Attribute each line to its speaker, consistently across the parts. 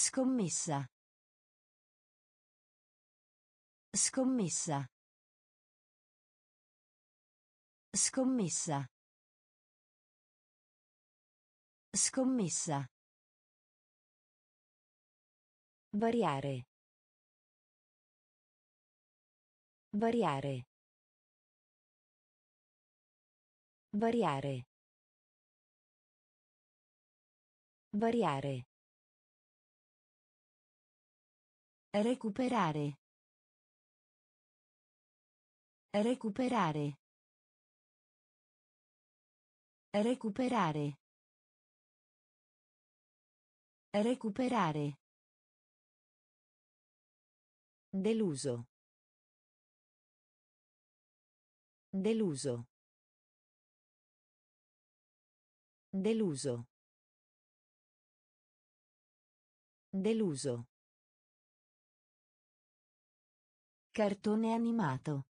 Speaker 1: Scommessa. Scommessa. Scommessa. Scommessa. Variare. Variare. Variare. Variare. Recuperare. Recuperare. Recuperare. Recuperare. Deluso. Deluso. Deluso. Deluso. Cartone animato.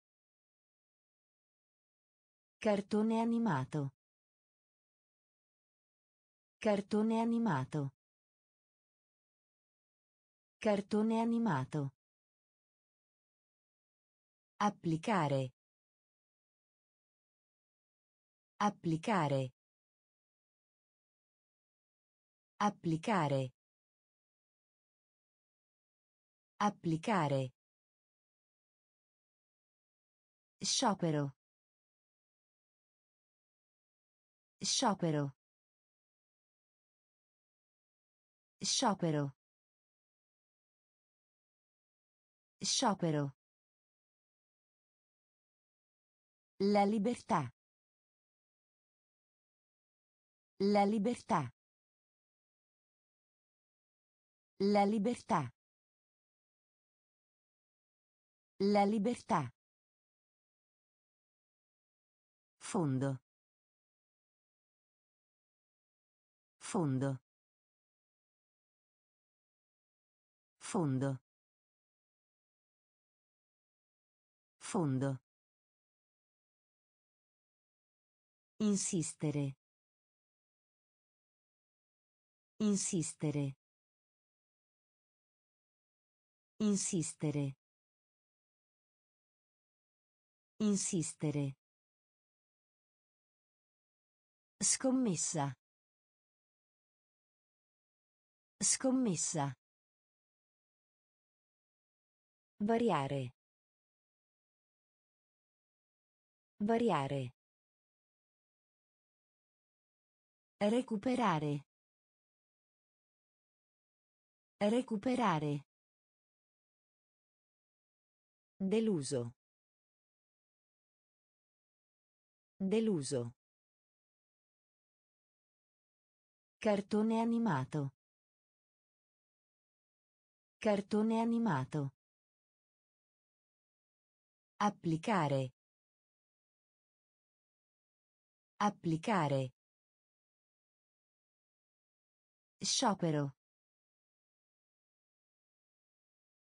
Speaker 1: Cartone animato. Cartone animato. Cartone animato. Applicare. Applicare. Applicare. Applicare. Sciopero. Sciopero. Sciopero. Sciopero. La libertà. La libertà. La libertà. La libertà. Fondo. Fondo. Fondo. Fondo. Insistere. Insistere. Insistere. Insistere. Scommessa. Scommessa. Variare. Variare. Recuperare. Recuperare. Deluso. Deluso. Cartone animato. Cartone animato. Applicare. Applicare. Sciopero.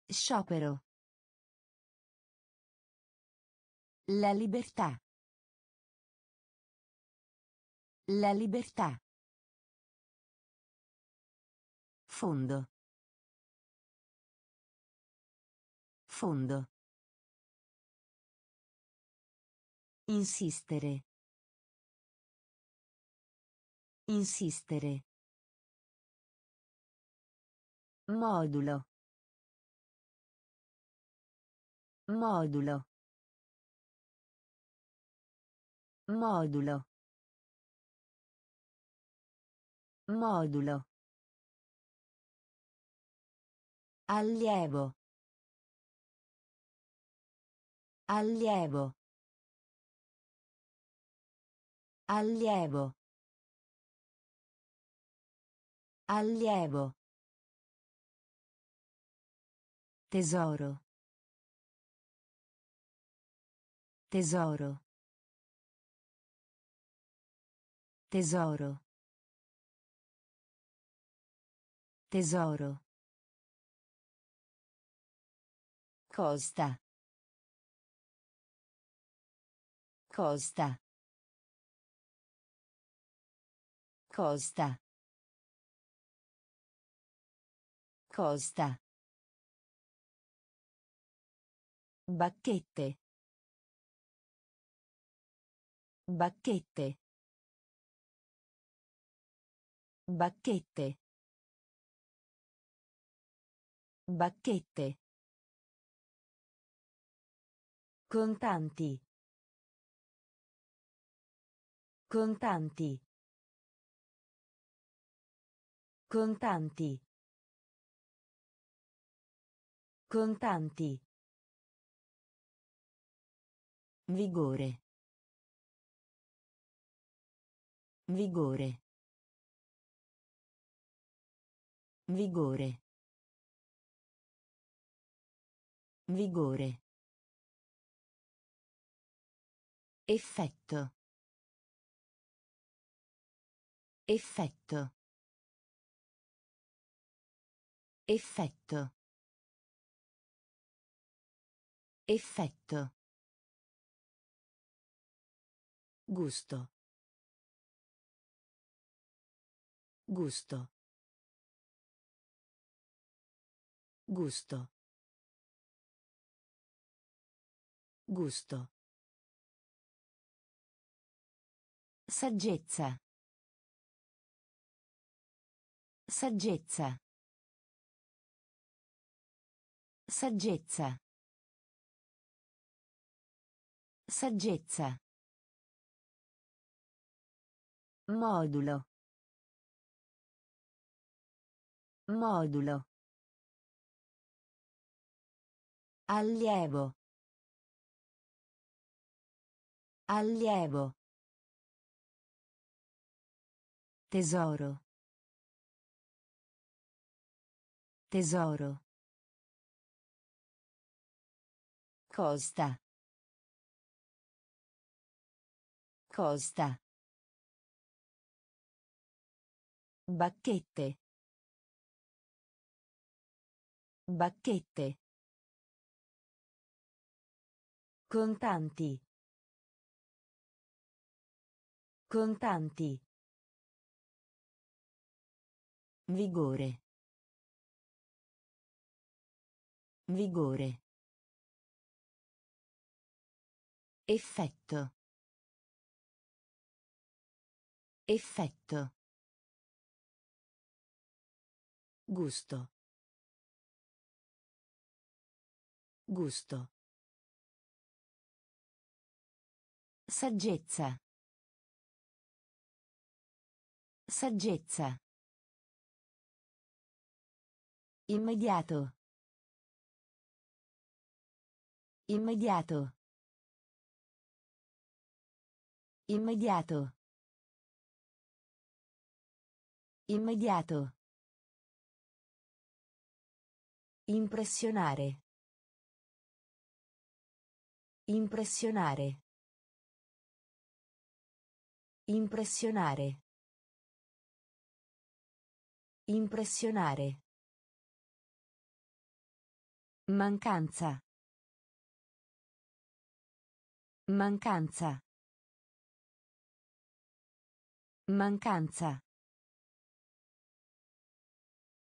Speaker 1: Sciopero. La libertà. La libertà. Fondo. Fondo. Insistere. Insistere. Modulo. Modulo. Modulo. Modulo. Allievo. Allievo. Allievo. Allievo. Tesoro. Tesoro. Tesoro. Tesoro. Costa. Costa. Costa. Costa. Bacchette. Bacchette. Bacchette. Bacchette. Contanti. Contanti. Contanti. Contanti. Vigore. Vigore. Vigore. Vigore. Effetto. Effetto. Effetto. Effetto. Gusto. Gusto. Gusto. Gusto. Saggezza. Saggezza. Saggezza. Saggezza. Modulo. Modulo. Allievo. Allievo. Tesoro. Tesoro. Costa. Costa. Bacchette. Bacchette. Contanti. Contanti. Vigore. Vigore. Effetto. Effetto. Gusto. Gusto. Saggezza. Saggezza. Immediato. Immediato. Immediato. Immediato. Impressionare. Impressionare. Impressionare. Impressionare. Mancanza. Mancanza. Mancanza.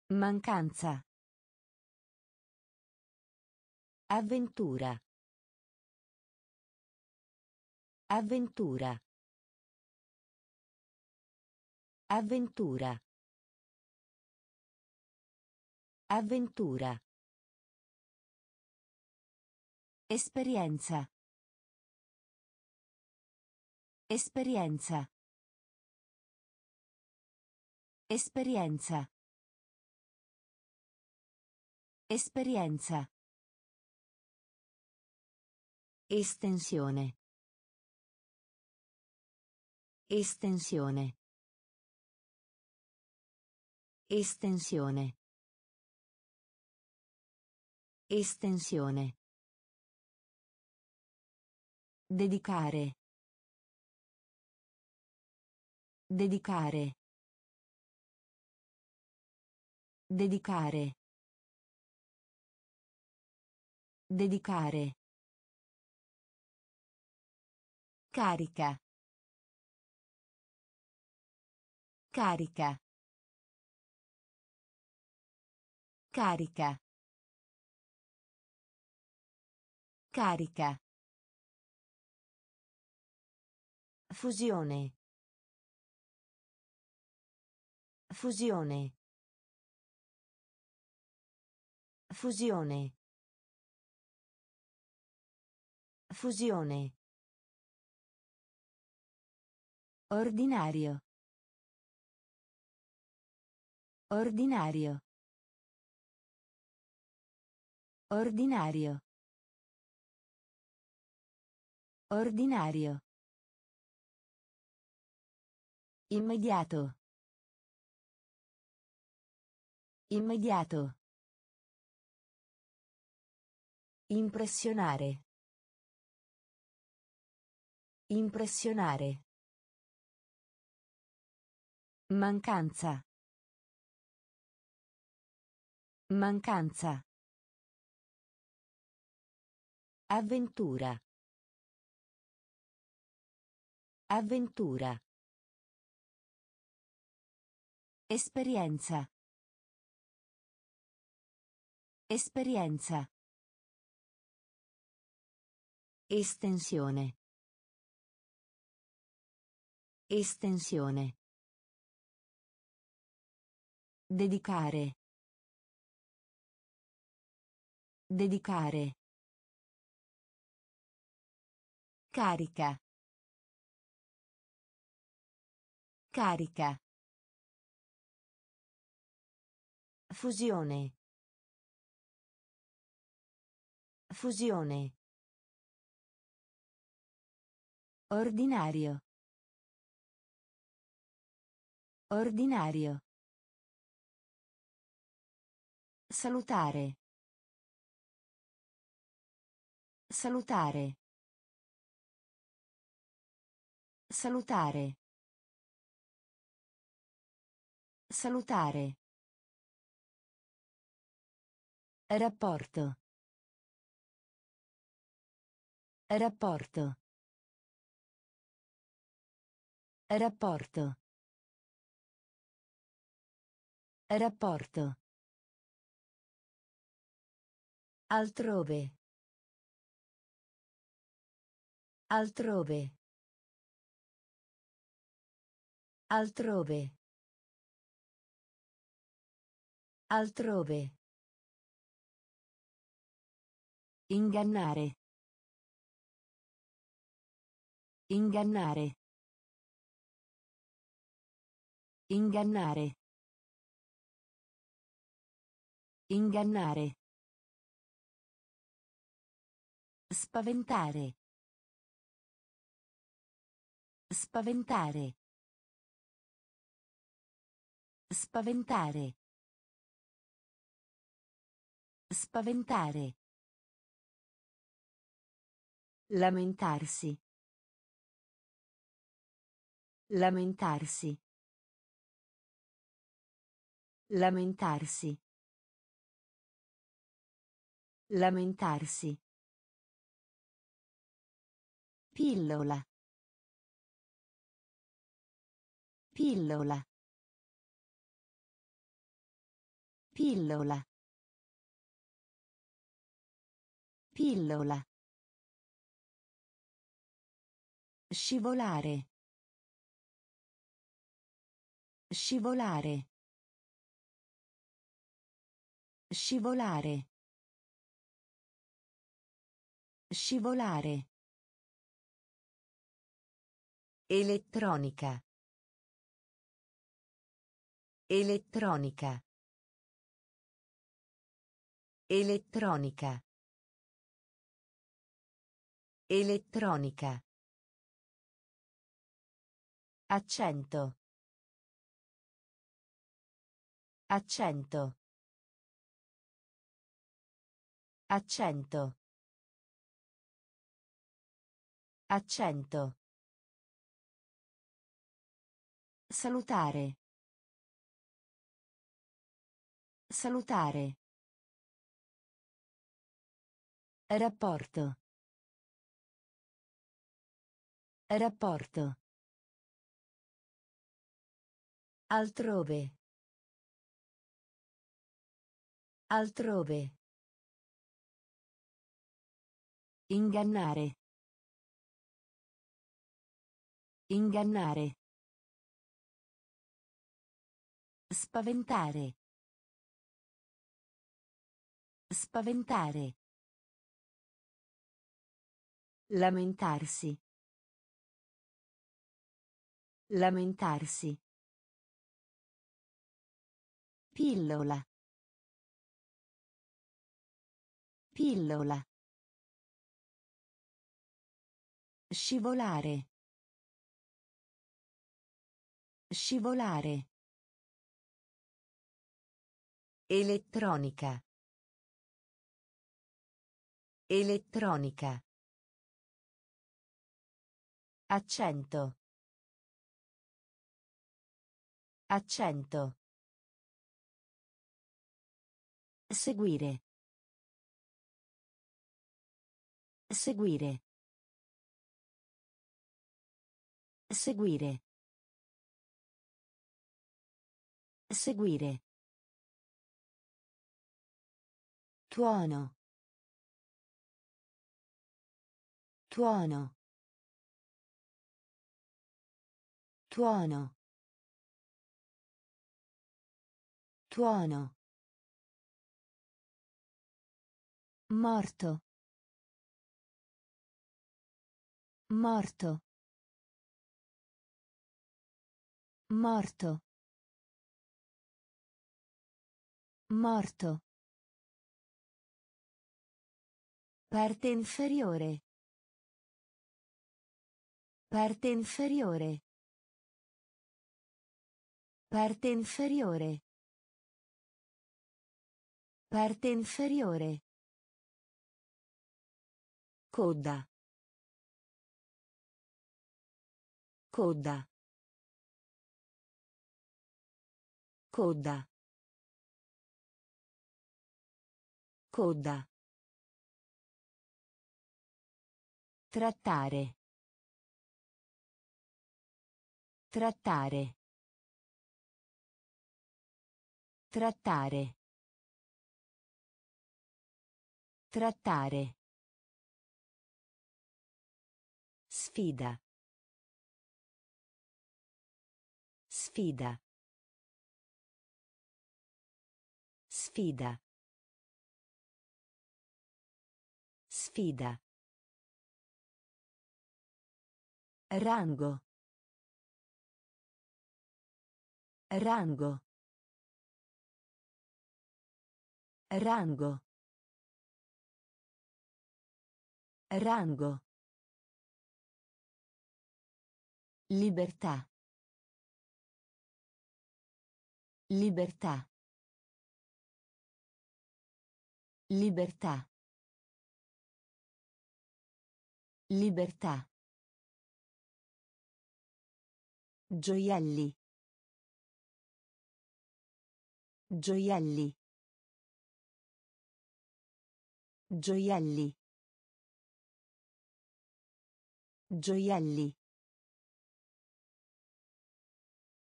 Speaker 1: Mancanza. Avventura. Avventura. Avventura. Avventura. Esperienza. Esperienza. Esperienza. Esperienza. Estensione. Estensione. Estensione. Estensione. Dedicare. Dedicare. Dedicare. Dedicare. Carica. Carica. Carica. Carica. Fusione. Fusione. Fusione. Fusione. Ordinario. Ordinario. Ordinario. Ordinario. Immediato. Immediato. Impressionare. Impressionare. Mancanza. Mancanza. Avventura. Avventura. Esperienza. Esperienza. Estensione. Estensione. Dedicare. Dedicare. Carica. Carica. Fusione. Fusione. Ordinario. Ordinario. Salutare. Salutare. Salutare. Salutare. Rapporto. Rapporto. Rapporto. Rapporto. Altrove. Altrove. Altrove. Altrove. Ingannare. Ingannare. Ingannare. Ingannare. Spaventare. Spaventare. Spaventare. Spaventare. Lamentarsi. Lamentarsi. Lamentarsi. Lamentarsi. Pillola. Pillola. Pillola. Pillola. Scivolare. Scivolare. Scivolare. Scivolare. Elettronica. Elettronica. Elettronica. Elettronica. Accento. Accento. Accento. Accento. Salutare. Salutare. Rapporto. Rapporto. Altrove. Altrove. Ingannare. Ingannare. Spaventare. Spaventare. Lamentarsi. Lamentarsi. Pillola. Pillola. Scivolare. Scivolare. Elettronica. Elettronica. Accento. Accento. Seguire. Seguire. Seguire. Seguire. Tuono. Tuono. Tuono. Tuono. Morto. Morto. Morto. Morto. Parte inferiore. Parte inferiore. Parte inferiore. Parte inferiore. Coda. Coda. Coda. Coda. Trattare. Trattare. Trattare. Trattare. Sfida. Sfida. Sfida. Sfida. Rango. Rango. Rango. Rango. Libertà. Libertà. Libertà. Libertà. Gioielli. Gioielli. Gioielli. Gioielli.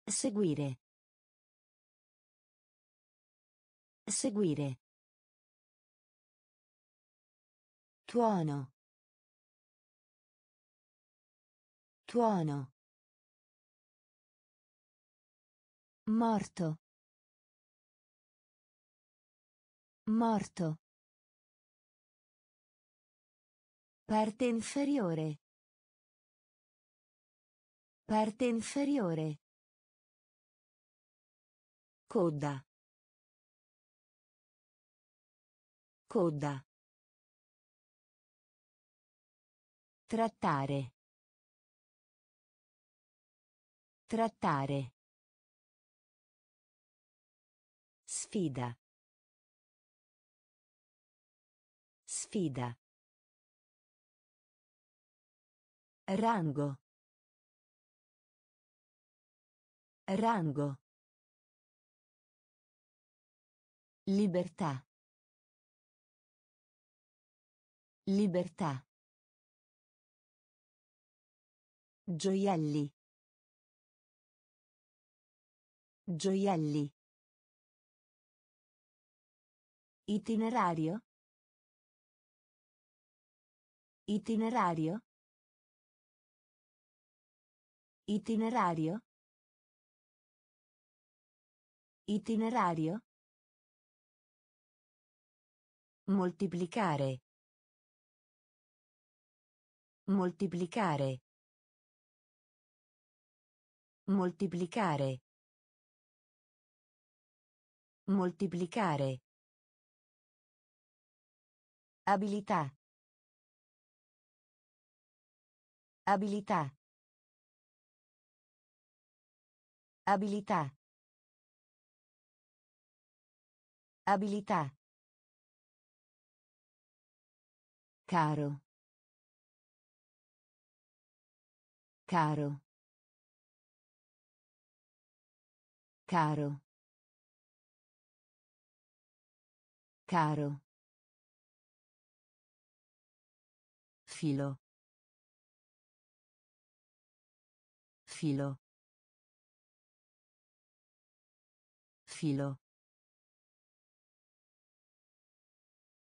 Speaker 1: Seguire. Seguire. Tuono. Tuono. Morto. Morto. Parte inferiore. Parte inferiore. Coda. Coda. Trattare. Trattare. Sfida. Sfida. Rango. Rango. Libertà. Libertà. Gioielli. Gioielli. Itinerario. Itinerario. Itinerario. Itinerario. Moltiplicare. Moltiplicare. Moltiplicare. Moltiplicare. Abilità. Abilità. Abilità. Abilità. Caro. Caro. Caro. Caro. Filo. Filo. Filo.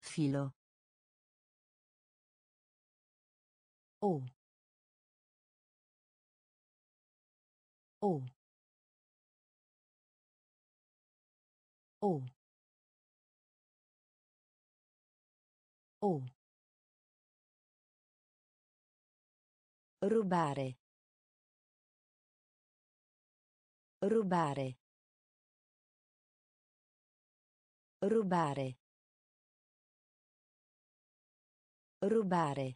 Speaker 1: Filo. Oh. Oh. Oh. Oh. Rubare. Rubare. Rubare. Rubare.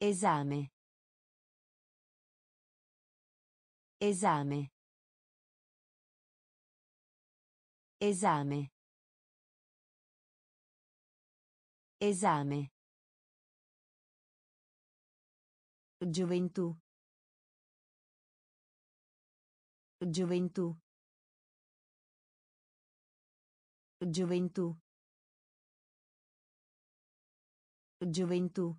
Speaker 1: Esame. Esame. Esame. Esame. Gioventù. Gioventù. Gioventù. Gioventù.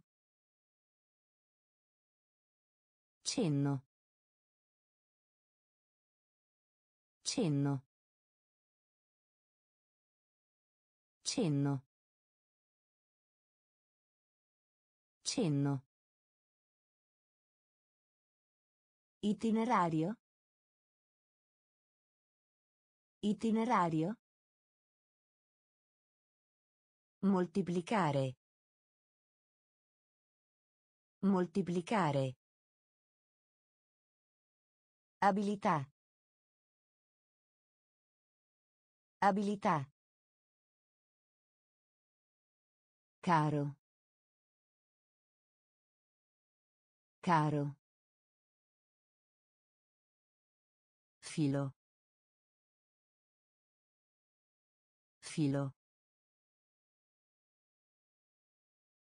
Speaker 1: Cenno. Cenno. Cenno. Cenno. Itinerario. Itinerario. Moltiplicare. Moltiplicare. Abilità. Abilità. Caro. Caro. Filo. Filo.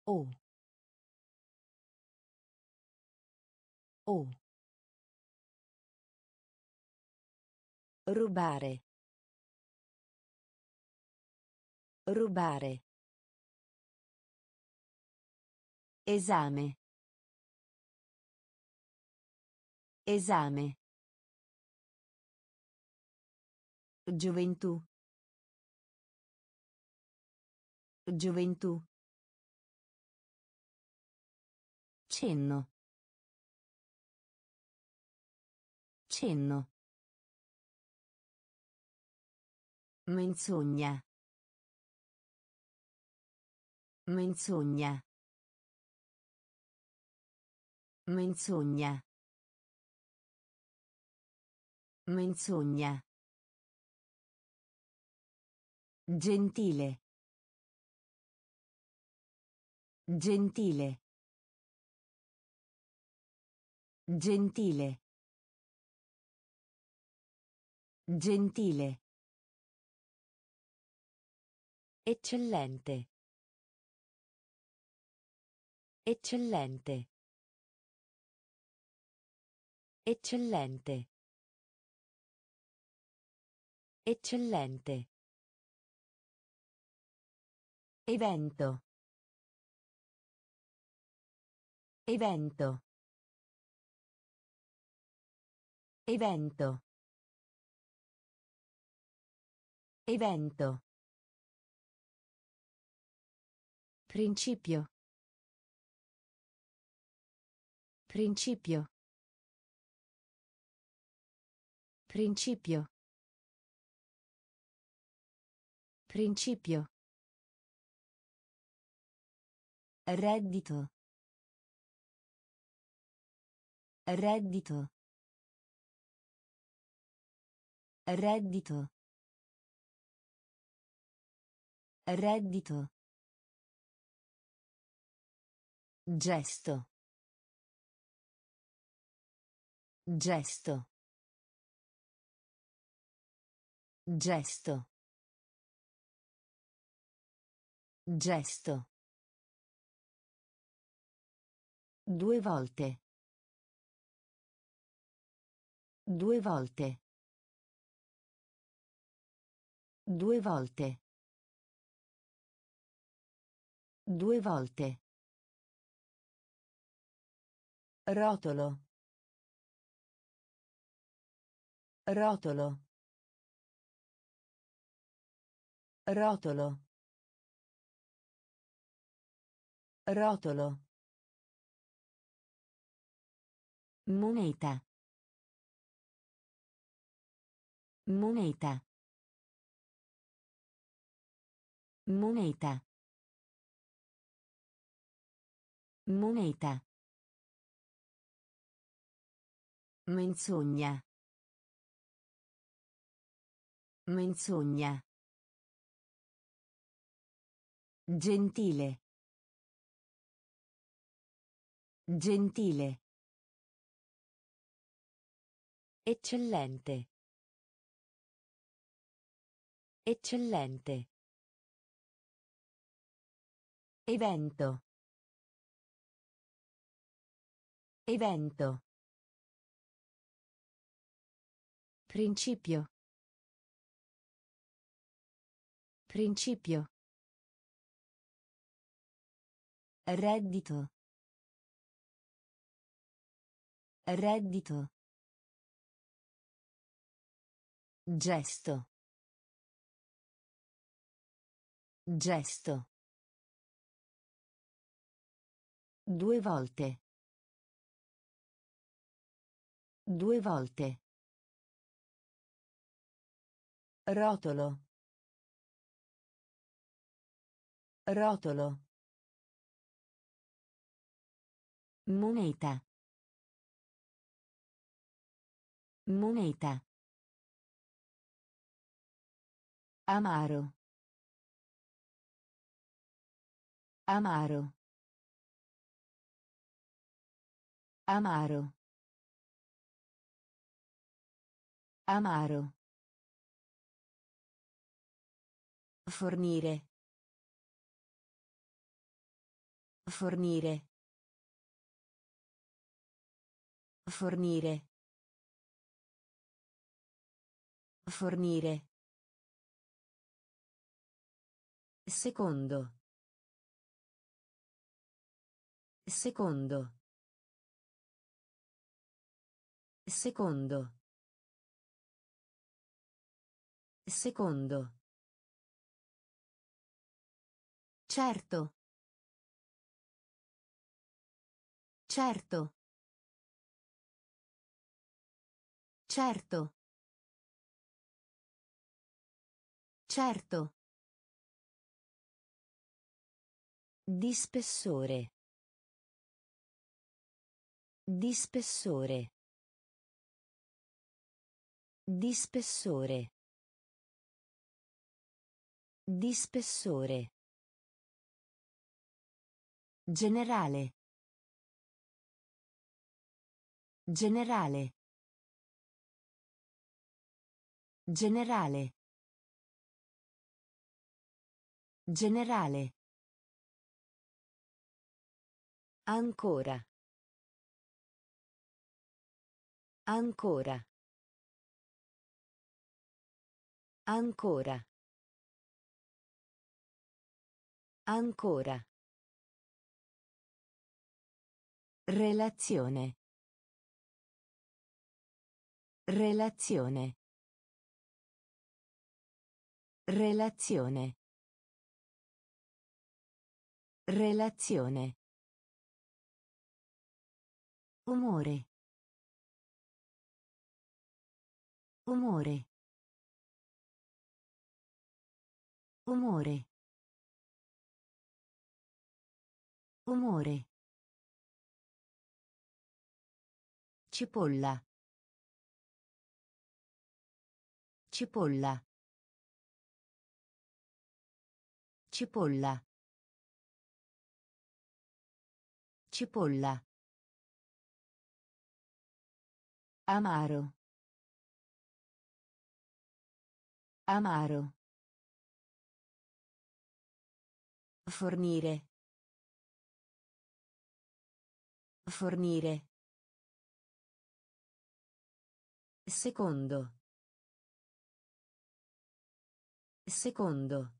Speaker 1: Oh. Oh. Rubare. Rubare. Esame. Esame. Gioventù. Gioventù. Cenno. Cenno. Menzogna. Menzogna. Menzogna. Menzogna. Gentile. Gentile. Gentile. Gentile. Eccellente. Eccellente. Eccellente. Eccellente. Evento. Evento. Evento. Evento. Principio. Principio. Principio. Principio. Reddito. Reddito. Reddito. Reddito. Gesto. Gesto. Gesto. Gesto. Due volte. Due volte. Due volte. Due volte. Rotolo. Rotolo. Rotolo. Rotolo. Moneta. Moneta. Moneta. Moneta. Menzogna. Menzogna. Gentile. Gentile. Eccellente. Eccellente. Evento. Evento. Principio. Principio. Reddito. Reddito. Gesto. Gesto. Due volte. Due volte. Rotolo. Rotolo. Moneta. Moneta. Amaro. Amaro. Amaro. Amaro. Fornire. Fornire. Fornire. Fornire. Secondo. Secondo. Secondo. Secondo. Certo. Certo. Certo. Certo. Di spessore. Di spessore. Di spessore. Di spessore. Generale. Generale. Generale. Generale. Ancora. Ancora. Ancora. Ancora. Relazione. Relazione. Relazione. Relazione. Umore. Umore. Umore. Umore. Cipolla. Cipolla. Cipolla. Cipolla. Amaro. Amaro. Fornire. Fornire. Secondo. Secondo.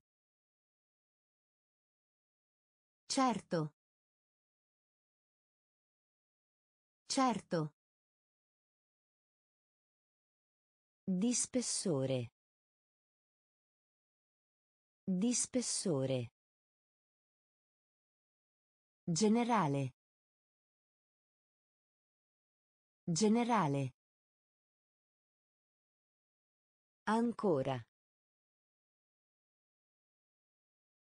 Speaker 1: Certo. Certo. Di spessore. Di spessore. Generale. Generale. Ancora.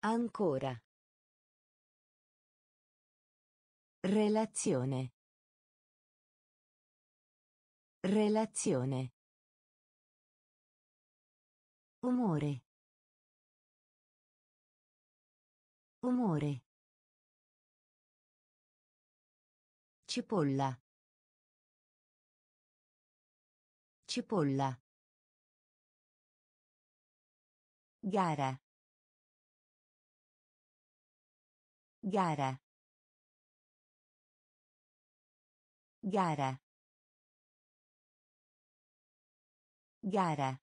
Speaker 1: Ancora. Relazione. Relazione. Umore. Umore. Cipolla. Cipolla. Gara. Gara. Gara. Gara.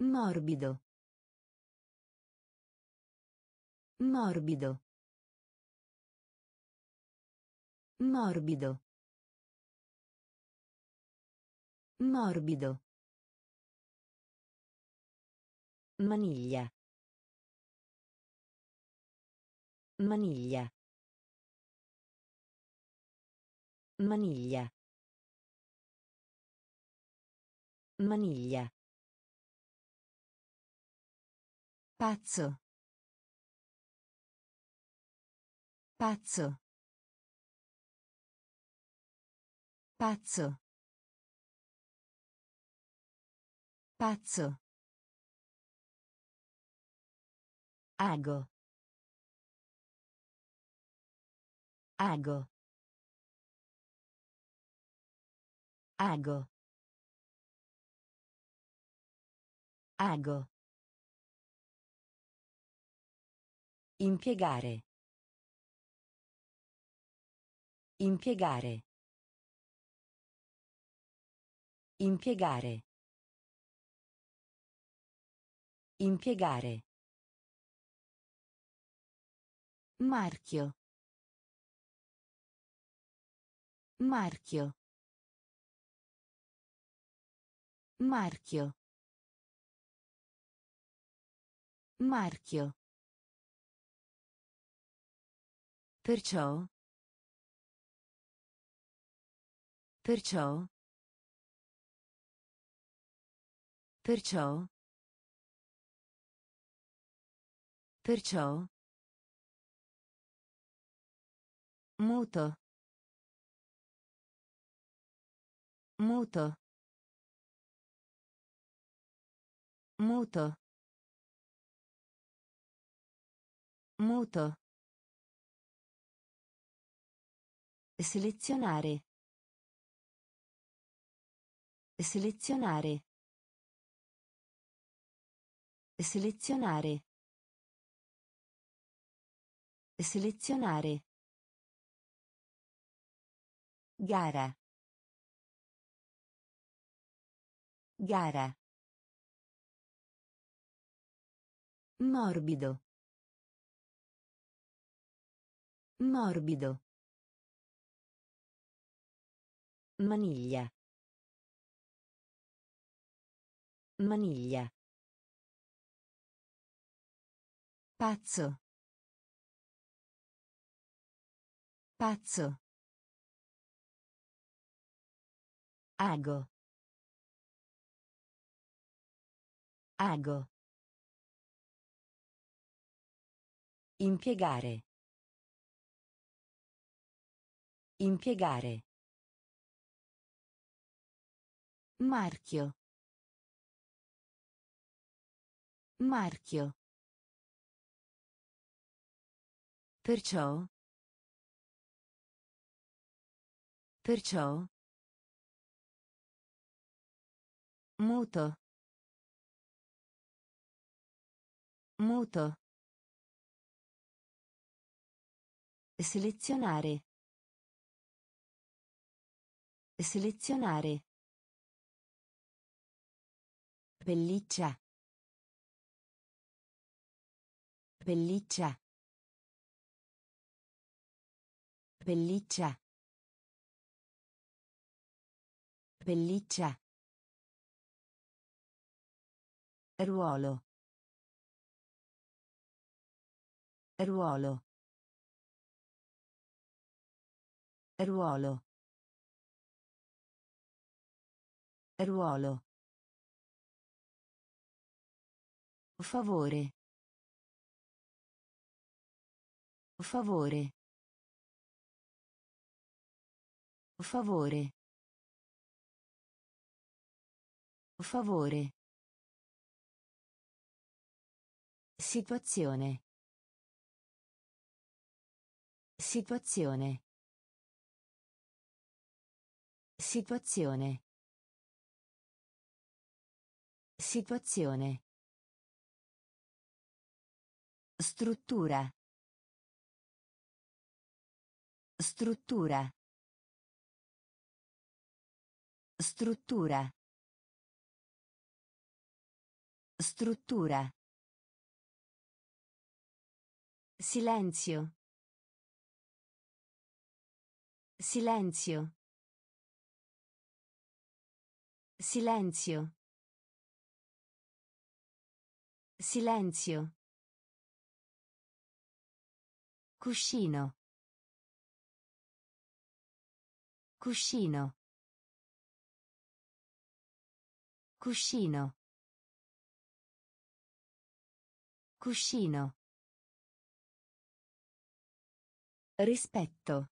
Speaker 1: Morbido. Morbido. Morbido. Morbido. Maniglia. Maniglia. Maniglia. Maniglia. Pazzo. Pazzo. Pazzo. Pazzo. Ago. Ago. Ago. Ago. Impiegare. Impiegare. Impiegare. Impiegare. Marchio. Marchio. Marchio. Marchio. Perciò. Perciò. Perciò. Perciò. Muto. Muto. Muto. Muto. Selezionare. Selezionare. Selezionare. Selezionare. Gara. Gara. Morbido. Morbido. Maniglia. Maniglia. Pazzo. Pazzo. Ago. Ago. Impiegare. Impiegare. Marchio. Marchio. Perciò. Perciò. Muto. Muto. Selezionare. Selezionare. Pelliccia. Pelliccia. Pelliccia. Pelliccia. Ruolo. Ruolo. Ruolo. Ruolo. Favore. Favore. Favore. Favore. Situazione. Situazione. Situazione. Situazione. Struttura. Struttura. Struttura. Struttura. Silenzio. Silenzio. Silenzio. Silenzio. Cuscino. Cuscino. Cuscino. Cuscino. Rispetto.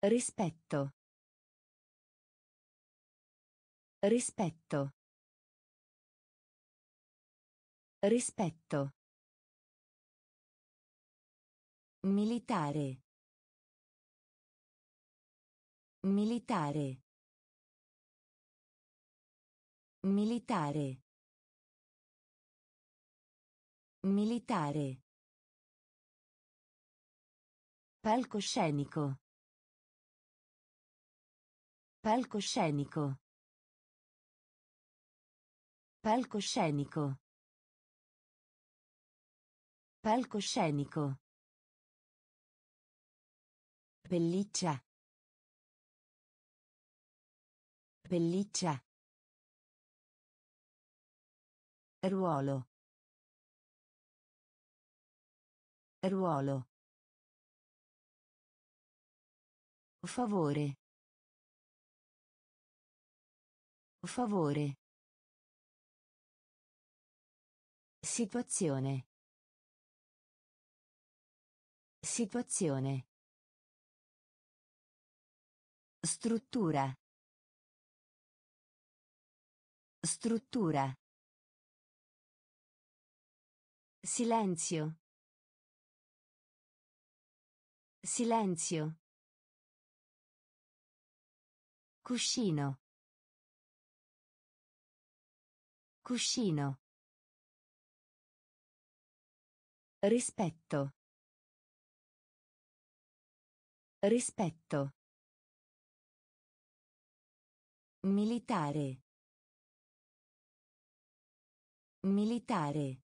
Speaker 1: Rispetto. Rispetto. Rispetto. Militare. Militare. Militare. Militare. Palcoscenico. Palcoscenico. Palcoscenico. Palcoscenico. Pelliccia. Pelliccia. Ruolo. Ruolo. Favore. Favore. Situazione. Situazione. Struttura. Struttura. Silenzio. Silenzio. Cuscino. Cuscino. Rispetto. Rispetto. Militare. Militare.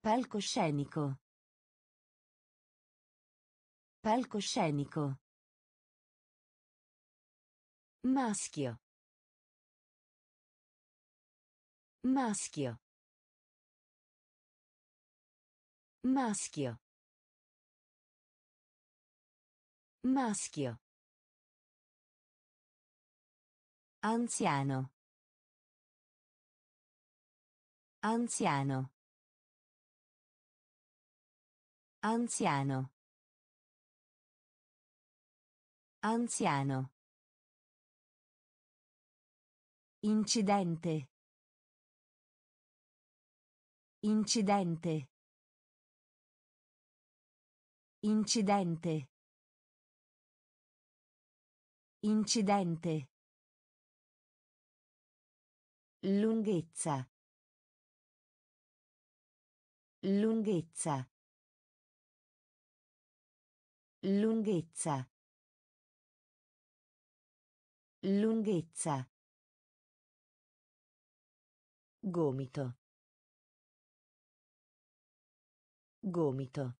Speaker 1: Palcoscenico. Palcoscenico. Maschio. Maschio. Maschio. Maschio. Anziano. Anziano. Anziano. Anziano. Incidente. Incidente. Incidente. Incidente. Lunghezza. Lunghezza. Lunghezza. Lunghezza. Gomito. Gomito.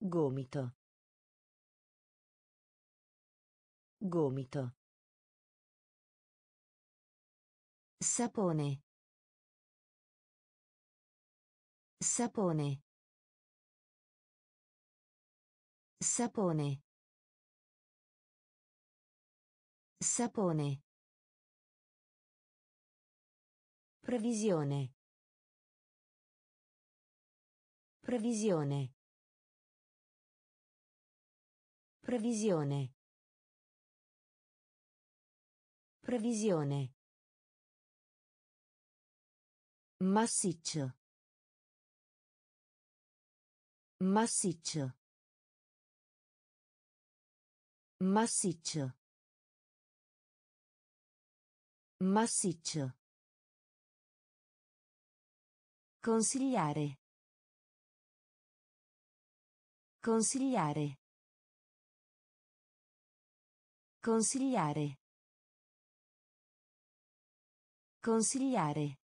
Speaker 1: Gomito. Gomito. Sapone. Sapone. Sapone. Sapone. Previsione. Previsione. Previsione. Previsione. Massiccio. Massiccio. Massiccio. Massiccio. Consigliare. Consigliare. Consigliare. Consigliare.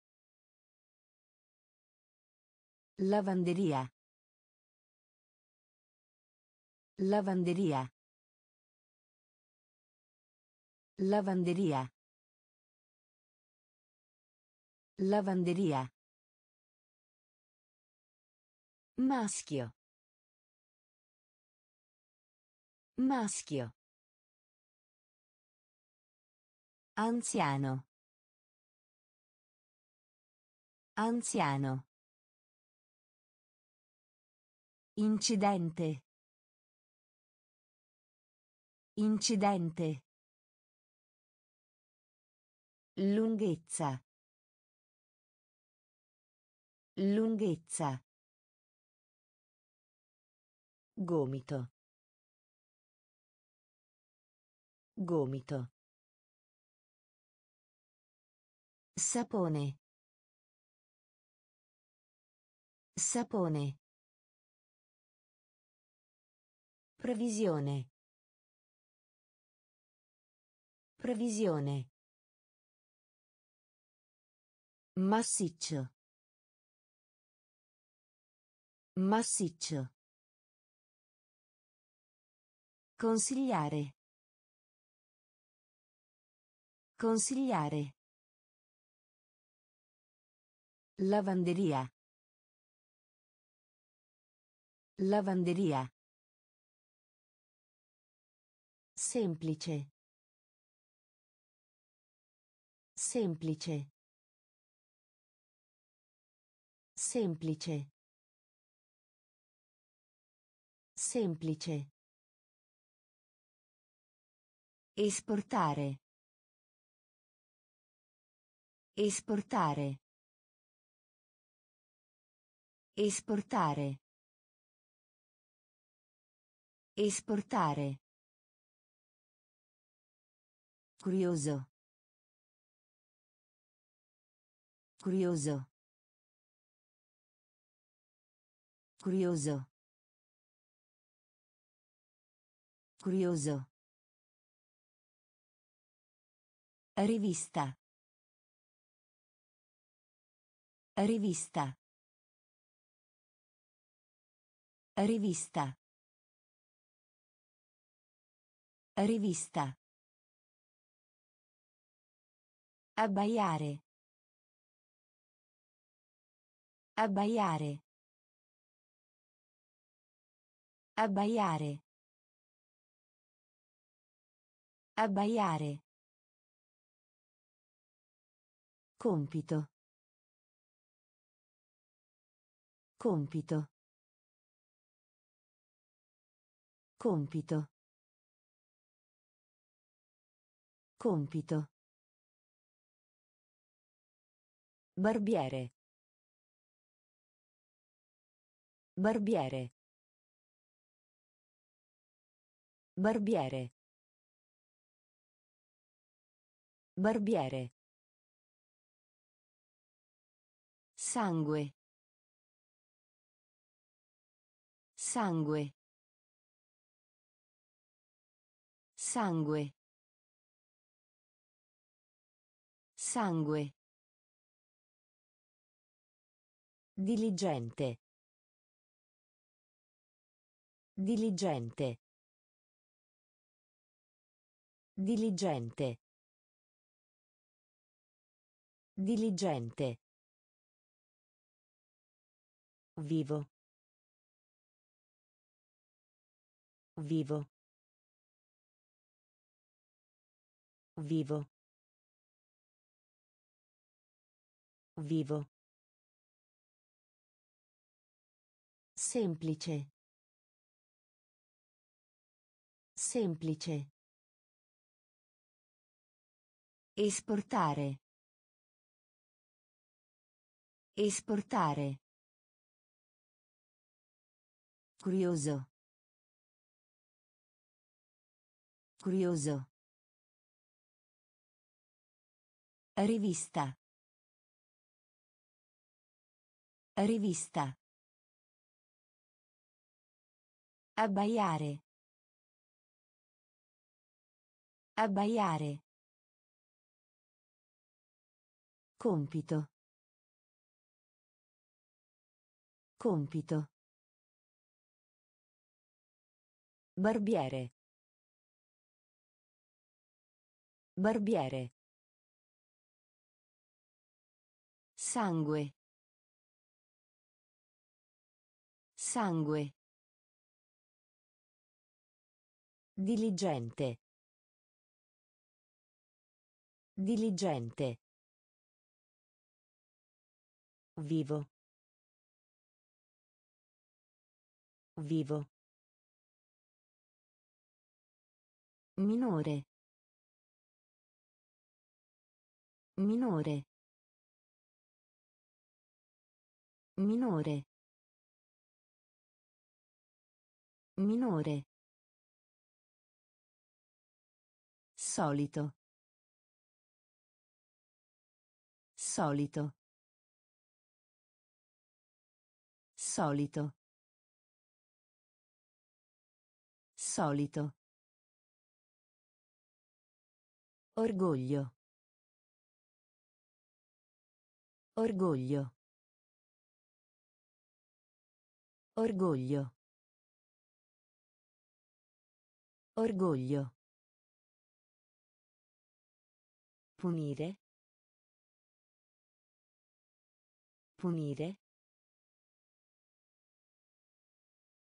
Speaker 1: Lavanderia. Lavanderia. Lavanderia. Lavanderia. Maschio. Maschio. Anziano. Anziano. Incidente. Incidente. Lunghezza. Lunghezza. Gomito. Gomito. Sapone. Sapone. Previsione. Previsione. Massiccio. Massiccio. Consigliare. Consigliare. Lavanderia. Lavanderia. Semplice. Semplice. Semplice. Semplice. Esportare. Esportare. Esportare. Esportare. Curioso. Curioso. Curioso. Curioso. Rivista. Rivista. Rivista. Rivista. Abbaiare. Abbaiare. Abbaiare. Abbaiare. Compito. Compito. Compito. Compito. Barbiere. Barbiere. Barbiere. Barbiere. Sangue. Sangue. Sangue. Sangue. Diligente. Diligente. Diligente. Diligente. Vivo. Vivo. Vivo. Vivo. Semplice. Semplice. Esportare. Esportare. Curioso. Curioso. Rivista. Rivista. Abbaiare. Abbaiare. Compito. Compito. Barbiere. Barbiere. Sangue. Sangue. Diligente. Diligente. Vivo. Vivo. Minore. Minore. Minore. Minore. Solito. Solito. Solito. Solito. Orgoglio. Orgoglio. Orgoglio. Orgoglio. Punire. Punire.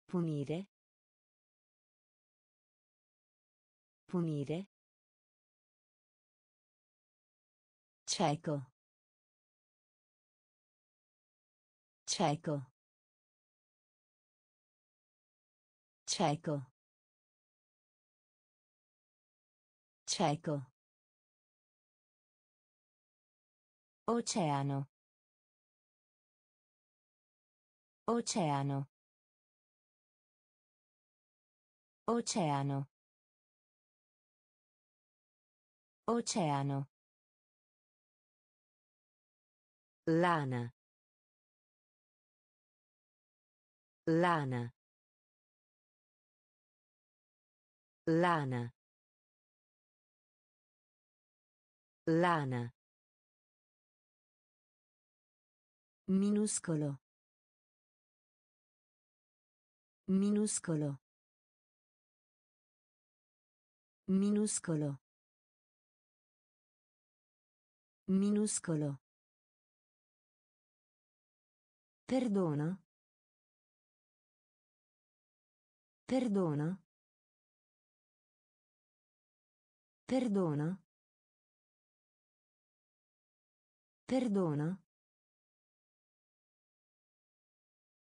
Speaker 1: Punire. Punire. Cieco. Cieco. Cieco. Cieco. Oceano. Oceano. Oceano. Oceano. Lana. Lana. Lana. Lana. Minuscolo. Minuscolo. Minuscolo. Minuscolo. Perdono. Perdono. Perdono. Perdono.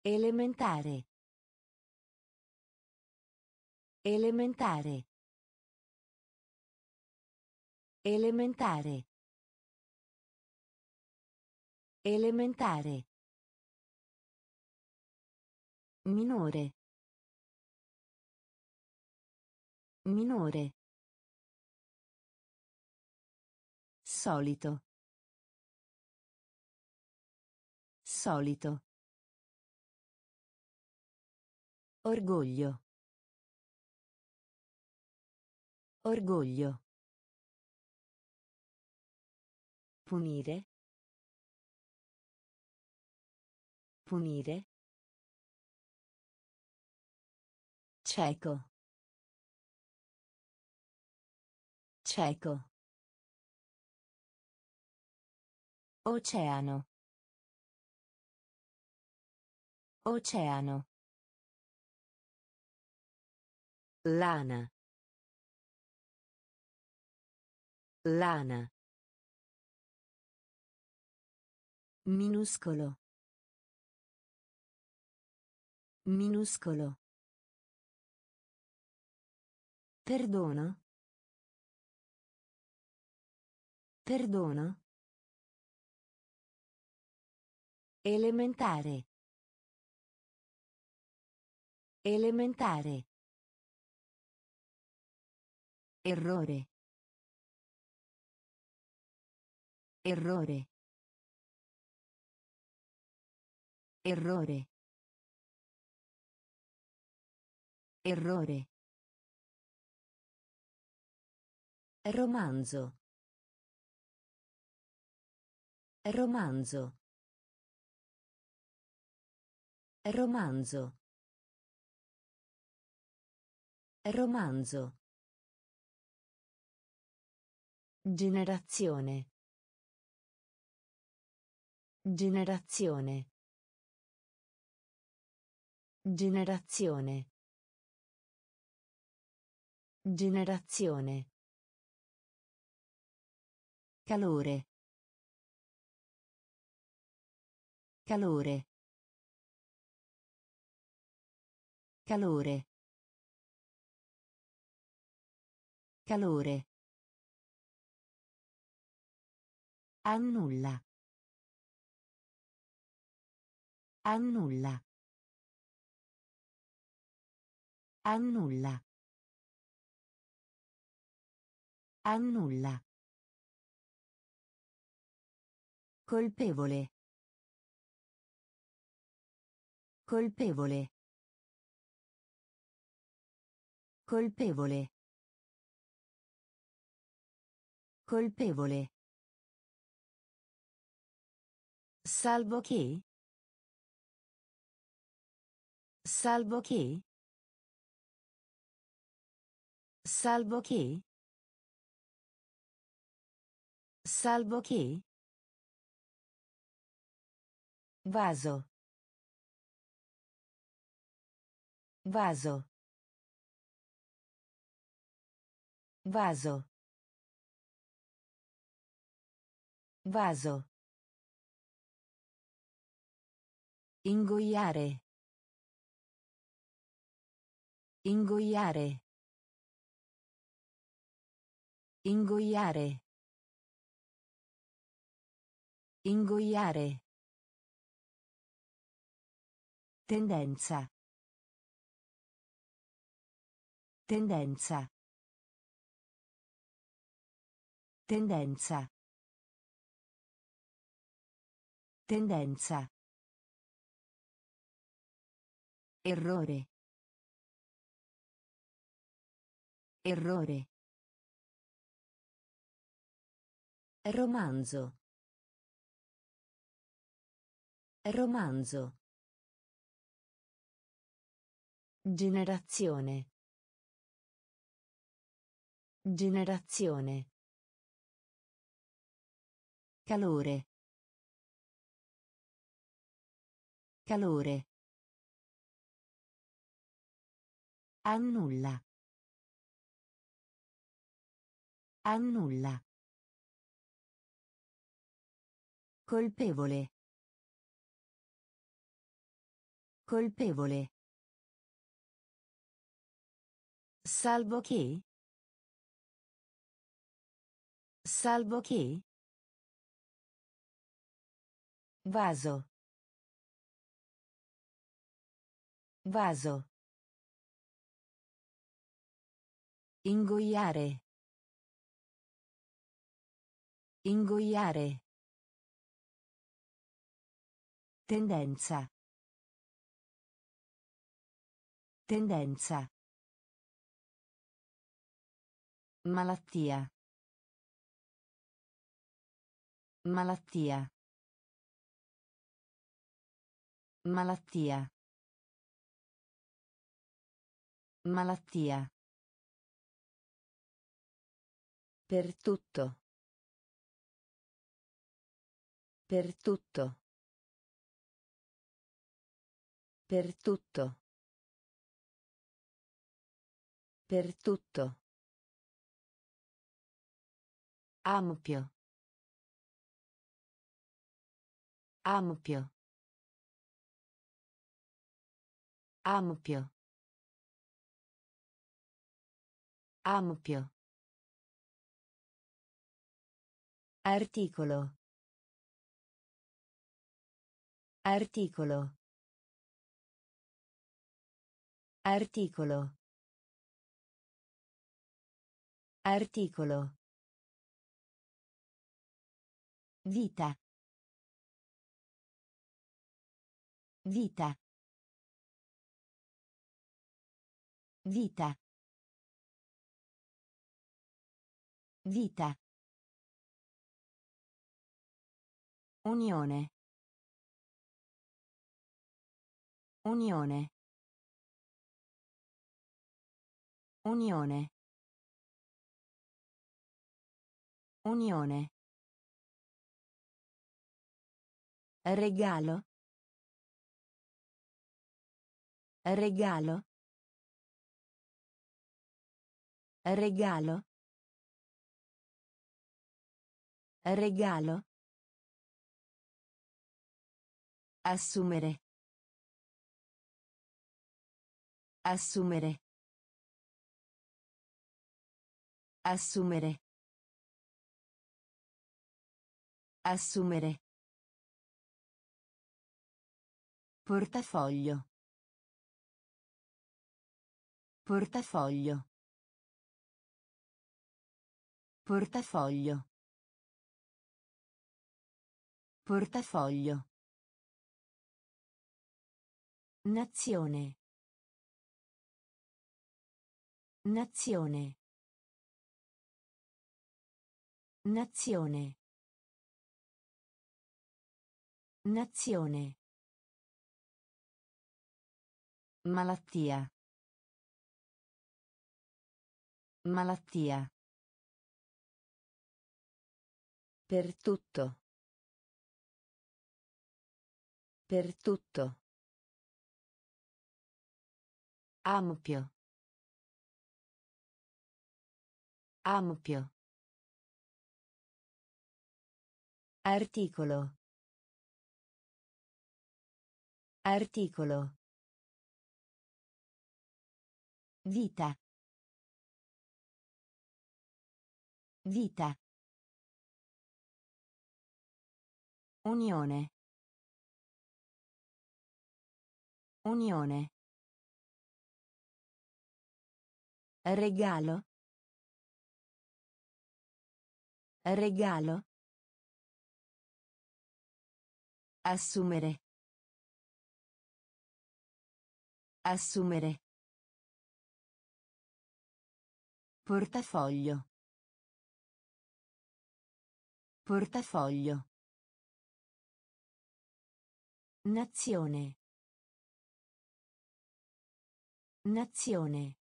Speaker 1: Elementare. Elementare. Elementare. Elementare. Minore. Minore. Solito. Solito. Orgoglio. Orgoglio. Punire. Punire. Cieco. Cieco. Oceano. Oceano. Lana. Lana. Minuscolo. Minuscolo. Perdono. Perdono. Elementare. Elementare. Errore. Errore. Errore. Errore. Romanzo. Romanzo. Romanzo. Romanzo. Generazione. Generazione. Generazione. Generazione. Calore. Calore. Calore. Calore. Annulla. Annulla. Annulla. Annulla. Colpevole. Colpevole. Colpevole. Colpevole. Salvo che? Salvo che? Salvo che? Salvo che? Vaso. Vaso. Vaso. Vaso. Ingoiare. Ingoiare. Ingoiare. Ingoiare. Tendenza. Tendenza. Tendenza. Tendenza. Errore. Errore. Romanzo. Romanzo. Generazione. Generazione. Calore. Calore. Annulla. Annulla. Colpevole. Colpevole. Salvo che? Salvo che? Vaso. Vaso. Ingoiare. Ingoiare. Tendenza. Tendenza. Malattia. Malattia. Malattia. Malattia. Per tutto. Per tutto. Per tutto. Per tutto. Ampio. Ampio. Ampio. Ampio. Articolo. Articolo. Articolo. Articolo. Vita. Vita. Vita. Vita. Unione. Unione. Unione. Unione. Regalo. Regalo. Regalo. Regalo. Assumere. Assumere. Assumere. Assumere. Portafoglio. Portafoglio. Portafoglio. Portafoglio. Nazione. Nazione. Nazione. Nazione. Malattia. Malattia. Per tutto. Per tutto. Ampio. Ampio. Articolo. Articolo. Vita. Vita. Unione. Unione. Regalo. Regalo. Assumere. Assumere. Portafoglio. Portafoglio. Nazione. Nazione.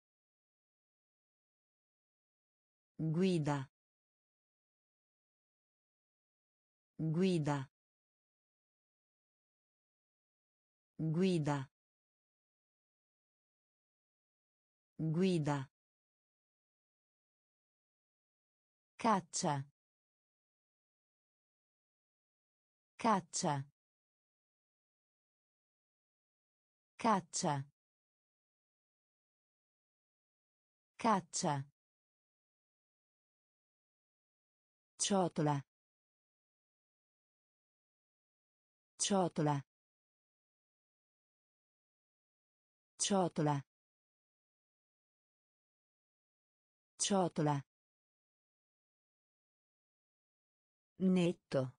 Speaker 1: Guida. Guida. Guida. Guida. Caccia. Caccia. Caccia. Caccia. Ciotola. Ciotola. Ciotola. Ciotola. Netto.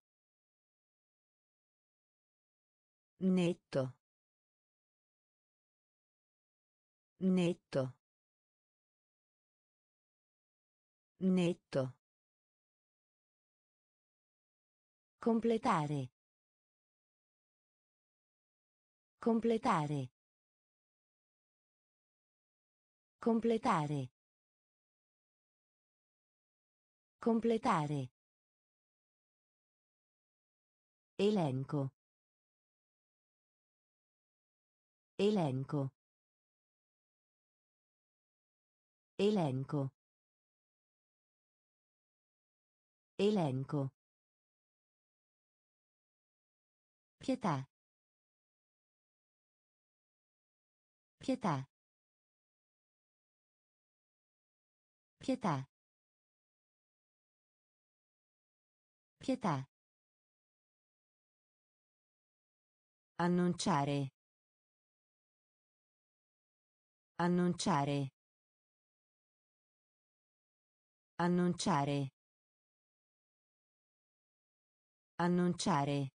Speaker 1: Netto. Netto. Netto. Completare. Completare. Completare. Completare. Elenco. Elenco. Elenco. Elenco. Pietà. Pietà. Pietà. Pietà. Annunciare. Annunciare. Annunciare. Annunciare.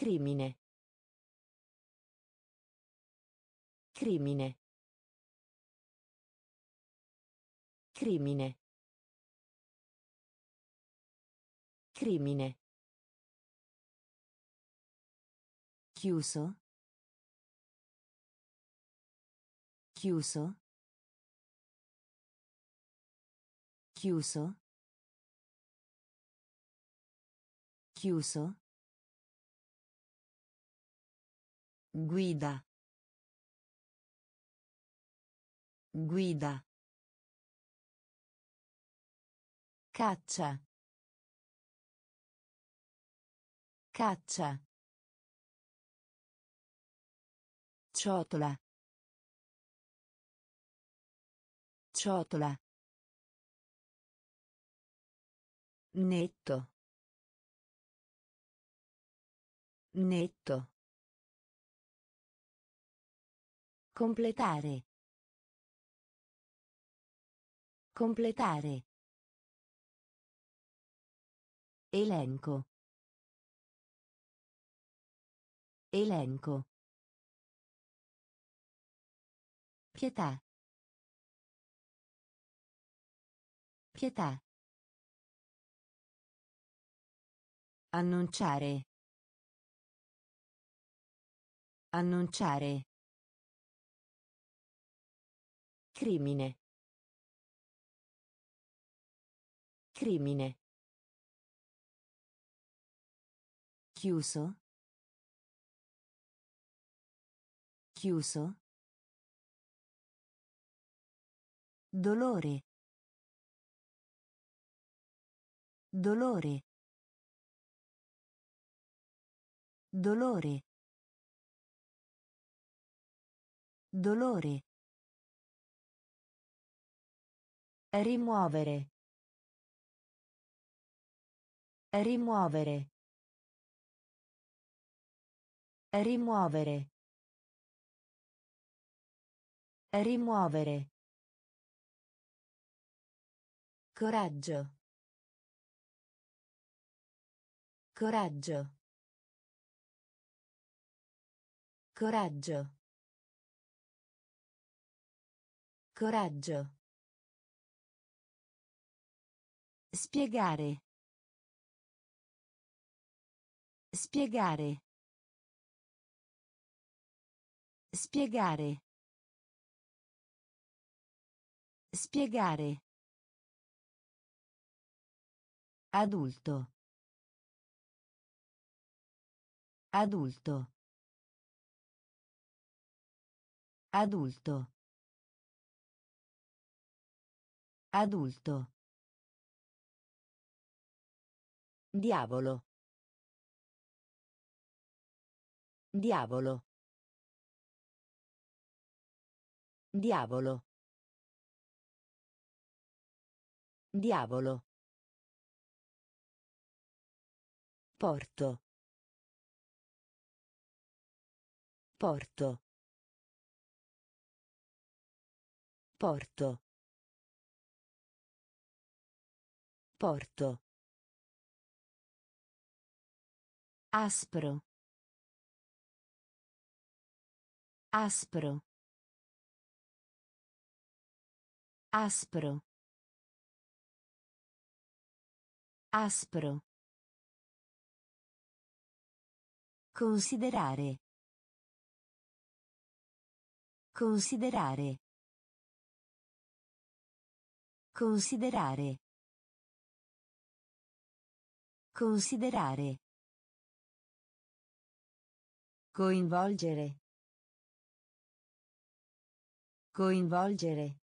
Speaker 1: Crimine. Crimine. Crimine. Crimine. Chiuso. Chiuso. Chiuso. Chiuso. Guida. Guida. Caccia. Caccia. Ciotola. Ciotola. Netto. Netto. Completare. Completare. Elenco. Elenco. Pietà. Pietà. Annunciare. Annunciare. Crimine. Crimine. Chiuso. Chiuso. Dolore. Dolore. Dolore. Dolore. Rimuovere. Rimuovere. Rimuovere. Rimuovere. Coraggio. Coraggio. Coraggio. Coraggio. Spiegare. Spiegare. Spiegare. Spiegare. Adulto. Adulto. Adulto. Adulto. Diavolo. Diavolo. Diavolo. Diavolo. Porto. Porto. Porto. Porto. Aspro. Aspro. Aspro. Aspro. Considerare. Considerare. Considerare. Considerare. Coinvolgere. Coinvolgere.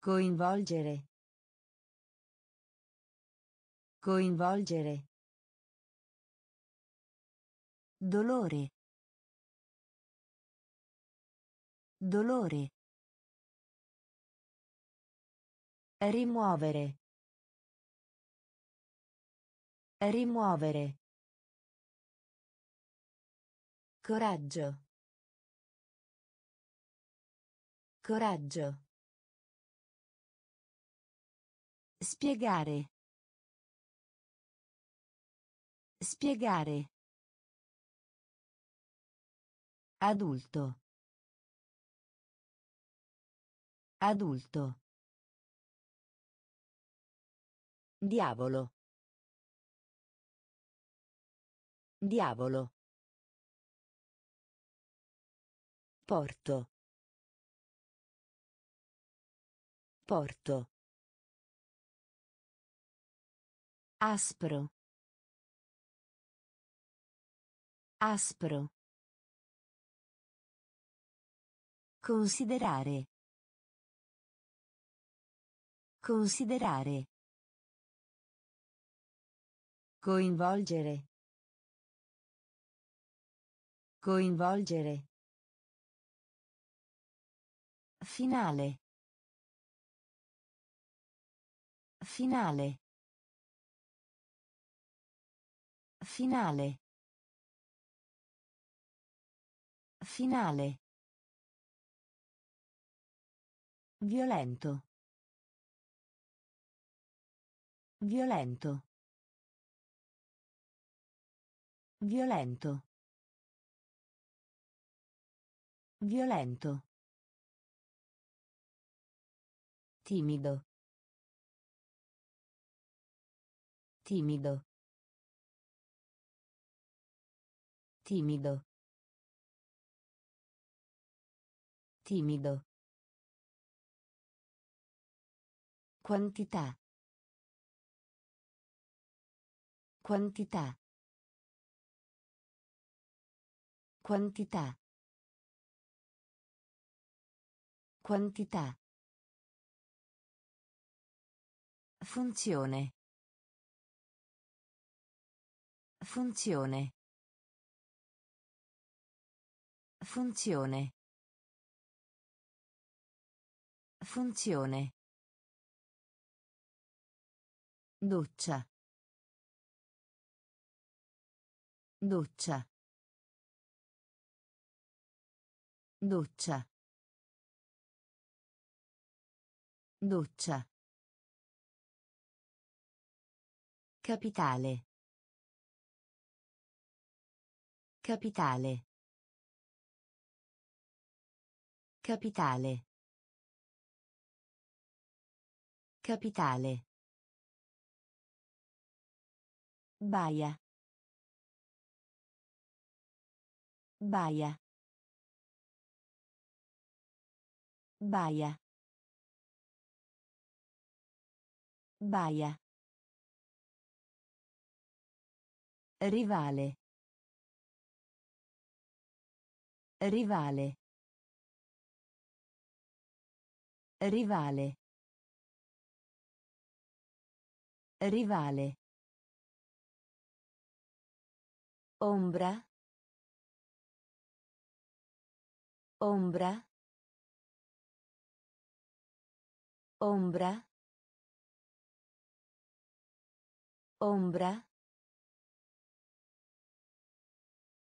Speaker 1: Coinvolgere. Coinvolgere. Dolore. Dolore. Rimuovere. Rimuovere. Coraggio. Coraggio. Spiegare. Spiegare. Adulto. Adulto. Diavolo. Diavolo. Porto. Porto. Aspro. Aspro. Considerare. Considerare. Coinvolgere. Coinvolgere. Finale. Finale. Finale. Finale. Violento. Violento. Violento. Violento. Timido. Timido. Timido. Timido. Quantità. Quantità. Quantità. Quantità. Funzione. Funzione. Funzione. Funzione. Doccia. Doccia. Doccia. Doccia. Capitale. Capitale. Capitale. Capitale. Baia. Baia. Baia. Baia. Rivale. Rivale. Rivale. Rivale. Ombra. Ombra. Ombra. Ombra.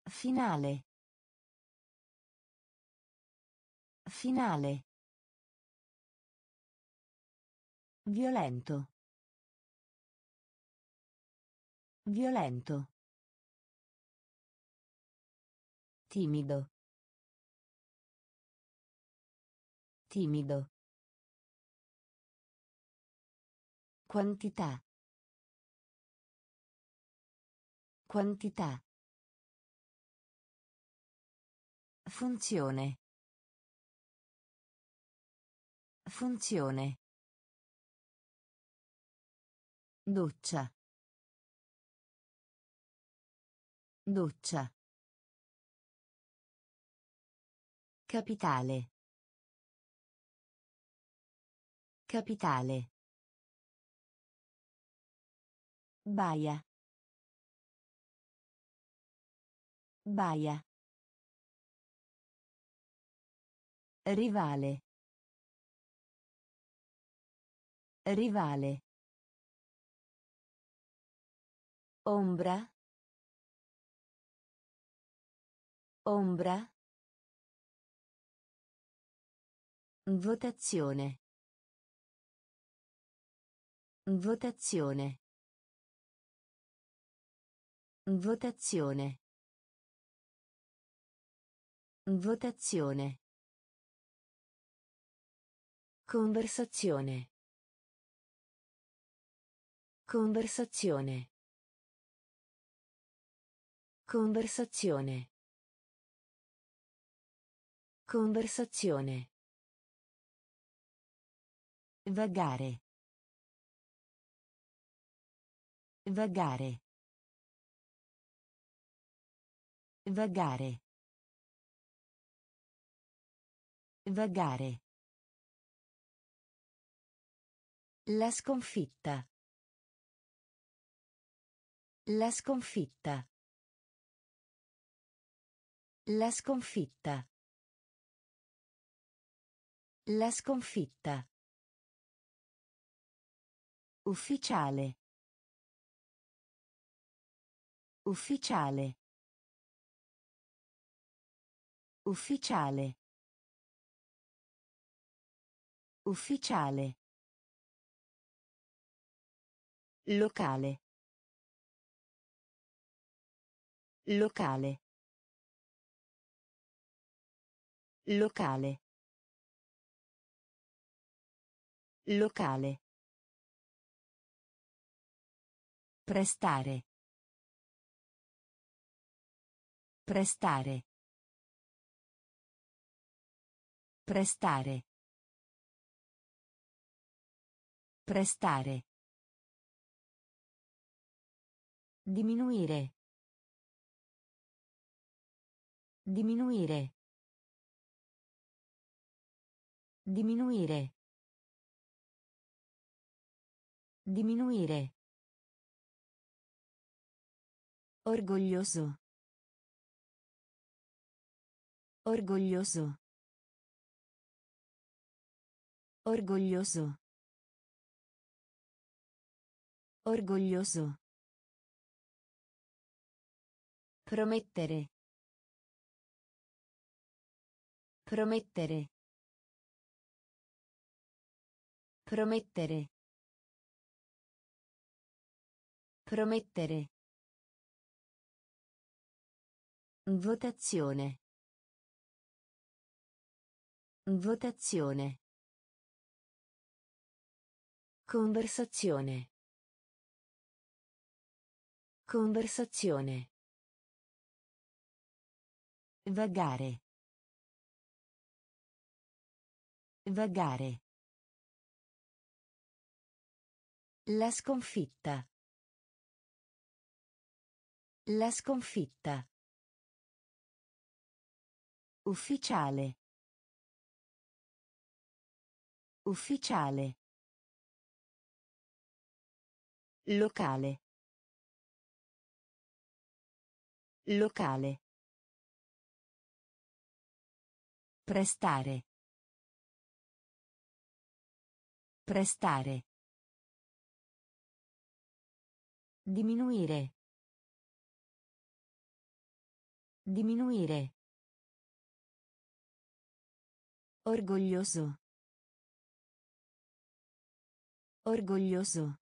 Speaker 1: Finale. Finale. Violento. Violento. Timido. Timido. Quantità. Quantità. Funzione. Funzione. Doccia. Doccia. Capitale. Capitale. Baia. Baia. Rivale. Rivale. Ombra. Ombra. Votazione. Votazione. Votazione. Votazione. Conversazione. Conversazione. Conversazione. Conversazione. Vagare. Vagare. Vagare. Vagare. La sconfitta. La sconfitta. La sconfitta. La sconfitta. Ufficiale. Ufficiale. Ufficiale. Ufficiale. Locale. Locale. Locale. Locale. Prestare. Prestare. Prestare. Prestare. Diminuire. Diminuire. Diminuire. Diminuire. Orgoglioso. Orgoglioso. Orgoglioso. Orgoglioso. Promettere. Promettere. Promettere. Promettere. Votazione. Votazione. Conversazione. Conversazione. Vagare. Vagare. La sconfitta. La sconfitta. Ufficiale. Ufficiale. Locale. Locale. Prestare. Prestare. Diminuire. Diminuire. Orgoglioso. Orgoglioso.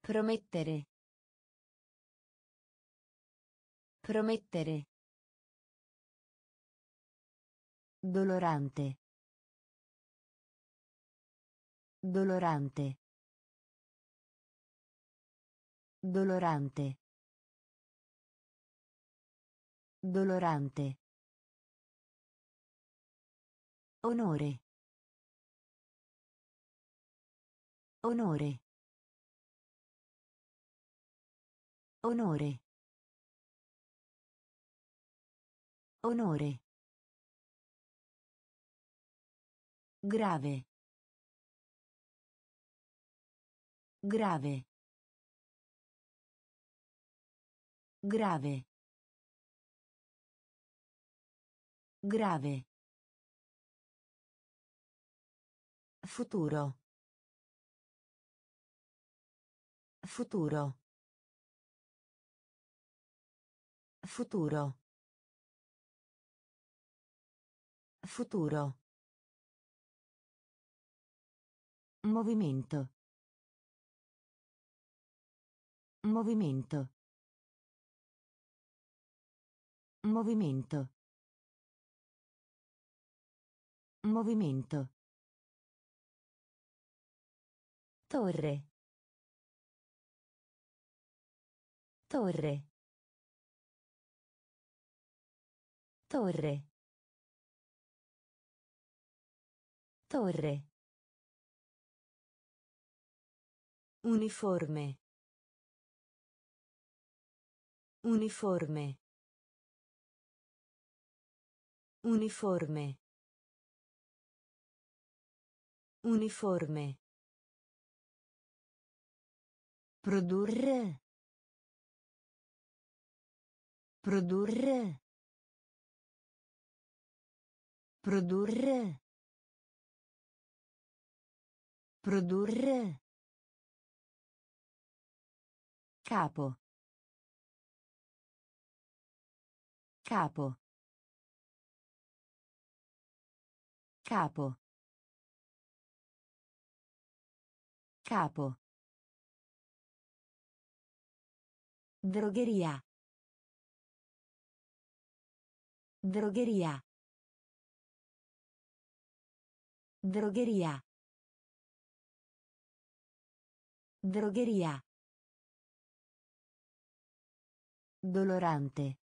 Speaker 1: Promettere. Promettere. Dolorante. Dolorante. Dolorante. Dolorante. Onore. Onore. Onore. Onore. Grave. Grave. Grave. Grave. Futuro. Futuro. Futuro. Futuro. Movimento. Movimento. Movimento. Movimento. Torre. Torre. Torre. Torre. Uniforme. Uniforme. Uniforme. Uniforme. Produrre. Produrre. Produrre. Produrre. Capo. Capo. Capo. Capo. Drogheria. Drogheria. Drogheria. Drogheria. Dolorante.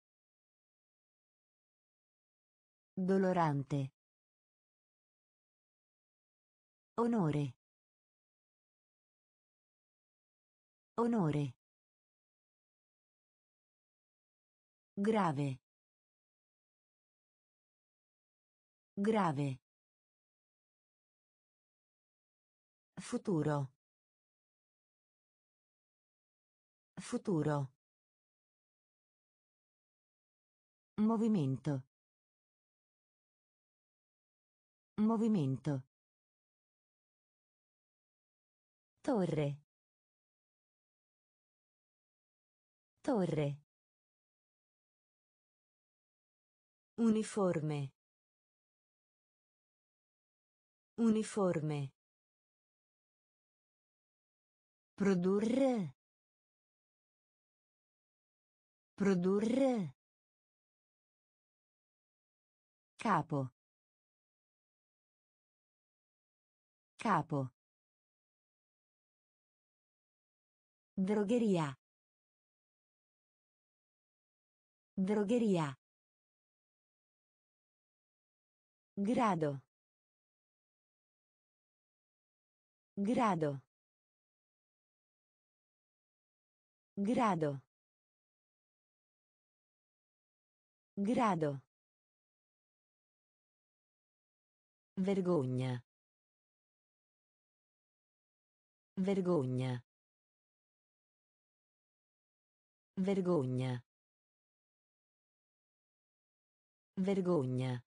Speaker 1: Dolorante. Onore. Onore. Grave. Grave. Futuro. Futuro. Movimento. Movimento. Torre. Torre. Uniforme. Uniforme. Produrre. Produrre. Capo. Capo. Drogheria. Drogheria. Grado. Grado. Grado. Grado. Vergogna. Vergogna. Vergogna. Vergogna.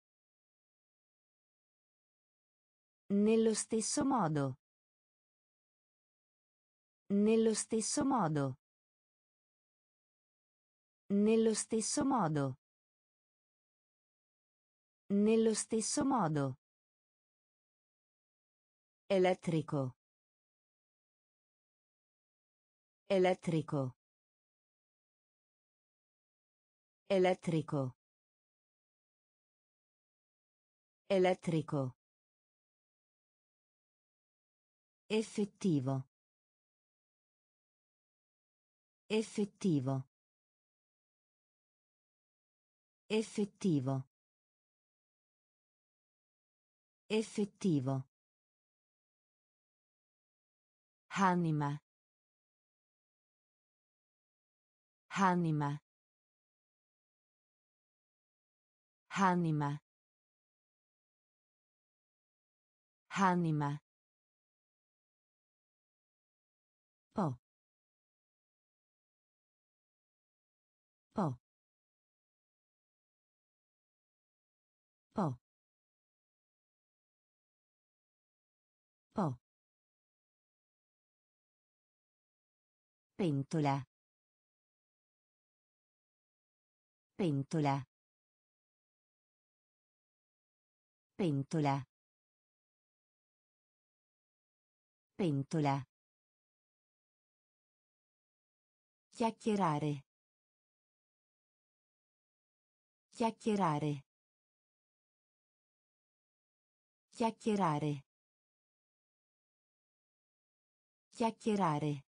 Speaker 1: Nello stesso modo. Nello stesso modo. Nello stesso modo. Nello stesso modo. Elettrico. Elettrico. Elettrico. Elettrico. Effettivo. Effettivo. Effettivo. Effettivo. Anima. Anima. Anima. Anima. Pentola. Pentola. Pentola. Pentola. Chiacchierare. Chiacchierare. Chiacchierare. Chiacchierare.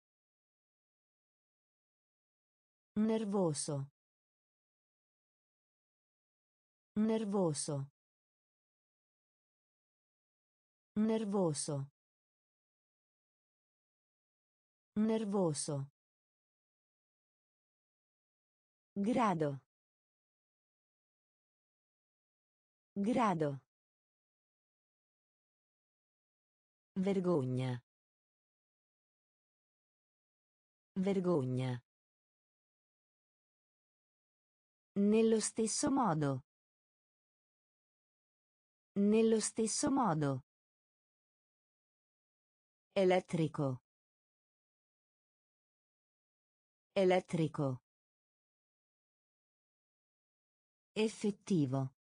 Speaker 1: Nervoso. Nervoso. Nervoso. Nervoso. Grado. Grado. Vergogna. Vergogna. Nello stesso modo. Nello stesso modo. Elettrico. Elettrico. Effettivo.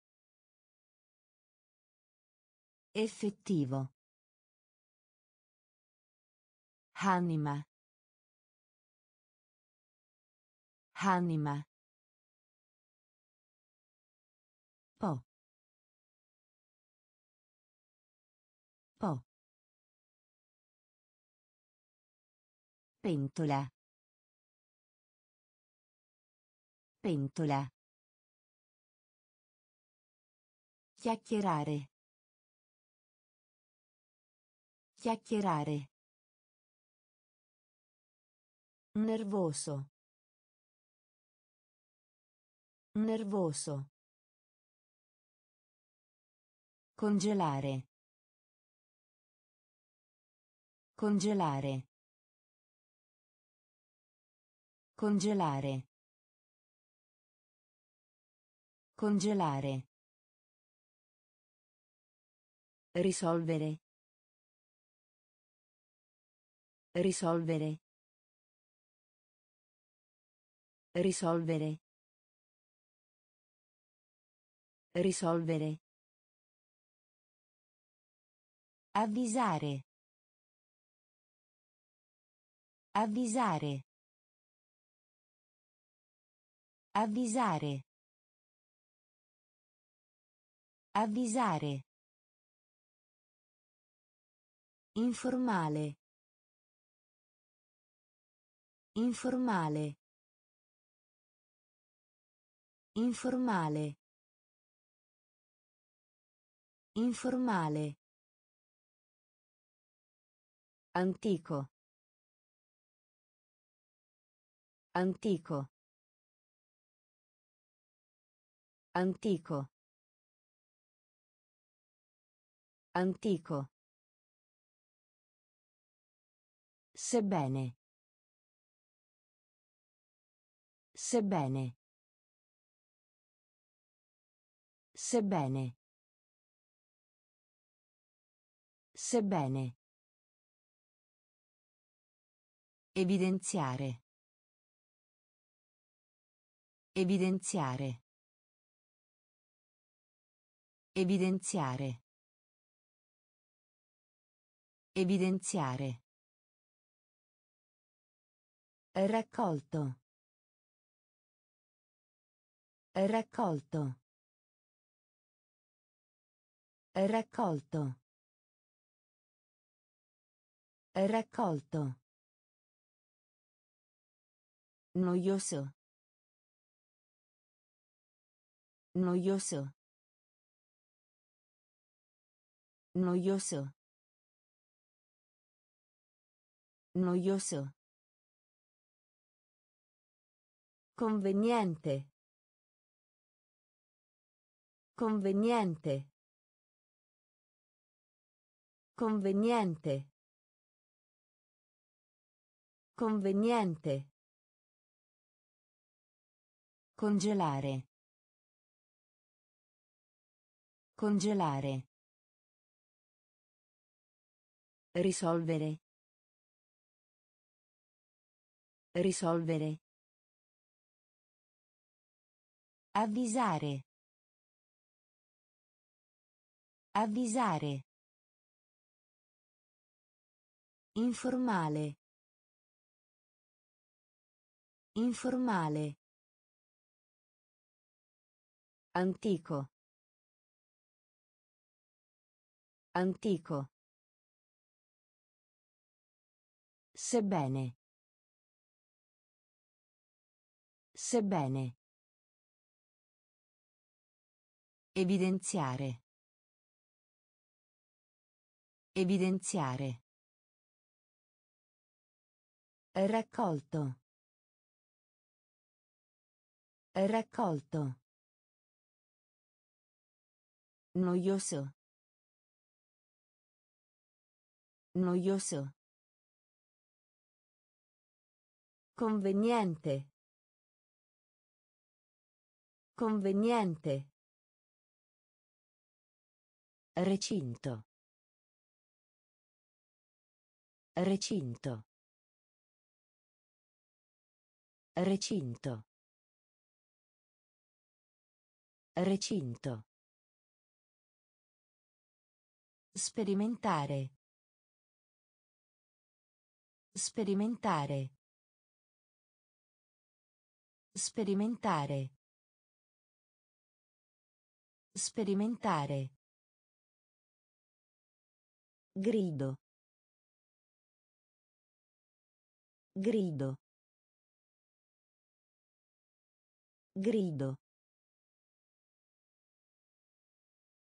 Speaker 1: Effettivo. Anima. Anima. Pentola. Pentola. Chiacchierare. Chiacchierare. Nervoso. Nervoso. Congelare. Congelare. Congelare. Congelare. Risolvere. Risolvere. Risolvere. Risolvere. Avvisare. Avvisare. Avvisare. Avvisare. Informale. Informale. Informale. Informale. Antico. Antico. Antico. Antico. Sebbene. Sebbene. Sebbene. Sebbene. Evidenziare. Evidenziare. Evidenziare. Evidenziare. Raccolto. Raccolto. Raccolto. Raccolto. Noioso. Noioso. Noioso. Noioso. Conveniente. Conveniente. Conveniente. Conveniente. Congelare. Congelare. Risolvere. Risolvere. Avvisare. Avvisare. Informale. Informale. Antico. Antico. Sebbene. Sebbene. Evidenziare. Evidenziare. Raccolto. Raccolto. Noioso. Noioso. Conveniente. Conveniente. Recinto. Recinto. Recinto. Recinto. Sperimentare. Sperimentare. Sperimentare. Sperimentare. Grido. Grido. Grido.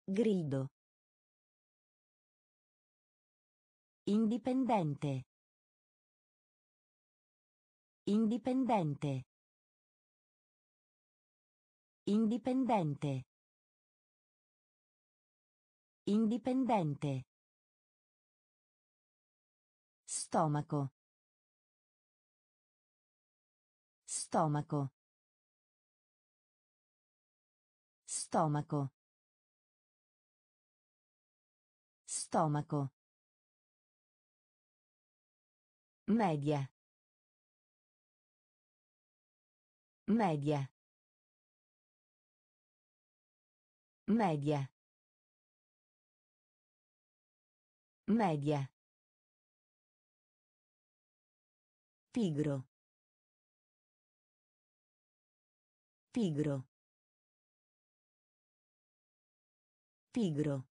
Speaker 1: Grido. Indipendente. Indipendente. Indipendente. Indipendente. Stomaco. Stomaco. Stomaco. Stomaco. Media. Media. Media. Media. Pigro. Pigro. Pigro.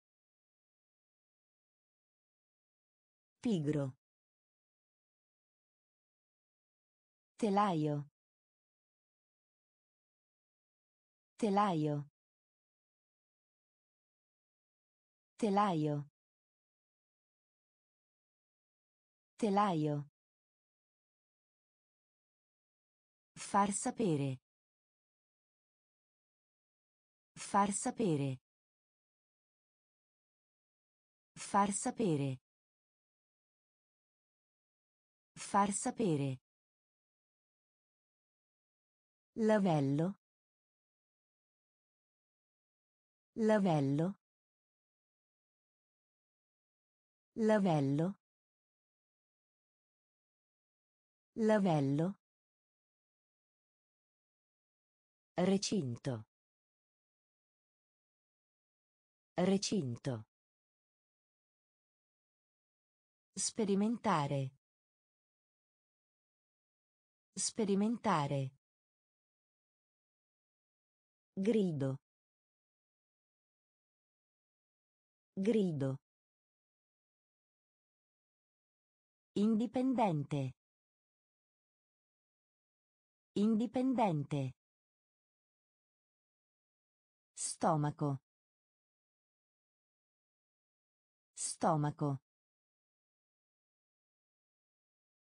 Speaker 1: Pigro. Telaio. Telaio. Telaio. Telaio. Far sapere. Far sapere. Far sapere. Far sapere. Lavello. Lavello. Lavello. Lavello. Recinto. Recinto. Sperimentare. Sperimentare. Grido. Grido. Indipendente. Indipendente. Stomaco. Stomaco.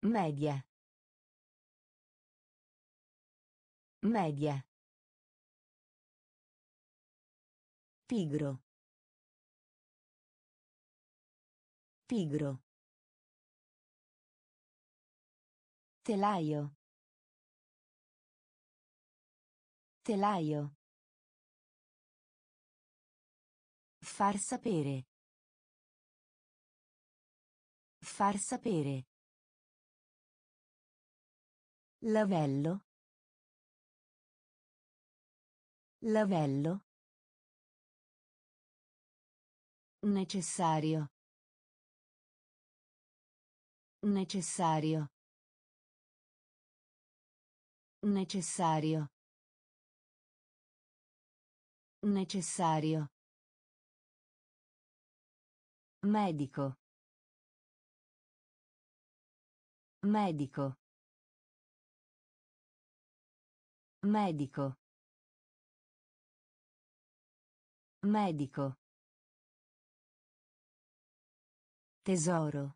Speaker 1: Media. Media. Pigro. Pigro. Telaio. Telaio. Far sapere. Far sapere. Lavello. Lavello. Necessario. Necessario. Necessario. Necessario. Medico. Medico. Medico. Medico. Tesoro.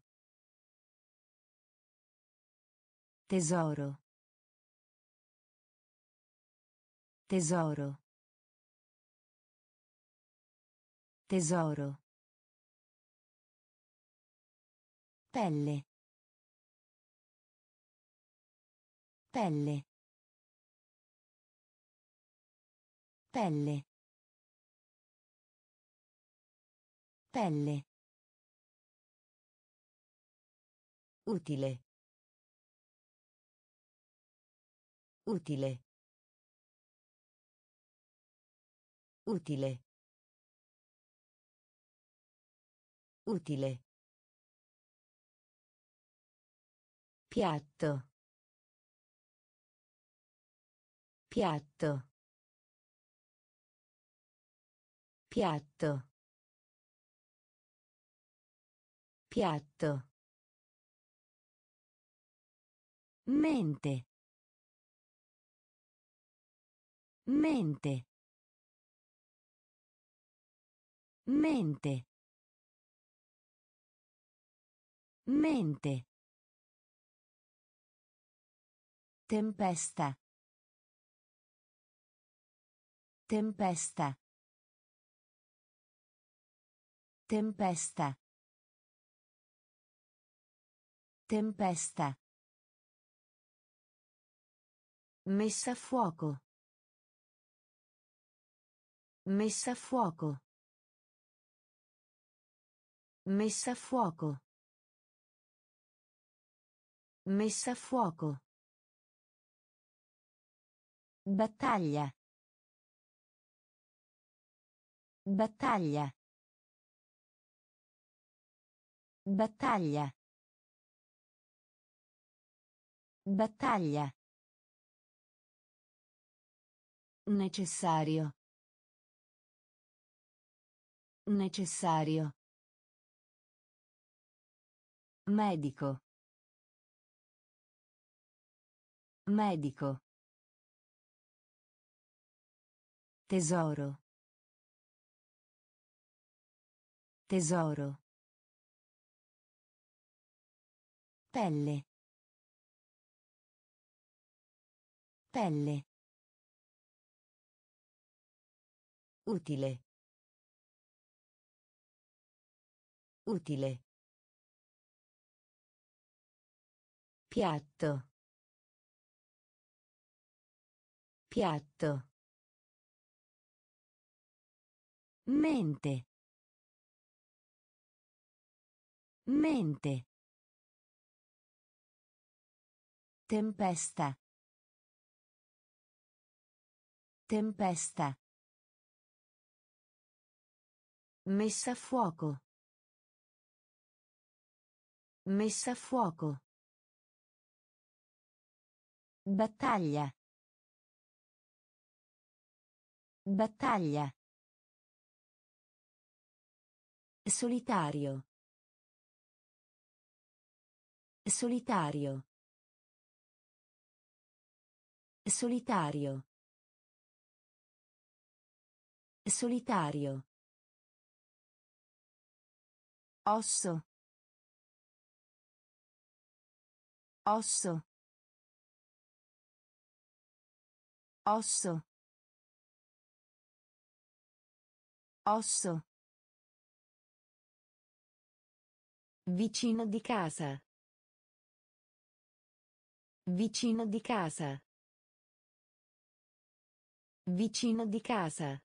Speaker 1: Tesoro. Tesoro. Tesoro. Pelle. Pelle. Pelle. Pelle. Utile. Utile. Utile. Utile. Piatto. Piatto. Piatto. Piatto. Mente. Mente. Mente. Mente. Tempesta. Tempesta. Tempesta. Tempesta. Messa a fuoco. Messa a fuoco. Messa a fuoco. Messa a fuoco. Battaglia. Battaglia. Battaglia. Battaglia. Necessario. Necessario. Medico. Medico. Tesoro. Tesoro. Pelle. Pelle. Utile. Utile. Piatto. Piatto. Mente. Mente. Tempesta. Tempesta. Messa a fuoco. Messa a fuoco. Battaglia. Battaglia. Solitario. Solitario. Solitario. Solitario. Osso. Osso. Osso. Osso. Vicino di casa. Vicino di casa. Vicino di casa.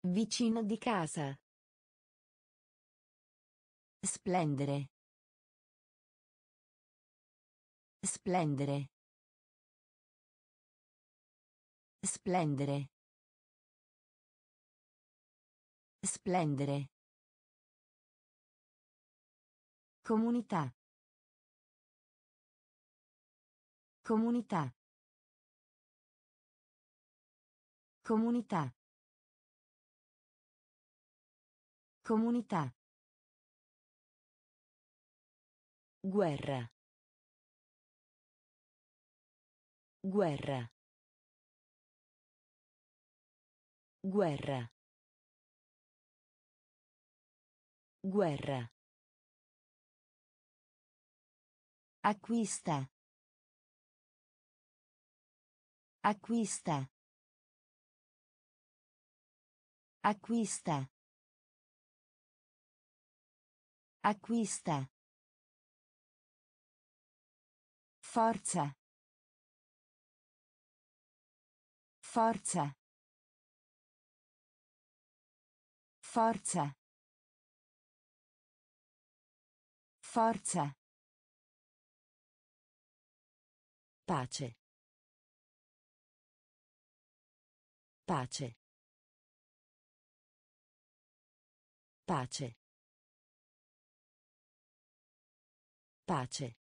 Speaker 1: Vicino di casa. Splendere. Splendere. Splendere. Splendere. Comunità. Comunità. Comunità. Comunità. Guerra. Guerra. Guerra. Guerra. Acquista. Acquista. Acquista. Acquista. Forza. Forza. Forza. Forza. Pace. Pace. Pace. Pace.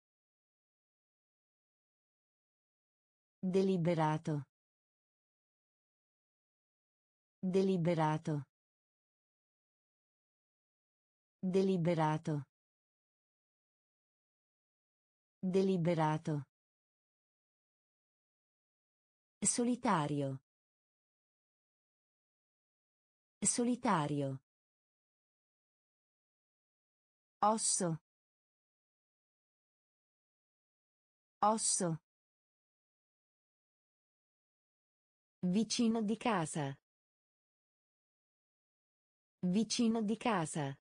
Speaker 1: Deliberato. Deliberato. Deliberato. Deliberato. Solitario. Solitario. Osso. Osso. Vicino di casa. Vicino di casa.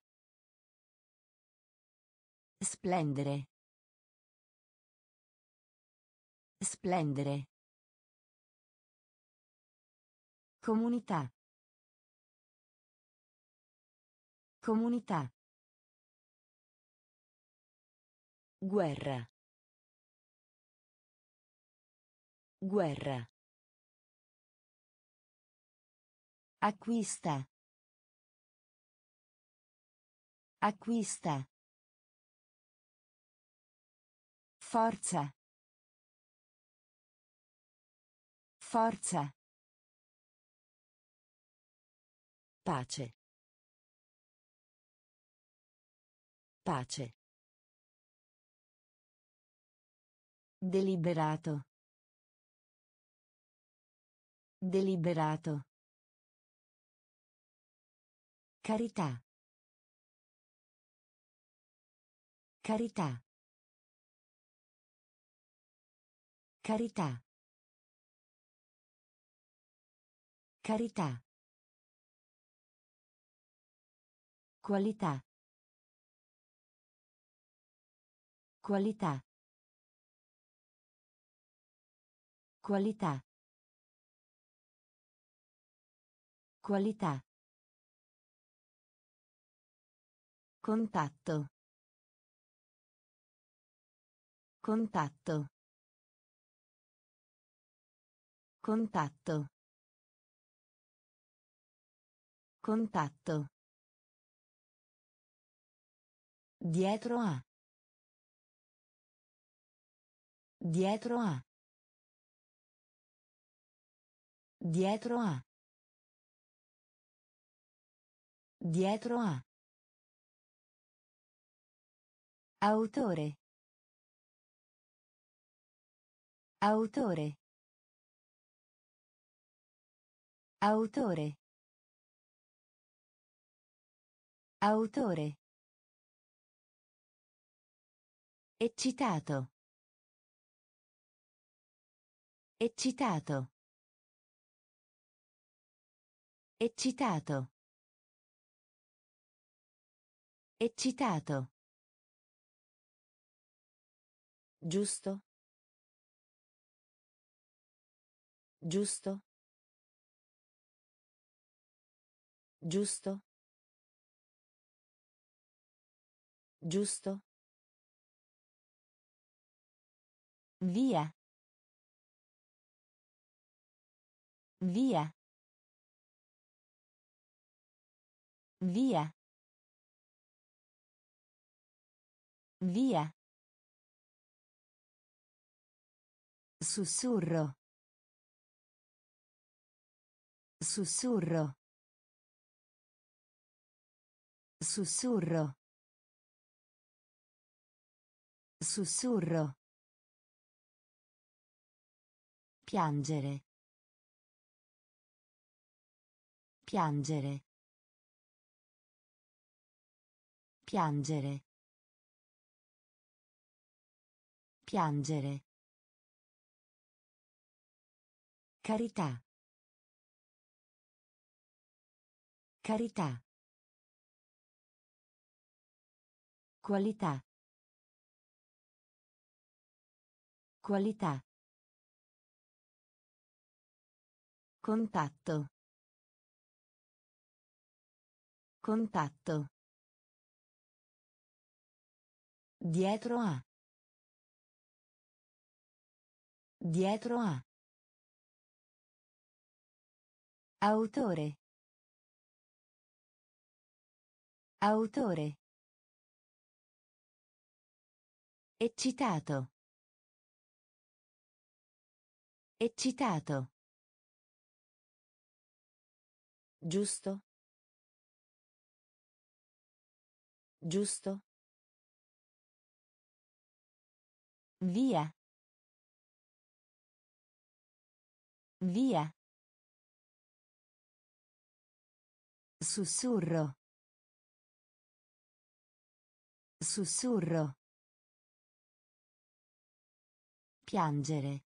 Speaker 1: Splendere. Splendere. Comunità. Comunità. Guerra. Guerra. Acquista. Acquista. Forza. Forza. Pace. Pace. Deliberato. Deliberato. Carità. Carità. Carità. Carità. Qualità. Qualità. Qualità. Qualità. Contatto. Contatto. Contatto. Contatto. Dietro a. Dietro a. Dietro a. Dietro a. Autore. Autore. Autore. Autore. Eccitato. Eccitato. Eccitato. Eccitato. Giusto. Giusto. Giusto. Giusto. Via. Via. Via. Via. Sussurro. Sussurro. Sussurro. Sussurro. Piangere. Piangere. Piangere. Piangere. Carità. Carità. Qualità. Qualità. Contatto. Contatto. Dietro a. Dietro a. Autore. Autore. Eccitato. Eccitato. Giusto. Giusto. Via. Via. Sussurro. Sussurro. Piangere.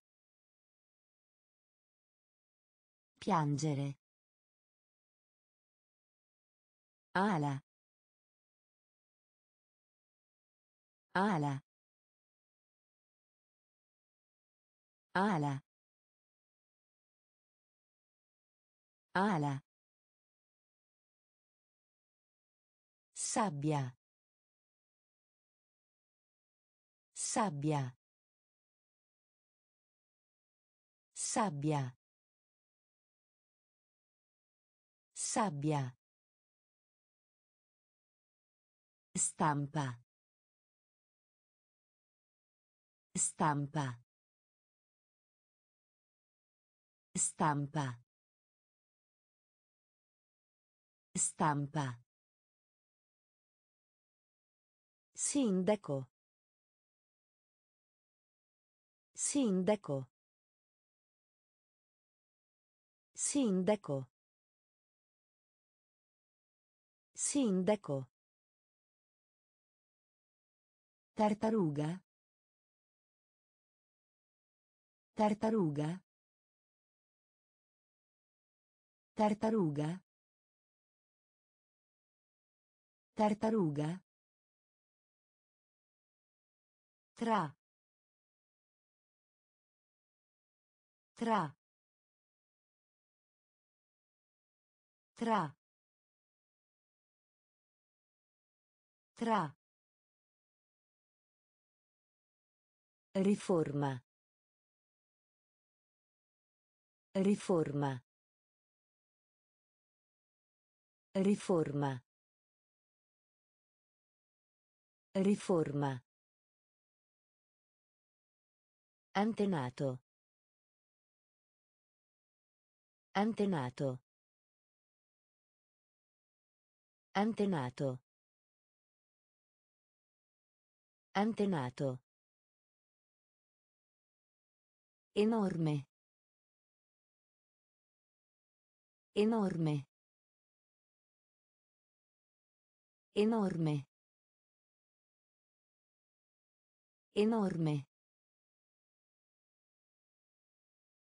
Speaker 1: Piangere. Ala. Ala. Ala. Ala. Sabbia. Sabbia. Sabbia. Sabbia. Stampa. Stampa. Stampa. Stampa. Sindaco. Sindaco. Sindaco. Sindaco. Tartaruga. Tartaruga. Tartaruga. Tartaruga. Tra. Tra. Tra. Tra. Riforma. Riforma. Riforma. Riforma. Antenato. Antenato. Antenato. Antenato. Enorme. Enorme. Enorme. Enorme.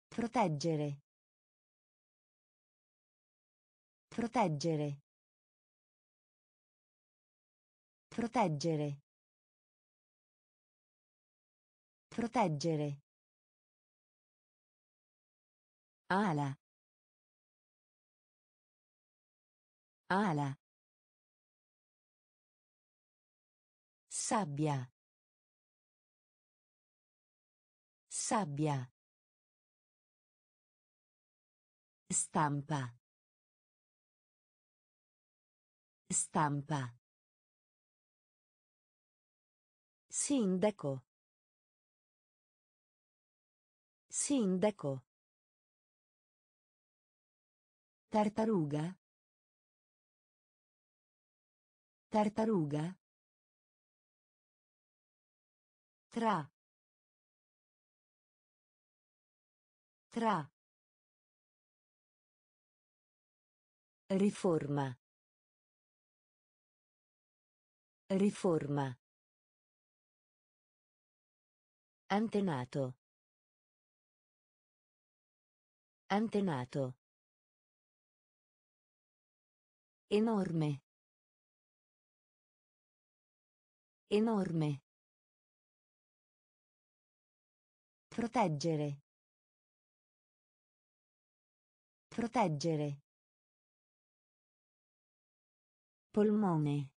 Speaker 1: Proteggere. Proteggere. Proteggere. Proteggere. Ala. Ala. Sabbia. Sabbia. Stampa. Stampa. Sindaco. Sindaco. Tartaruga. Tartaruga. Tra. Tra. Riforma. Riforma. Antenato. Antenato. Enorme. Enorme. Proteggere. Proteggere. Polmone.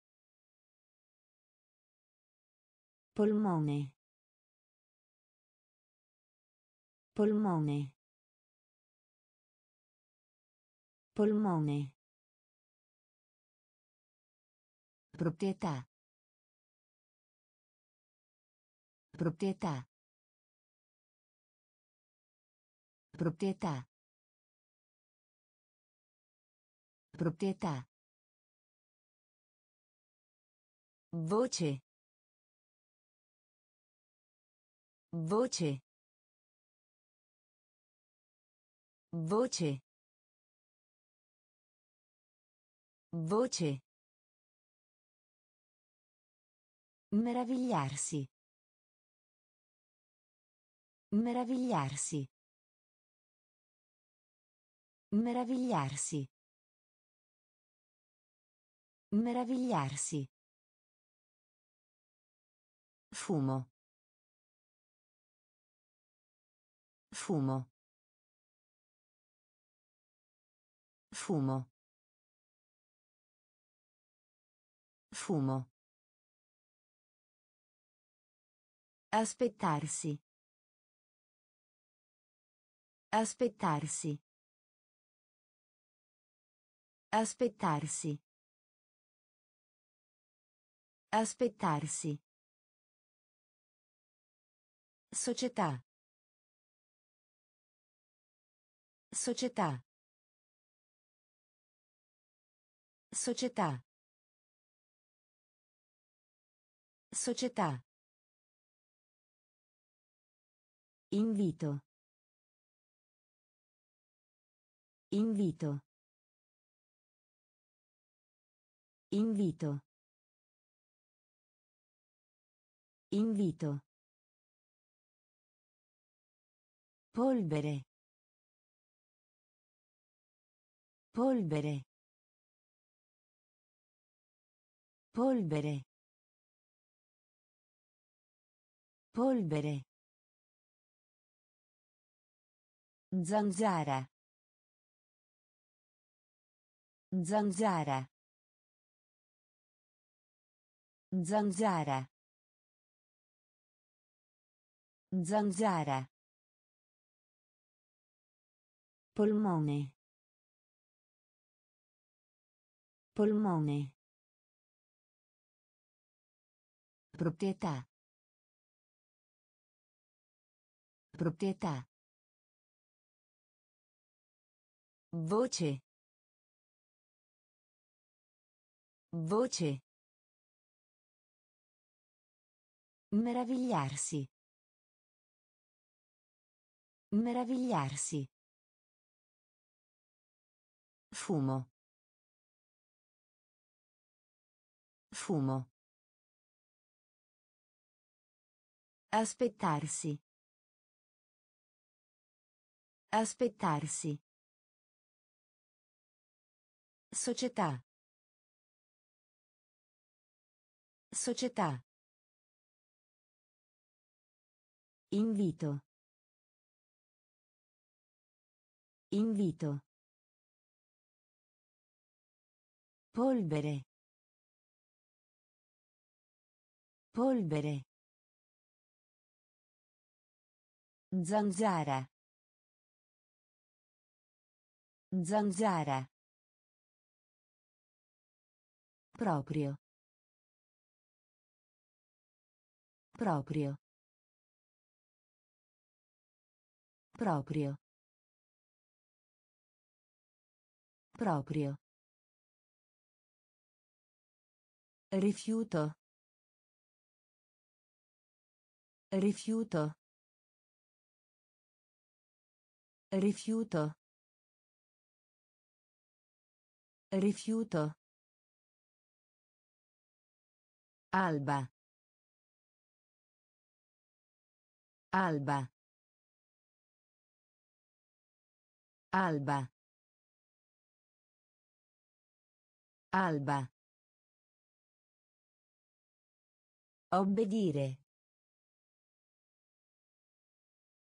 Speaker 1: Polmone. Polmone. Polmone. Proprietà. Proprietà. Proprietà. Proprietà. Voce. Voce. Voce. Voce. Meravigliarsi. Meravigliarsi. Meravigliarsi. Meravigliarsi. Fumo. Fumo. Fumo. Fumo. Aspettarsi. Aspettarsi. Aspettarsi. Aspettarsi. Società. Società. Società. Società. Invito. Invito. Invito. Invito. Polvere. Polvere. Polvere. Polvere. Zanzara. Zanzara. Zanzara. Zanzara. Polmone. Polmone. Proprietà. Proprietà. Voce. Voce. Meravigliarsi. Meravigliarsi. Fumo. Fumo. Aspettarsi. Aspettarsi. Società. Società. Invito. Invito. Polvere. Polvere. Zanzara. Zanzara. Proprio. Proprio. Proprio. Proprio. Rifiuto. Rifiuto. Rifiuto. Rifiuto. Alba. Alba. Alba. Alba. Obbedire.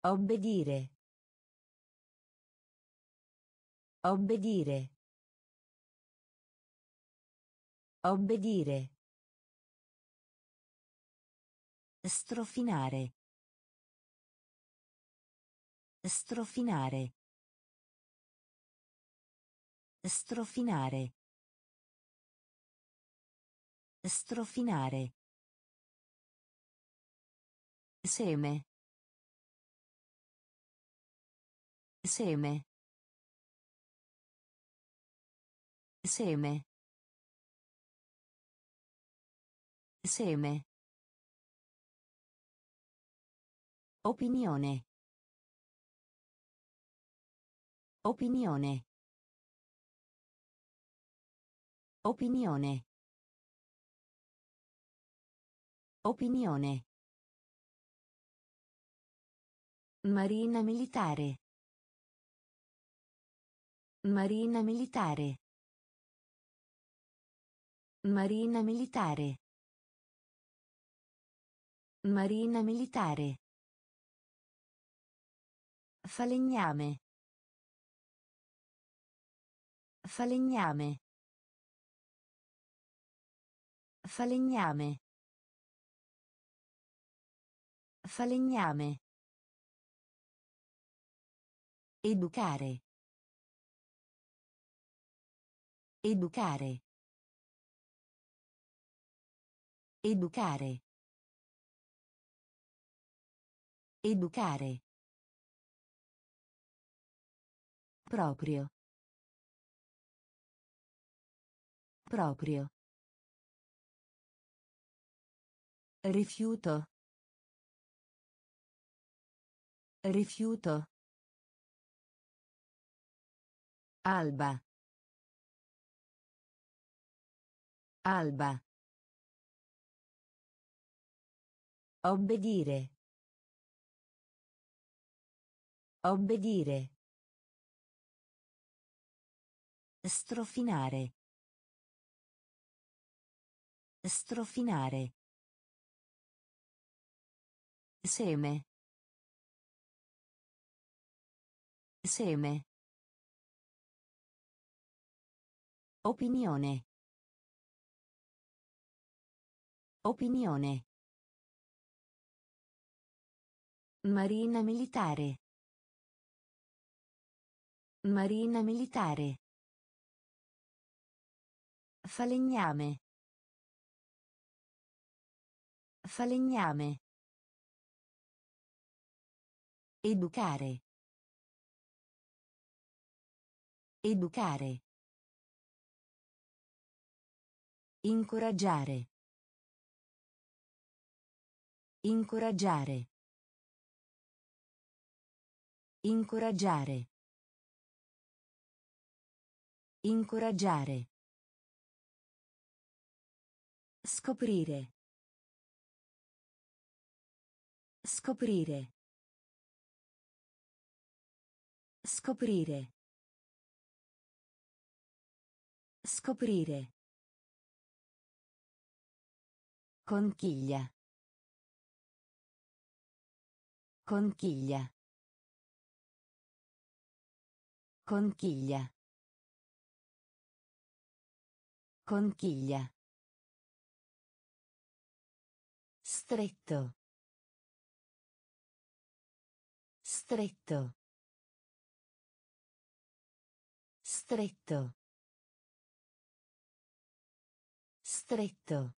Speaker 1: Obbedire. Obbedire. Obbedire. Strofinare. Strofinare. Strofinare. Strofinare. Seme. Seme. Seme. Seme. Opinione. Opinione. Opinione. Opinione. Marina militare. Marina militare. Marina militare. Marina militare. Falegname. Falegname. Falegname. Falegname. Educare. Educare. Educare. Educare. Proprio. Proprio. Rifiuto. Rifiuto. Alba. Alba. Obbedire. Obbedire. Strofinare. Strofinare. Seme. Seme. Opinione. Opinione. Marina militare. Marina militare. Falegname. Falegname. Educare. Educare. Incoraggiare. Incoraggiare. Incoraggiare. Incoraggiare. Scoprire. Scoprire. Scoprire. Scoprire. Conchiglia. Conchiglia. Conchiglia. Conchiglia. Stretto. Stretto. Stretto. Stretto.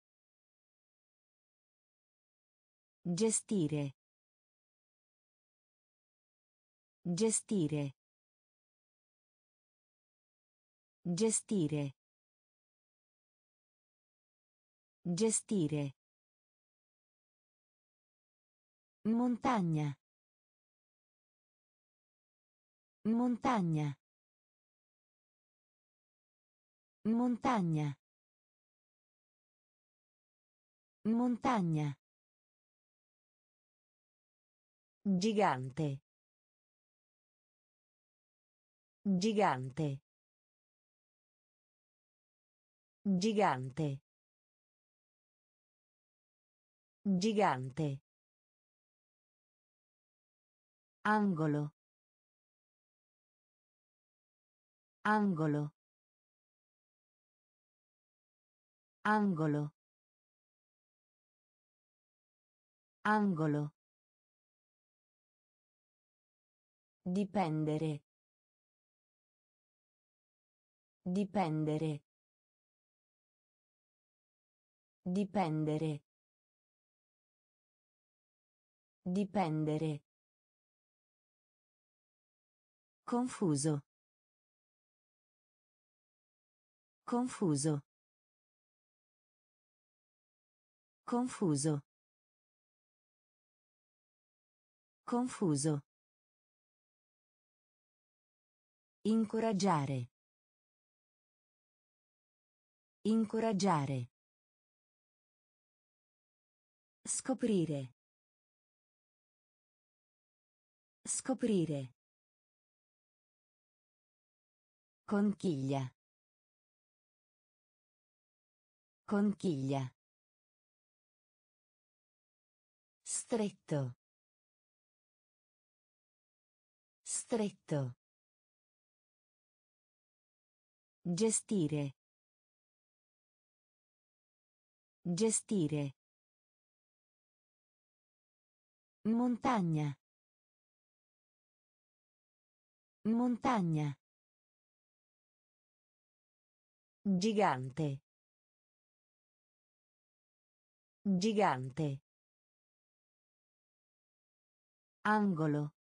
Speaker 1: Gestire. Gestire. Gestire. Gestire. Montagna. Montagna. Montagna. Montagna. Gigante. Gigante. Gigante. Gigante. Angolo. Angolo. Angolo. Angolo. Dipendere. Dipendere. Dipendere. Dipendere. Confuso. Confuso. Confuso. Confuso. Incoraggiare. Incoraggiare. Scoprire. Scoprire. Conchiglia. Conchiglia. Stretto. Stretto. Gestire. Gestire. Montagna. Montagna. Gigante. Gigante. Angolo.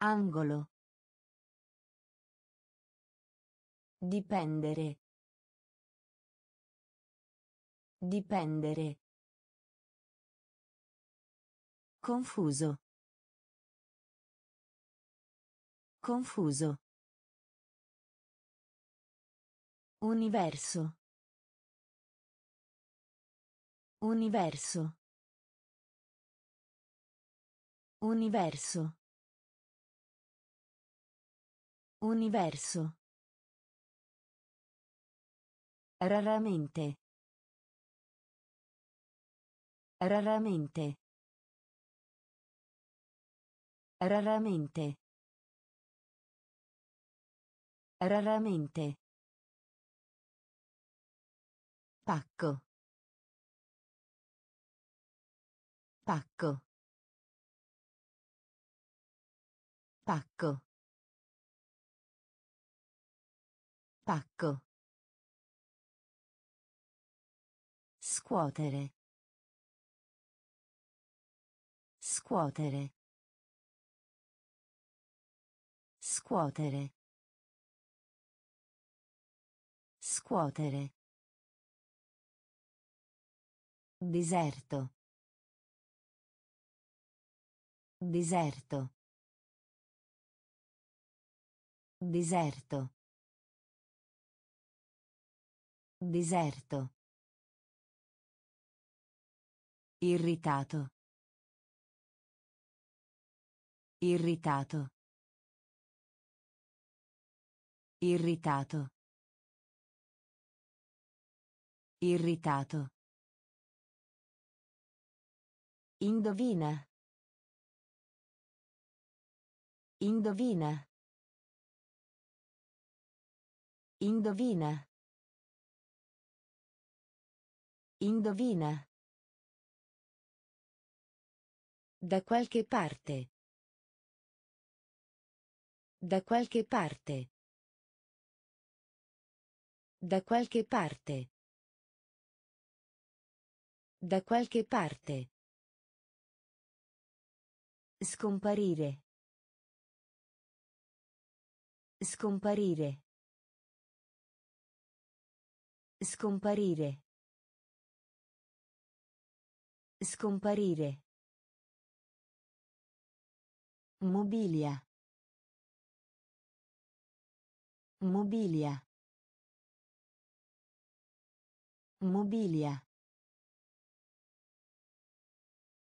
Speaker 1: Angolo. Dipendere. Dipendere. Confuso. Confuso. Universo. Universo. Universo. Universo. Raramente. Raramente. Raramente. Raramente. Pacco. Pacco. Pacco. Pacco. Scuotere. Scuotere. Scuotere. Scuotere. Deserto. Deserto. Deserto. Deserto. Irritato. Irritato. Irritato. Irritato. Indovina. Indovina. Indovina. Indovina. Da qualche parte. Da qualche parte. Da qualche parte. Da qualche parte. Scomparire. Scomparire. Scomparire. Scomparire. Mobilia. Mobilia. Mobilia.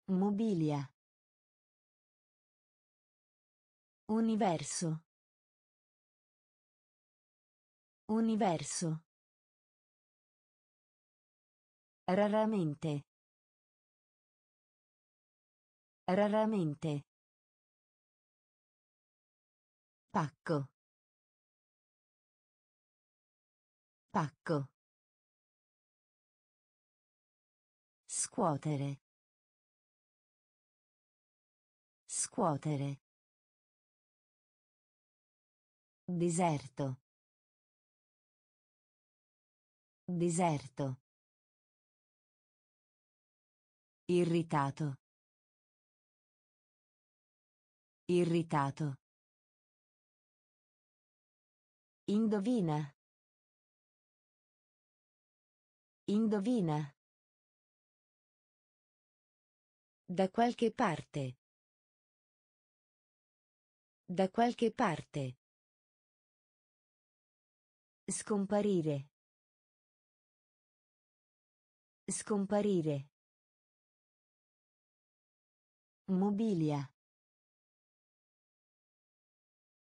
Speaker 1: Mobilia. Universo. Universo. Raramente. Raramente. Pacco. Pacco. Scuotere. Scuotere. Deserto. Deserto. Irritato. Irritato. Indovina. Indovina. Da qualche parte. Da qualche parte. Scomparire. Scomparire. Mobilia.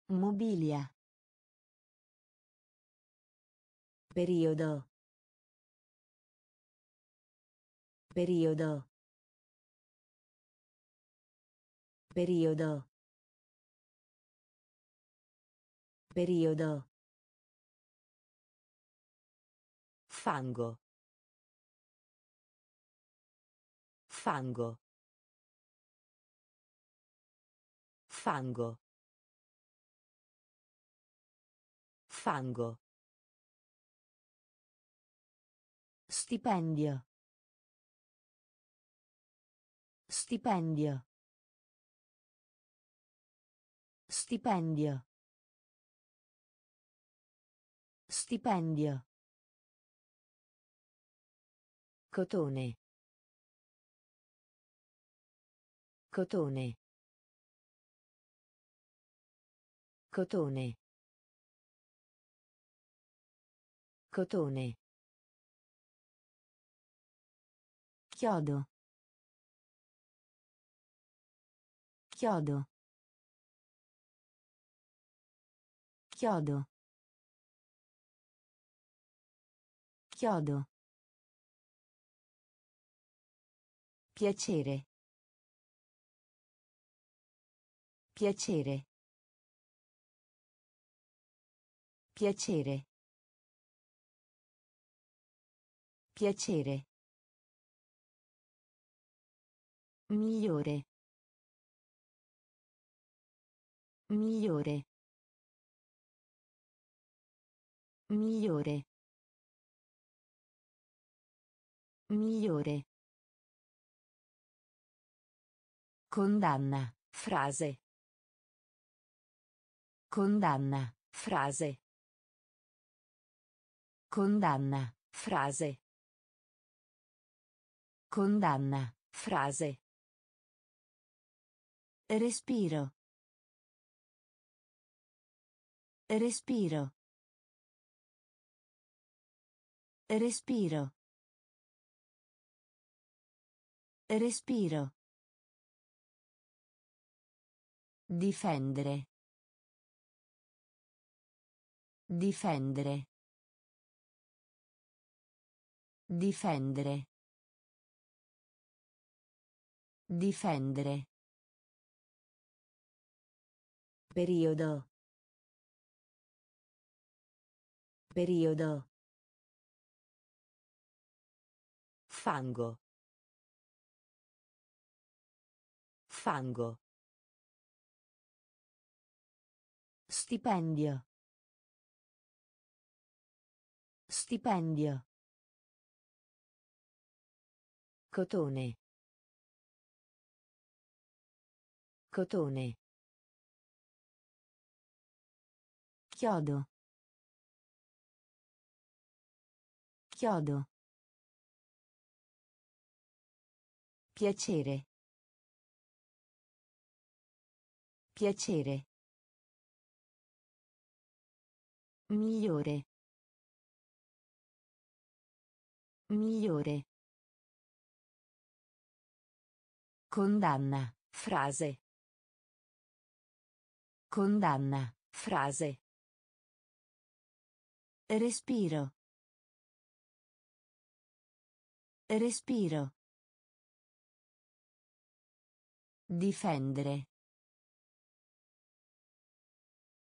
Speaker 1: Mobilia. Periodo. Periodo. Periodo. Periodo. Fango. Fango. Fango. Fango. Stipendio. Stipendio. Stipendio. Stipendio. Cotone. Cotone. Cotone. Cotone. Chiodo. Chiodo. Chiodo. Chiodo. Piacere. Piacere. Piacere. Piacere. Migliore. Migliore. Migliore. Migliore. Condanna. Frase. Condanna. Frase. Condanna. Frase. Condanna. Frase. Respiro. Respiro. Respiro. Respiro. Difendere. Difendere. Difendere. Difendere. Periodo. Periodo. Fango. Fango. Stipendio. Stipendio. Cotone. Cotone. Chiodo. Chiodo. Piacere. Piacere. Migliore. Migliore. Condanna. Frase. Condanna. Frase. Respiro. Respiro. Difendere.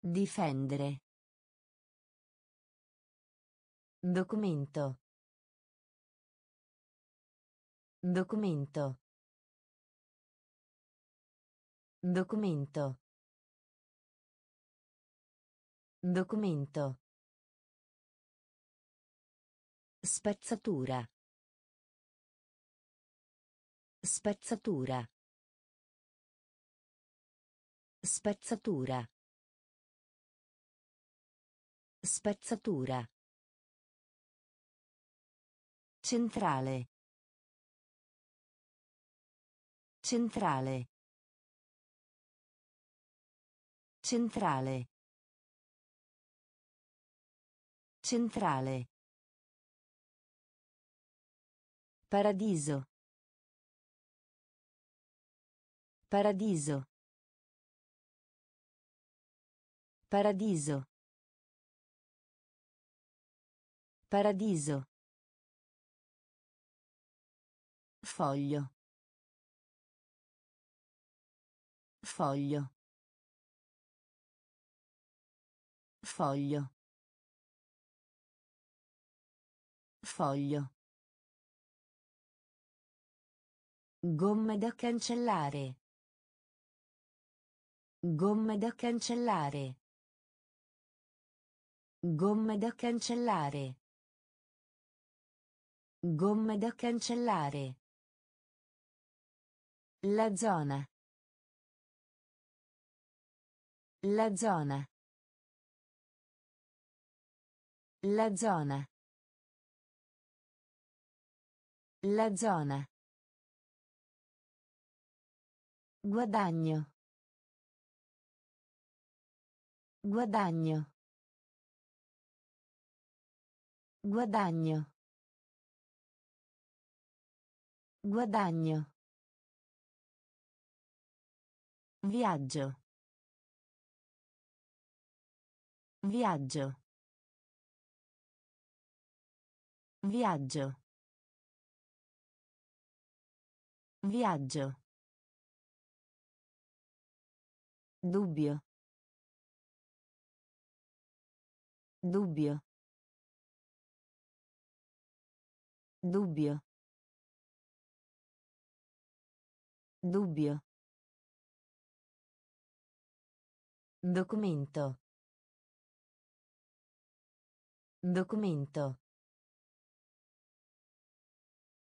Speaker 1: Difendere. Documento. Documento. Documento. Documento. Spezzatura. Spezzatura. Spezzatura. Spezzatura. Centrale. Centrale. Centrale. Centrale. Paradiso. Paradiso. Paradiso. Paradiso. Foglio. Foglio. Foglio. Foglio. Gomme da cancellare. Gomme da cancellare. Gomme da cancellare. Gomme da cancellare. La zona. La zona. La zona. La zona. Guadagno. Guadagno. Guadagno. Guadagno. Viaggio. Viaggio. Viaggio. Viaggio. Dubbio. Dubbio. Dubbio. Dubbio. Documento. Documento.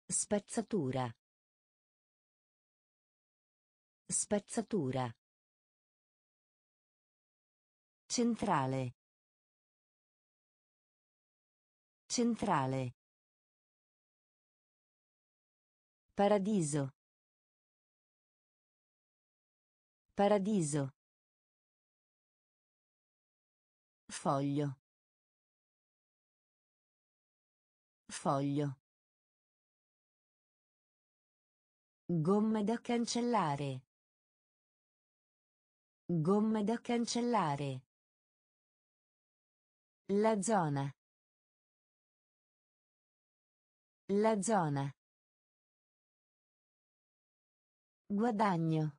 Speaker 1: Spezzatura. Spezzatura. Centrale. Centrale. Paradiso. Paradiso. Foglio. Foglio. Gomme da cancellare. Gomme da cancellare. La zona. La zona. Guadagno.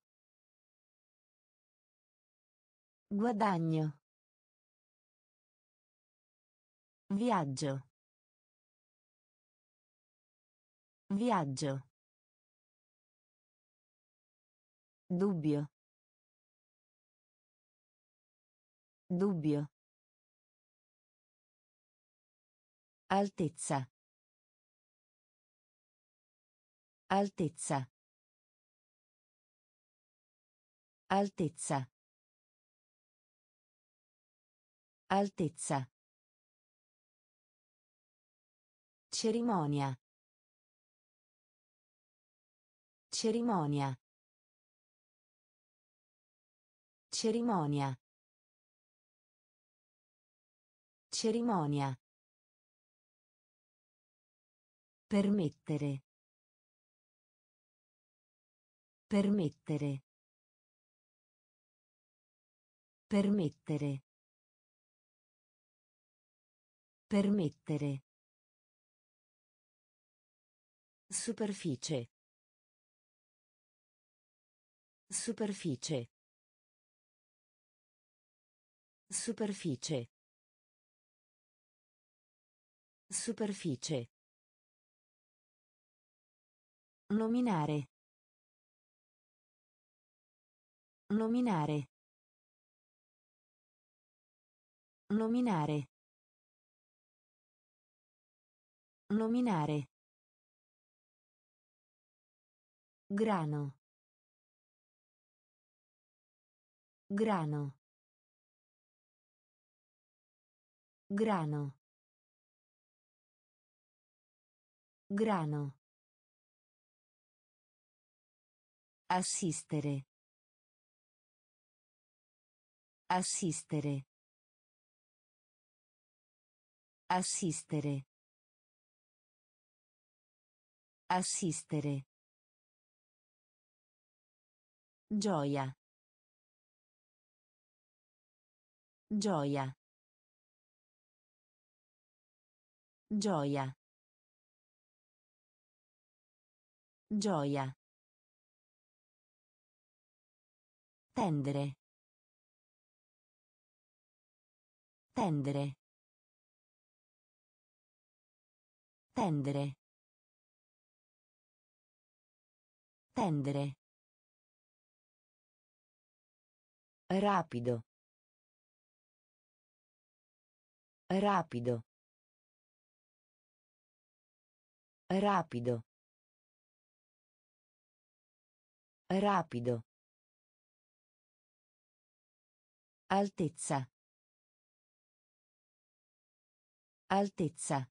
Speaker 1: Guadagno. Viaggio. Viaggio. Dubbio. Dubbio. Altezza. Altezza. Altezza. Altezza. Cerimonia. Cerimonia. Cerimonia. Cerimonia. Permettere. Permettere. Permettere. Permettere. Superficie. Superficie. Superficie. Superficie. Nominare. Nominare. Nominare. Nominare. Grano. Grano. Grano. Grano. Assistere. Assistere. Assistere. Assistere. Gioia. Gioia. Gioia. Gioia. Tendere. Tendere. Tendere. Tendere. Rapido. Rapido. Rapido. Rapido. Altezza. Altezza.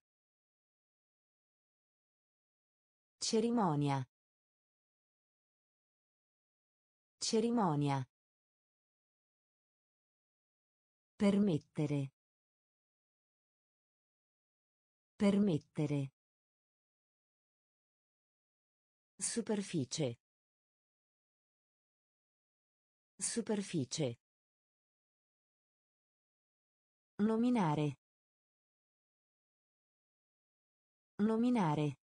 Speaker 1: Cerimonia. Cerimonia. Permettere. Permettere. Superficie. Superficie. Nominare. Nominare.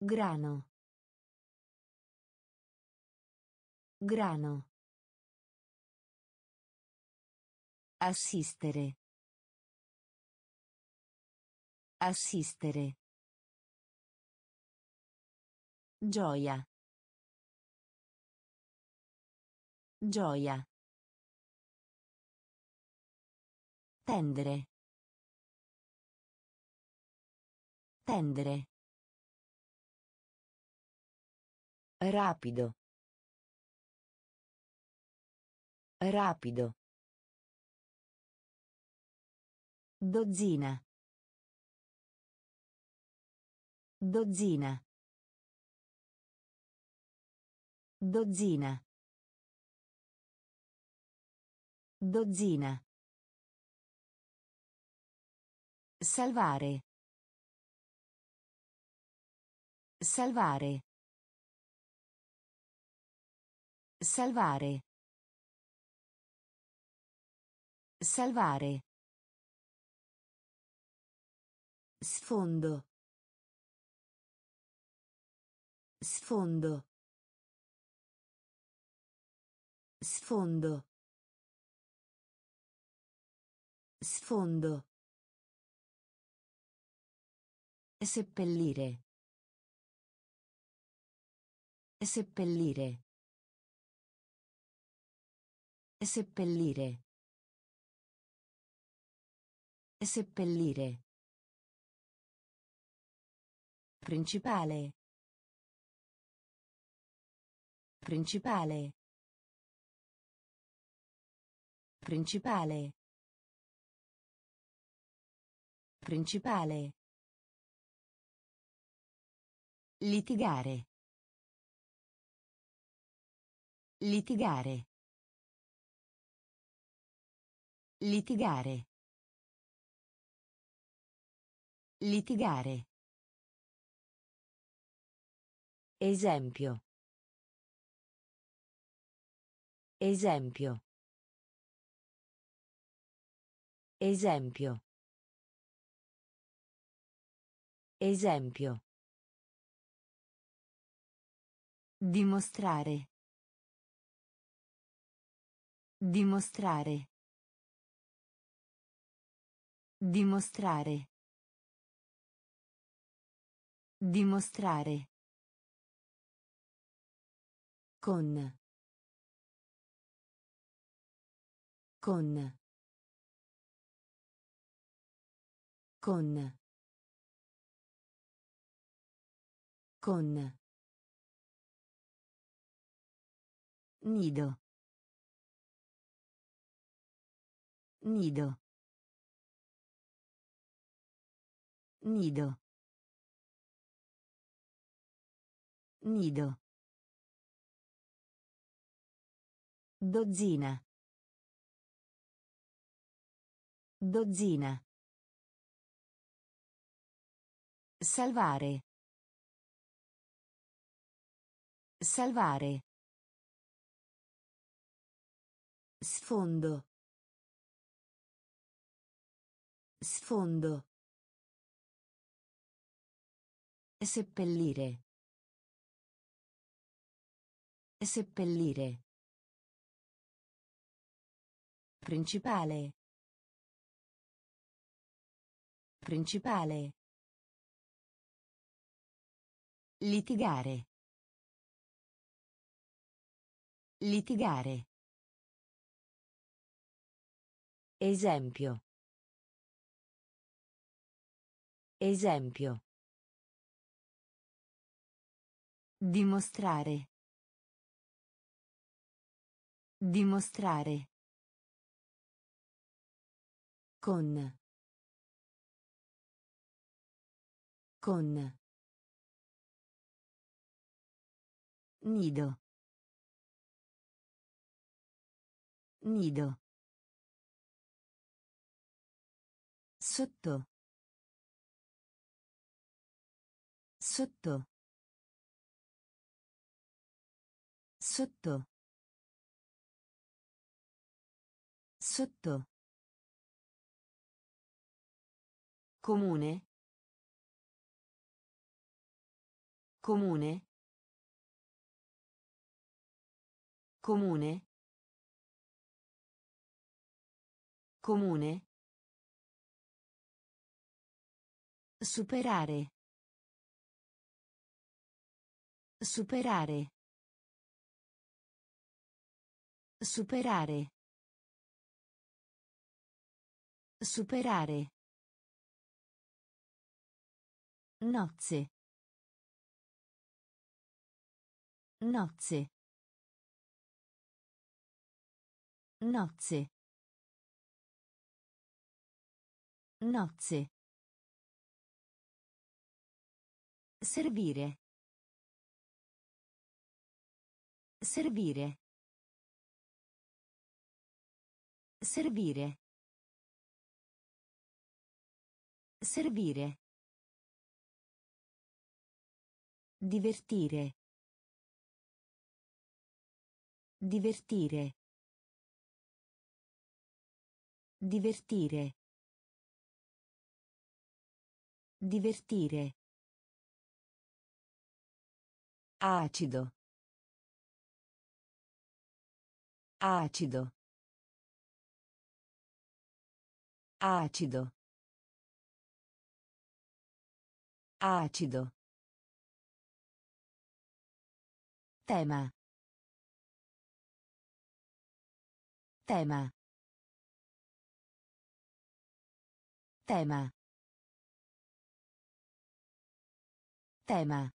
Speaker 1: Grano. Grano. Assistere. Assistere. Gioia. Gioia. Tendere. Tendere. Rapido. Rapido. Dozzina. Dozzina. Dozzina. Dozzina. Salvare. Salvare. Salvare. Salvare. Sfondo. Sfondo. Sfondo. Sfondo. Seppellire. Seppellire. Seppellire. Seppellire. Principale. Principale. Principale. Principale. Litigare. Litigare. Litigare. Litigare. Esempio. Esempio. Esempio. Esempio. Dimostrare. Dimostrare. Dimostrare. Dimostrare. Con. Con. Con. Con. Nido. Nido. Nido. Nido. Dozzina. Dozzina. Salvare. Salvare. Sfondo. Sfondo. Seppellire. Seppellire. Principale. Principale. Litigare. Litigare. Esempio. Esempio. Dimostrare. Dimostrare. Con. Con. Nido. Nido. Sotto. Sotto. Sotto. Sotto. Comune. Comune. Comune. Comune. Superare. Superare. Superare. Superare. Nozze. Nozze. Nozze. Nozze. Servire. Servire. Servire. Servire. Divertire. Divertire. Divertire. Divertire. Acido. Acido. Acido. Acido. Tema. Tema. Tema. Tema.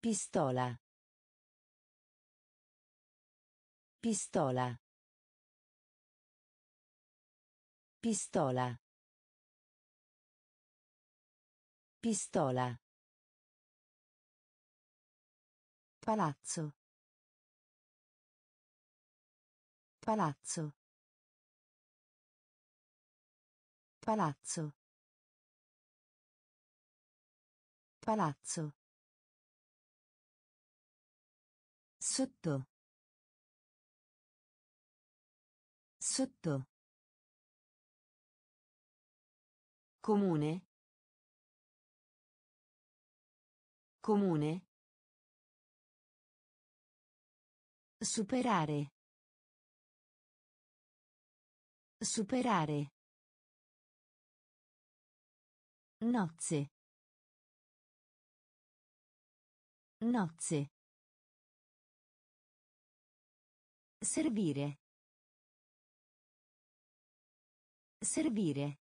Speaker 1: Pistola. Pistola. Pistola. Pistola. Palazzo. Palazzo. Palazzo. Palazzo. Sotto. Sotto. Comune. Comune. Superare. Superare. Nozze. Nozze. Servire. Servire.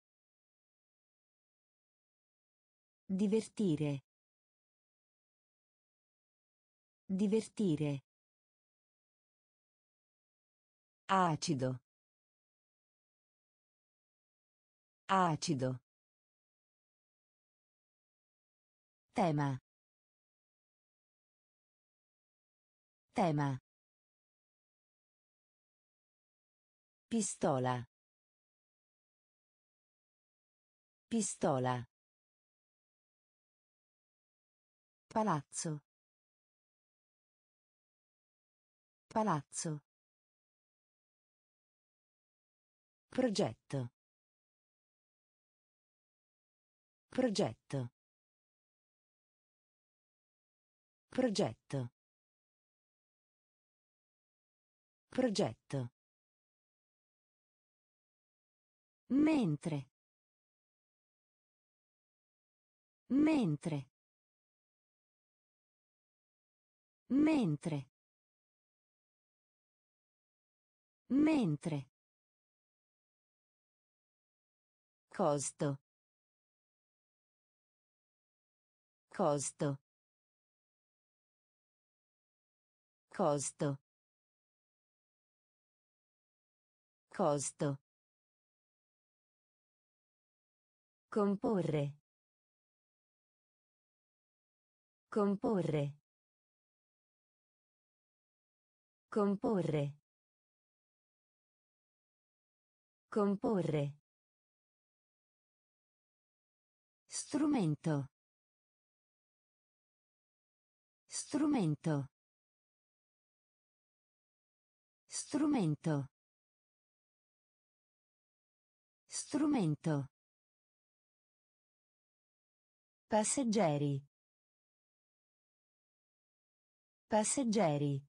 Speaker 1: Divertire. Divertire. Acido. Acido. Tema. Tema. Pistola. Pistola. Palazzo. Palazzo. Progetto. Progetto. Progetto. Progetto. Mentre. Mentre. Mentre. Mentre. Costo. Costo. Costo. Costo. Comporre. Comporre. Comporre. Comporre. Strumento. Strumento. Strumento. Strumento. Passeggeri. Passeggeri.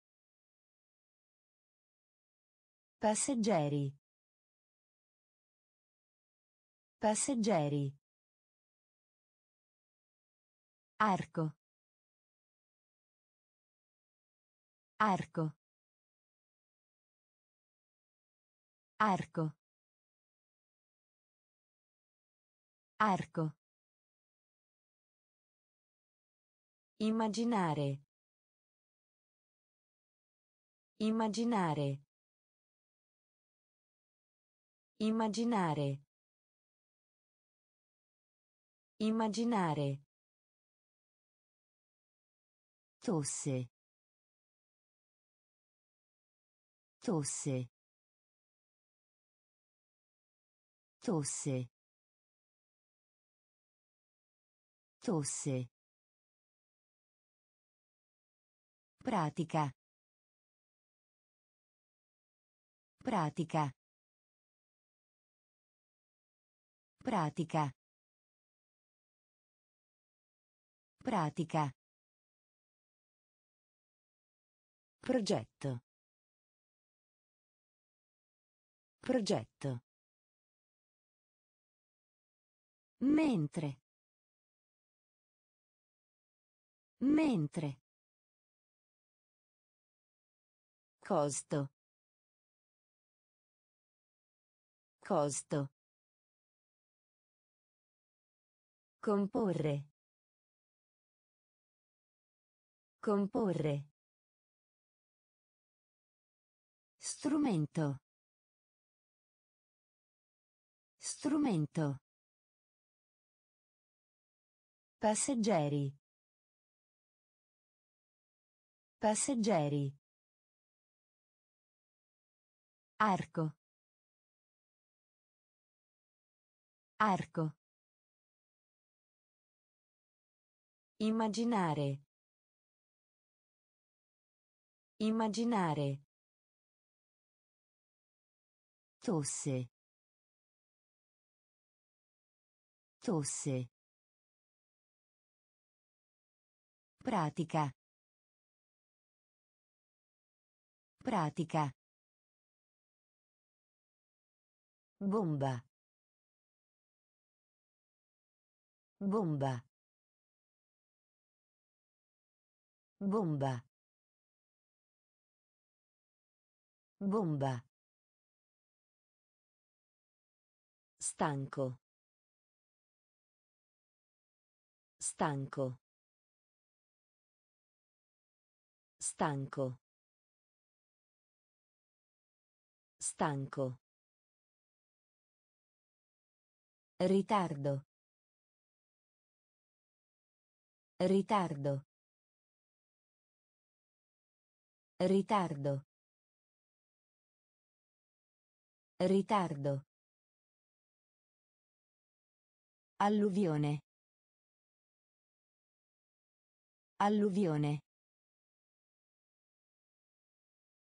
Speaker 1: Passeggeri. Passeggeri. Arco. Arco. Arco. Arco. Immaginare. Immaginare. Immaginare. Immaginare. Tosse. Tosse. Tosse. Tosse. Pratica. Pratica. Pratica. Pratica. Progetto. Progetto. Mentre. Mentre. Costo. Costo. Comporre. Comporre. Strumento. Strumento. Passeggeri. Passeggeri. Arco. Arco. Immaginare. Immaginare. Tosse. Tosse. Pratica. Pratica. Bomba. Bomba. Bomba. Bomba. Stanco. Stanco. Stanco. Stanco. Ritardo. Ritardo. Ritardo. Ritardo. Alluvione. Alluvione.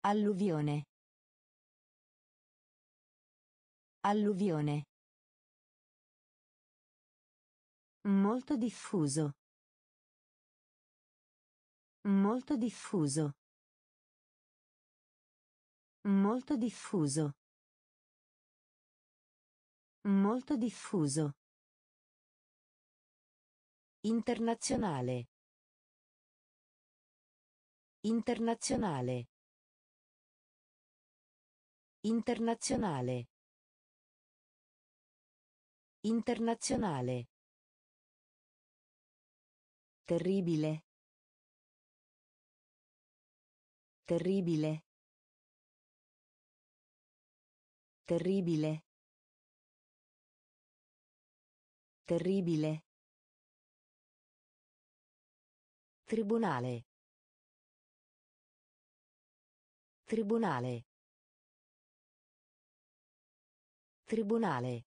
Speaker 1: Alluvione. Alluvione. Molto diffuso. Molto diffuso. Molto diffuso. Molto diffuso. Internazionale. Internazionale. Internazionale. Internazionale. Terribile. Terribile. Terribile. Terribile. Tribunale. Tribunale. Tribunale.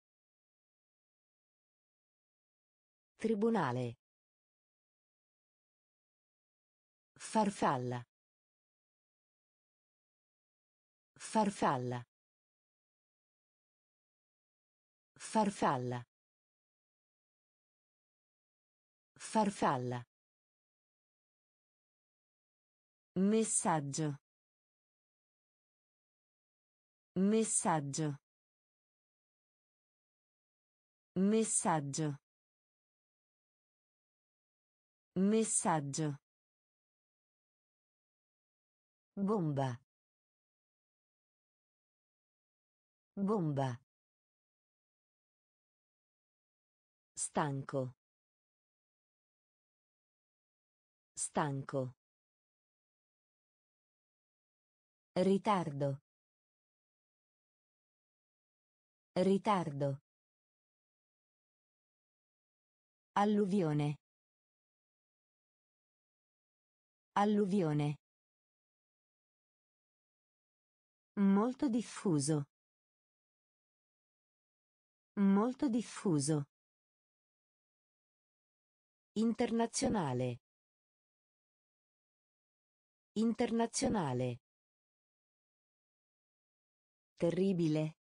Speaker 1: Tribunale. Farfalla. Farfalla. Farfalla. Farfalla. Messaggio. Messaggio. Messaggio. Messaggio. Bomba. Bomba. Stanco. Stanco. Ritardo. Ritardo. Alluvione. Alluvione. Molto diffuso. Molto diffuso. Internazionale. Internazionale. Terribile.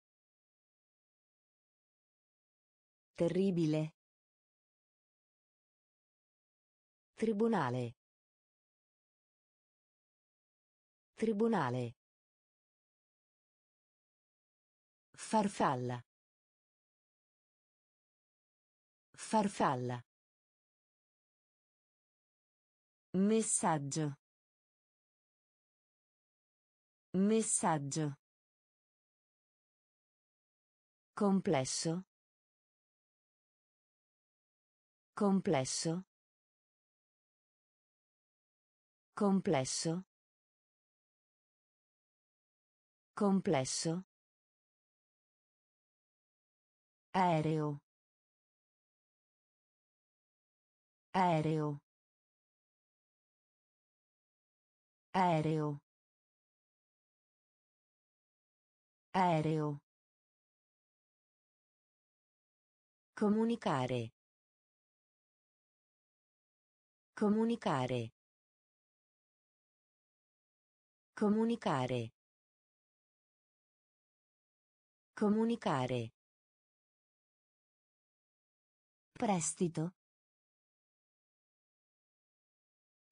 Speaker 1: Terribile. Tribunale. Tribunale. Farfalla. Farfalla. Messaggio. Messaggio. Complesso. Complesso. Complesso. Complesso. Aereo. Aereo. Aereo. Aereo. Comunicare. Comunicare. Comunicare. Comunicare. Prestito.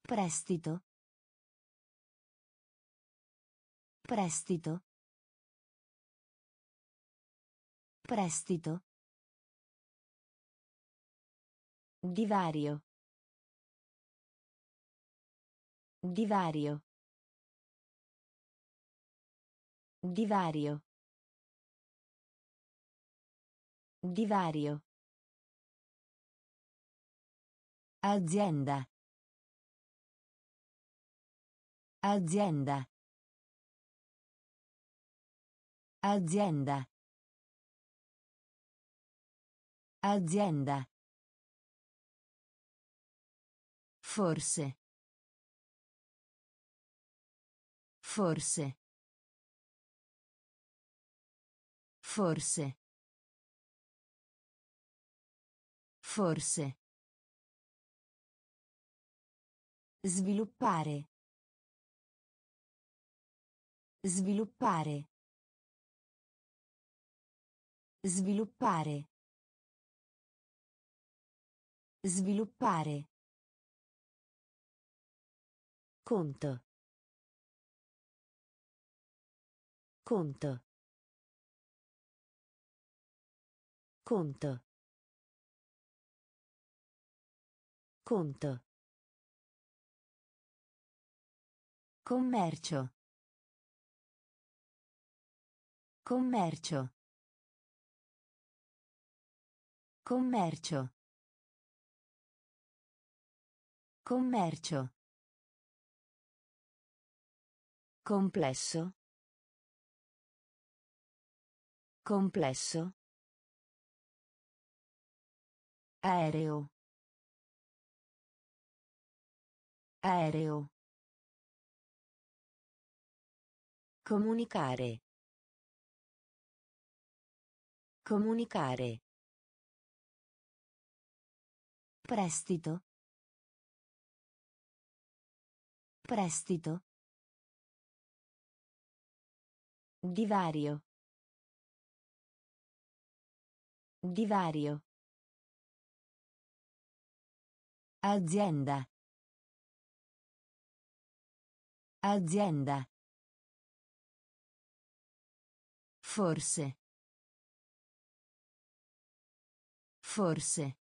Speaker 1: Prestito. Prestito. Prestito. Divario. Divario. Divario. Divario. Azienda. Azienda. Azienda. Azienda. Forse. Forse. Forse. Forse. Sviluppare. Sviluppare. Sviluppare. Sviluppare. Conto. Conto. Conto. Conto. Commercio. Commercio. Commercio. Commercio. Complesso. Complesso. Aereo. Aereo. Comunicare. Comunicare. Prestito. Prestito. Divario. Divario. Azienda. Azienda. Forse. Forse.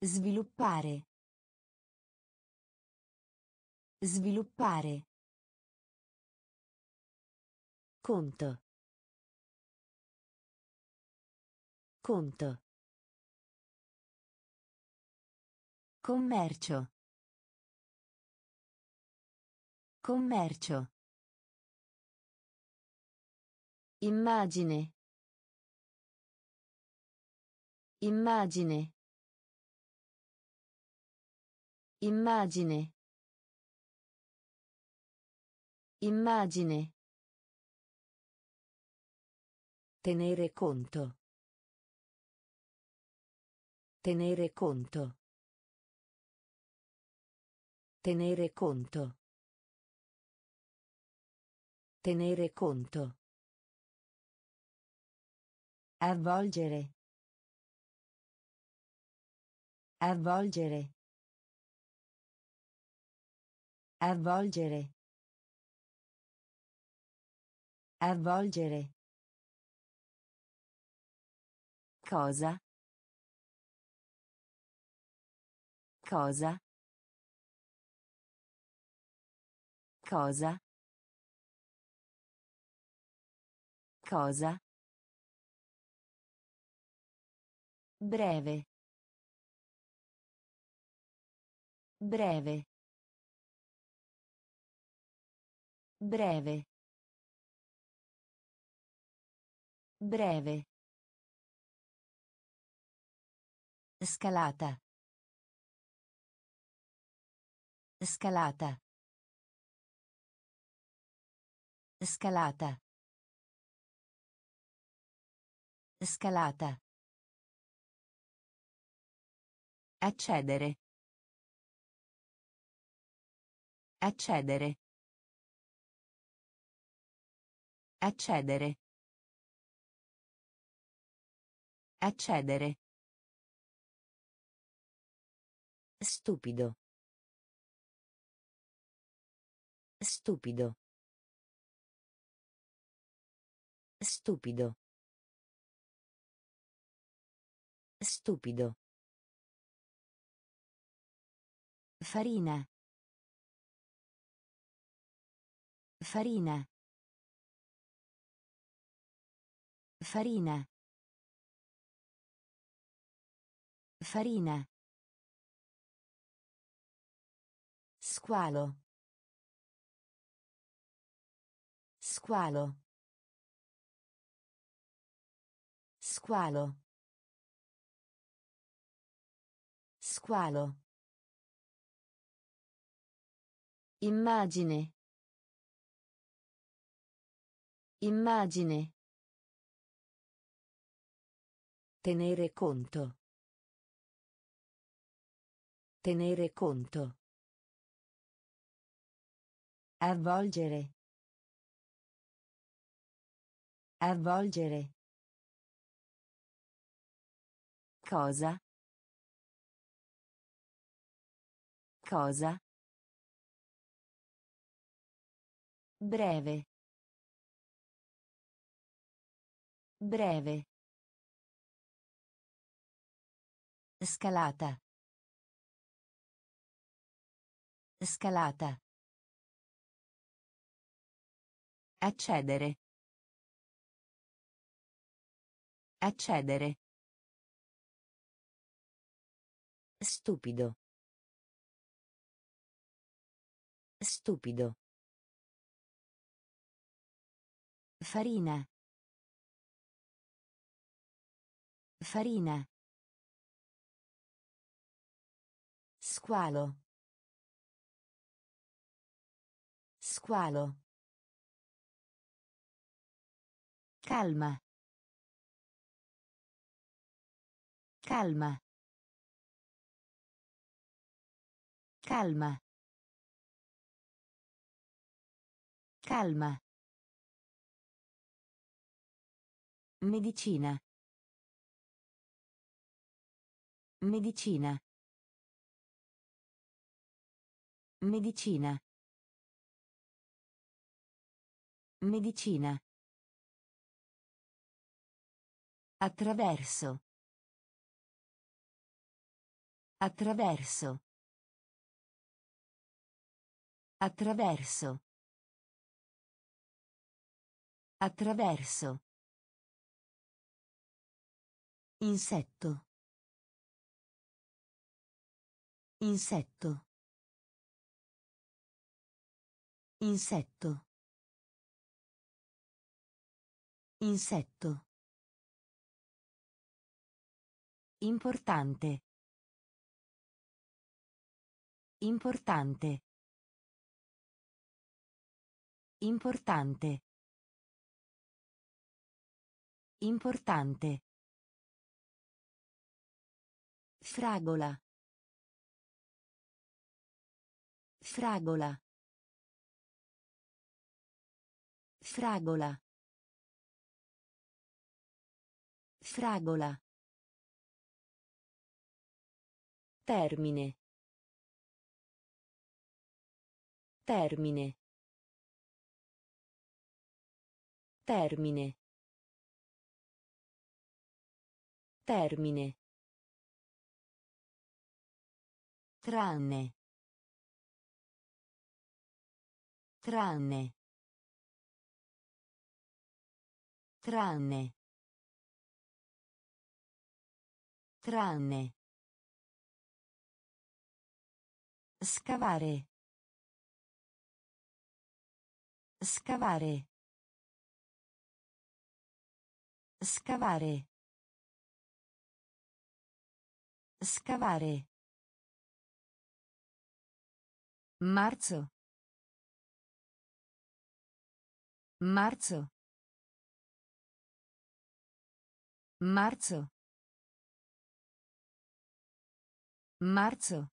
Speaker 1: Sviluppare. Sviluppare. Conto. Conto. Commercio. Commercio. Immagine. Immagine. Immagine. Immagine. Tenere conto. Tenere conto. Tenere conto. Tenere conto. Avvolgere. Avvolgere. Avvolgere. Avvolgere. Cosa? Cosa? Cosa? Cosa? Breve. Breve. Breve. Breve. Scalata. Scalata. Scalata. Scalata. Accedere. Accedere. Accedere. Accedere. Stupido. Stupido. Stupido. Stupido. Farina. Farina. Farina. Farina. Squalo. Squalo. Squalo. Squalo. Immagine. Immagine. Tenere conto. Tenere conto. Avvolgere. Avvolgere. Cosa? Cosa? Breve. Breve. Scalata. Scalata. Accedere. Accedere. Stupido. Stupido. Farina. Farina. Squalo. Squalo. Calma. Calma. Calma. Calma. Medicina. Medicina. Medicina. Medicina. Attraverso. Attraverso. Attraverso. Attraverso. Insetto. Insetto. Insetto. Insetto. Importante. Importante. Importante. Importante. Fragola. Fragola. Fragola. Fragola. Termine. Termine. Termine. Termine. Tranne. Tranne. Tranne. Tranne. Scavare. Scavare. Scavare. Scavare. Marzo. Marzo. Marzo. Marzo.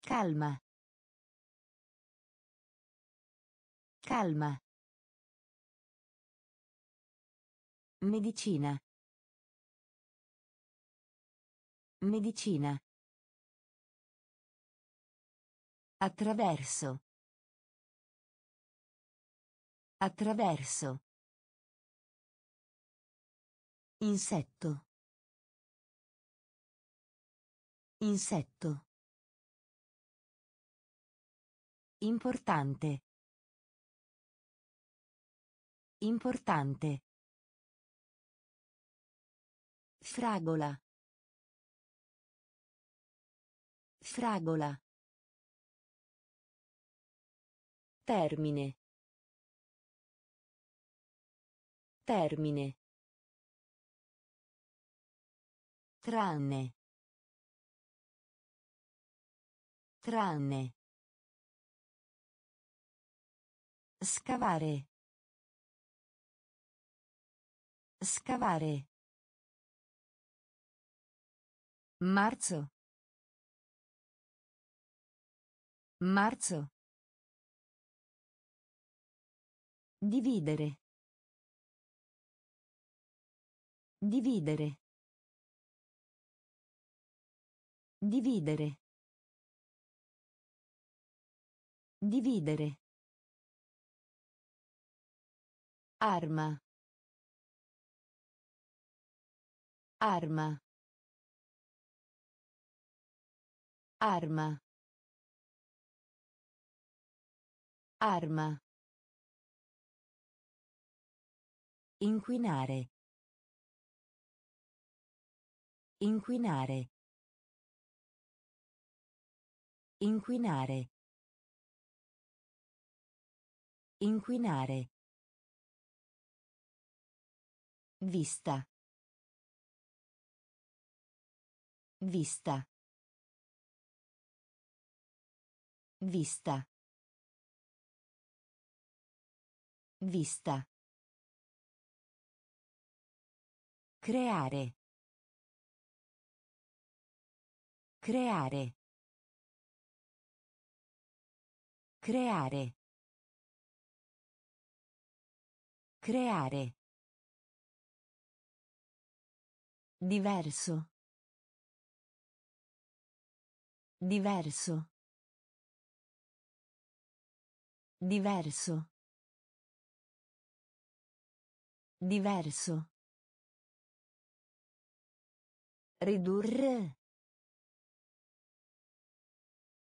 Speaker 1: Calma. Calma. Medicina. Medicina. Attraverso. Attraverso. Insetto. Insetto. Importante. Importante. Fragola. Fragola. Termine. Termine. Tranne. Tranne. Scavare. Scavare. Marzo. Marzo. Dividere. Dividere. Dividere. Dividere. Arma. Arma. Arma. Arma. Inquinare. Inquinare. Inquinare. Inquinare. Vista. Vista. Vista. Vista. Creare. Creare. Creare. Creare. Diverso. Diverso. Diverso. Diverso. Ridurre.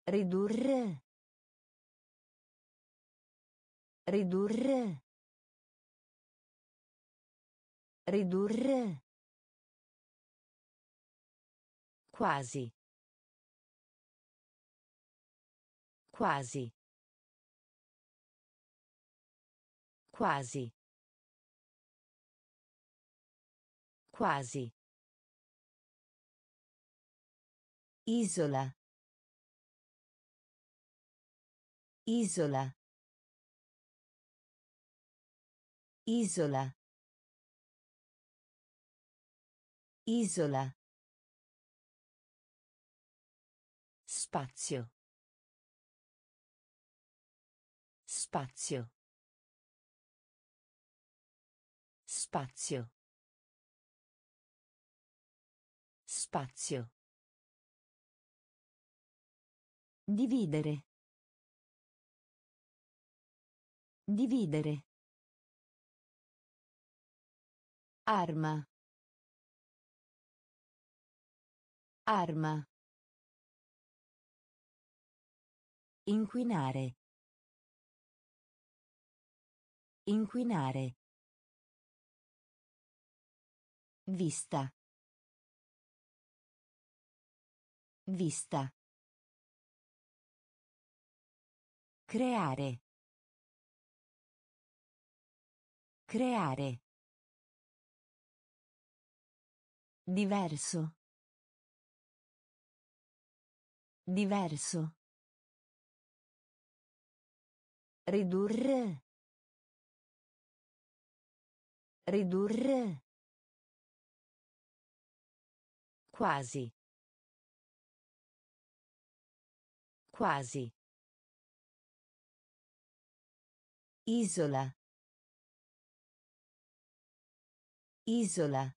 Speaker 1: Ridurre. Ridurre. Ridurre. Quasi. Quasi. Quasi. Quasi. Isola. Isola. Isola. Isola. Spazio. Spazio. Spazio. Spazio. Dividere. Dividere. Arma. Arma. Inquinare. Inquinare. Vista. Vista. Creare. Creare. Diverso. Diverso. Ridurre. Ridurre. Quasi. Quasi. Isola. Isola.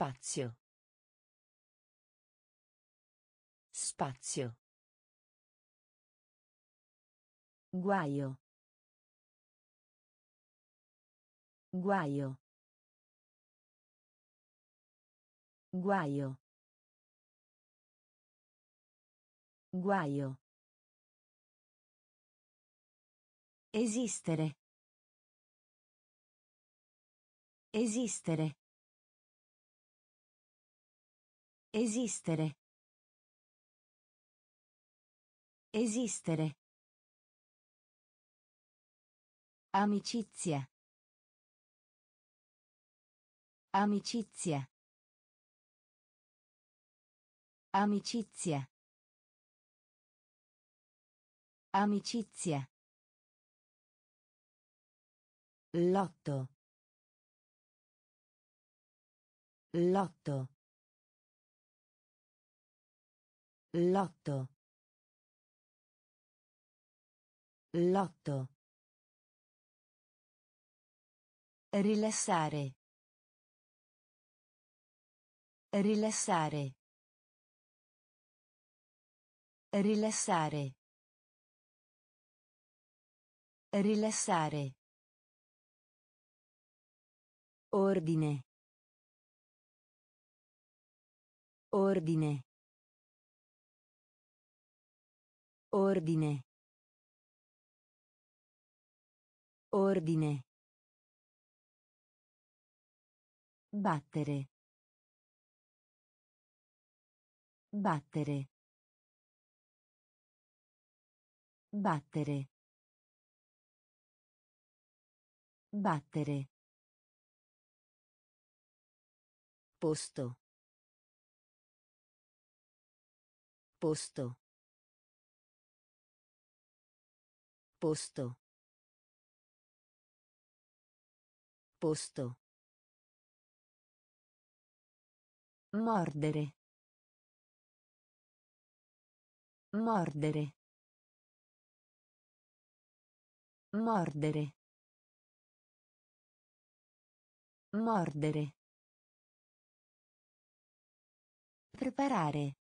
Speaker 1: Spazio. Spazio. Guaio. Guaio. Guaio. Guaio. Esistere. Esistere. Esistere. Esistere. Amicizia. Amicizia. Amicizia. Amicizia. Lotto. Lotto. Lotto. Lotto. Rilassare. Rilassare. Rilassare. Rilassare. Ordine. Ordine. Ordine. Ordine. Battere. Battere. Battere. Battere. Posto. Posto. Posto. Posto. Mordere. Mordere. Mordere. Mordere. Preparare.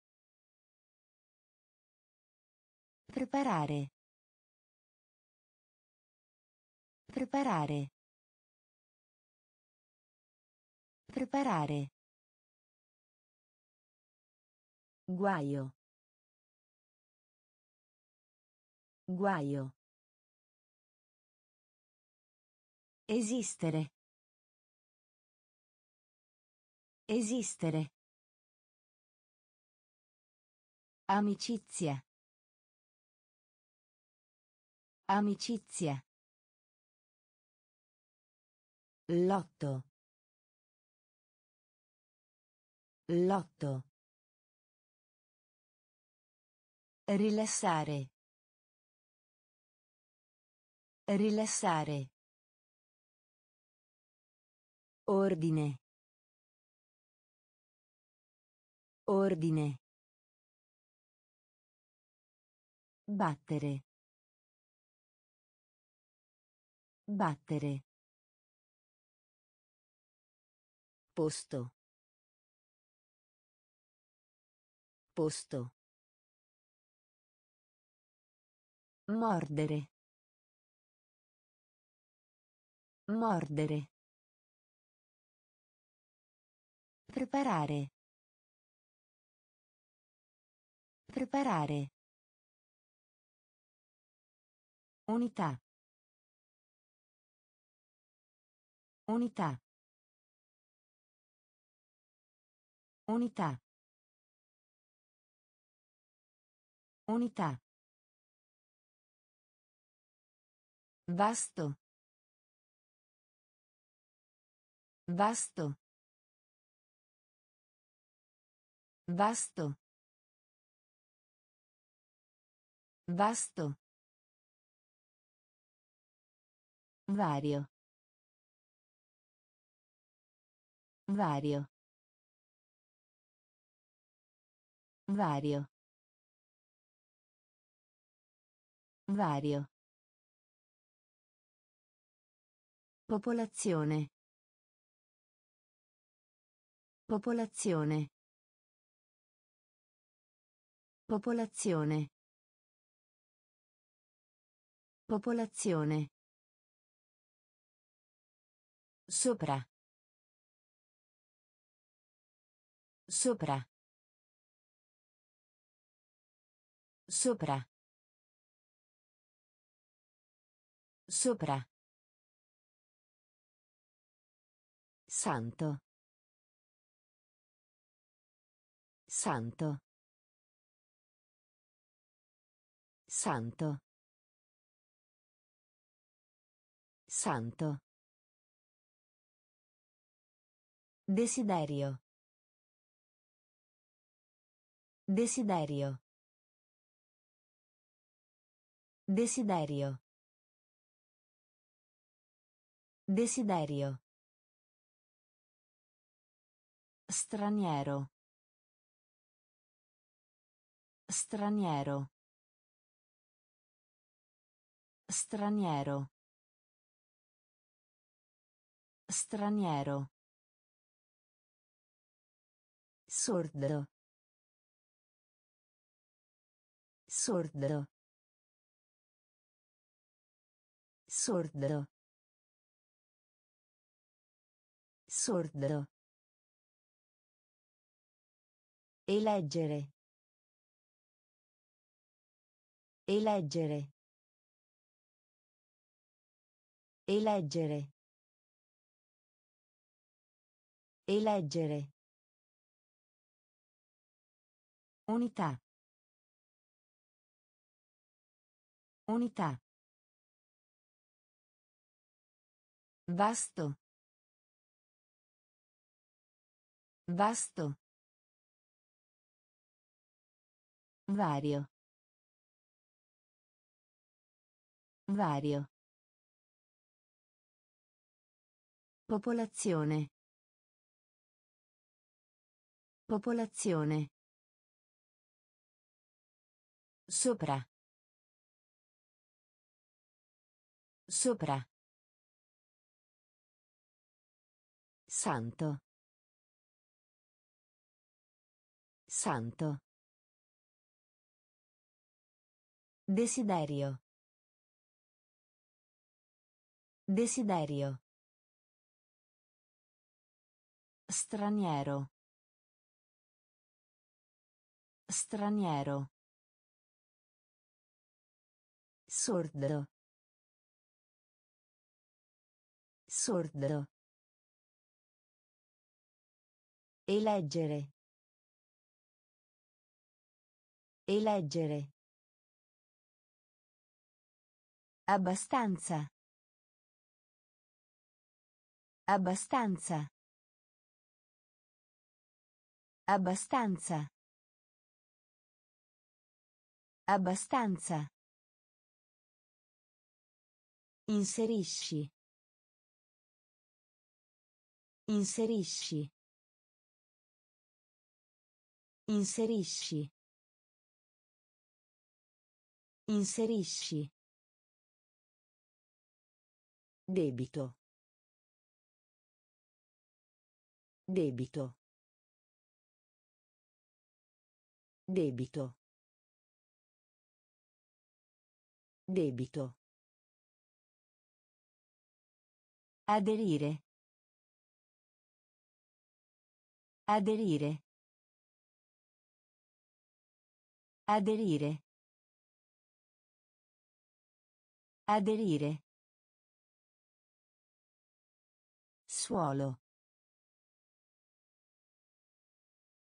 Speaker 1: Preparare. Preparare. Preparare. Guaio. Guaio. Esistere. Esistere. Amicizia. Amicizia. Lotto. Lotto. Rilassare. Rilassare. Ordine. Ordine. Battere. Battere. Posto. Posto. Mordere. Mordere. Preparare. Preparare. Unità. Unità. Unità. Unità. Vasto. Vasto. Vasto. Vasto. Vario. Vario. Vario. Vario. Popolazione. Popolazione. Popolazione. Popolazione. Sopra. Sopra. Sopra. Sopra. Santo. Santo. Santo. Santo. Desiderio. Desiderio. Desiderio. Desiderio. Straniero. Straniero. Straniero. Straniero. Sordo. Sordo. Sordo. Sordo. Eleggere. Eleggere. Eleggere. Eleggere. Unità. Unità. Vasto. Vasto. Vario. Vario. Popolazione. Popolazione. Sopra. Sopra. Santo. Santo. Desiderio. Desiderio. Straniero. Straniero. Sordo. Sordo. Eleggere. Eleggere. Abbastanza. Abbastanza. Abbastanza. Abbastanza. Inserisci. Inserisci. Inserisci. Inserisci. Debito. Debito. Debito. Debito. Aderire. Aderire. Aderire. Aderire. Suolo.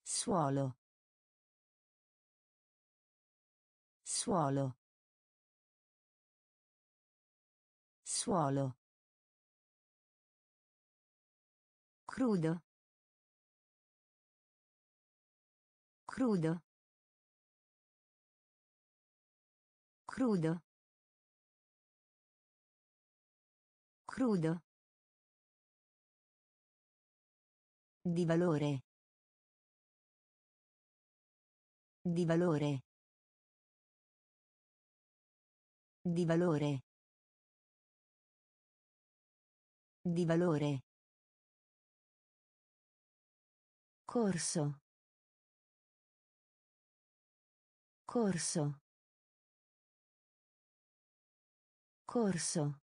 Speaker 1: Suolo. Suolo. Suolo. Crudo. Crudo. Crudo. Crudo. Di valore. Di valore. Di valore. Di valore. Corso. Corso. Corso.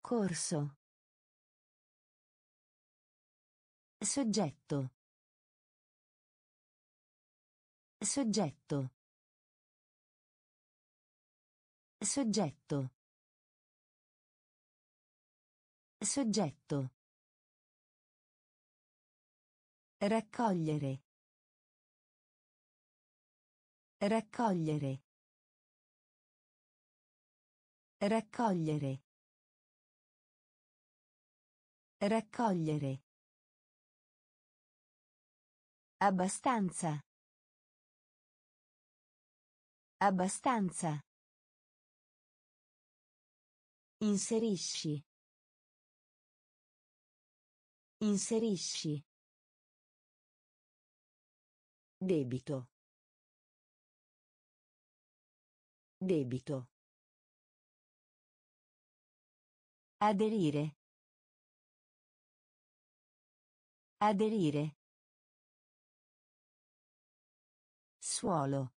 Speaker 1: Corso. Soggetto. Soggetto. Soggetto. Soggetto. Raccogliere. Raccogliere. Raccogliere. Raccogliere. Abbastanza. Abbastanza. Inserisci. Inserisci. Debito. Debito. Aderire. Aderire. Suolo.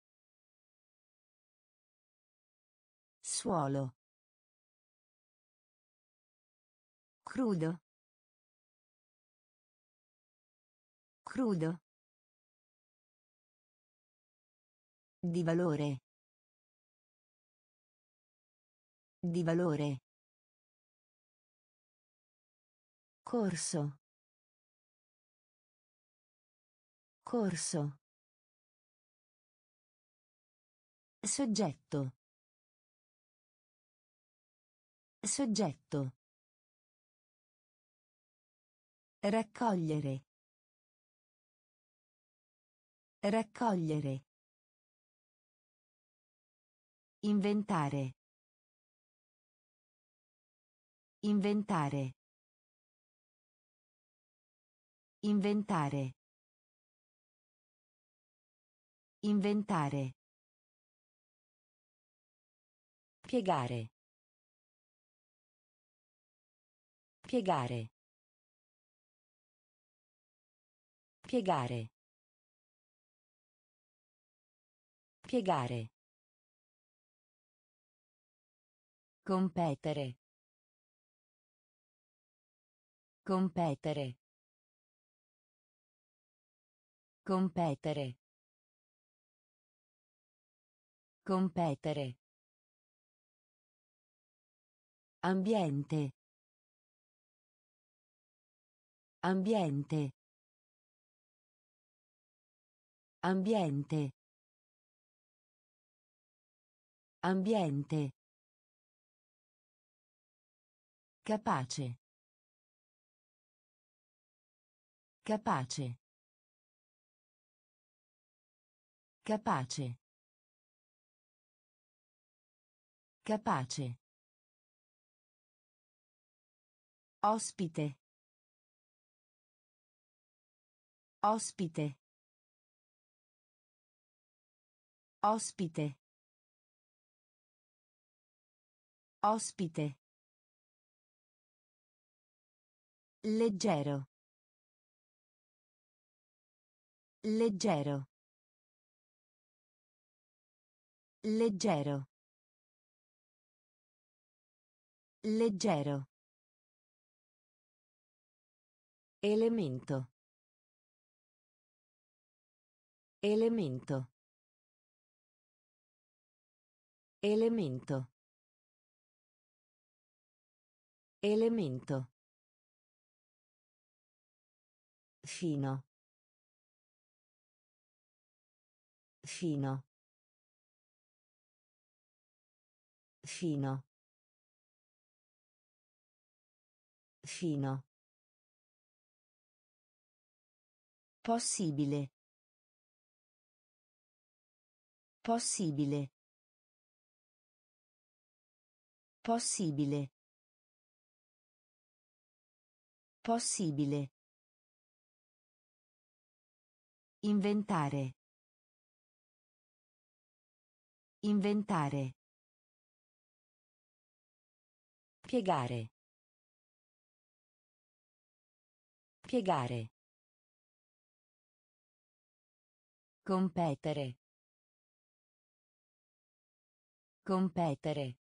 Speaker 1: Suolo. Crudo. Crudo. Di valore. Di valore. Corso. Corso. Soggetto. Soggetto. Raccogliere. Raccogliere. Inventare. Inventare. Inventare. Inventare. Piegare. Piegare. Piegare. Piegare. Competere. Competere. Competere. Competere. Ambiente. Ambiente. Ambiente. Ambiente. Capace. Capace. Capace. Capace. Ospite. Ospite. Ospite. Ospite. Leggero. Leggero. Leggero. Leggero. Elemento. Elemento. Elemento. Elemento. Fino. Fino. Fino. Fino. Possibile. Possibile. Possibile. Possibile. Inventare. Inventare. Piegare. Piegare. Competere. Competere.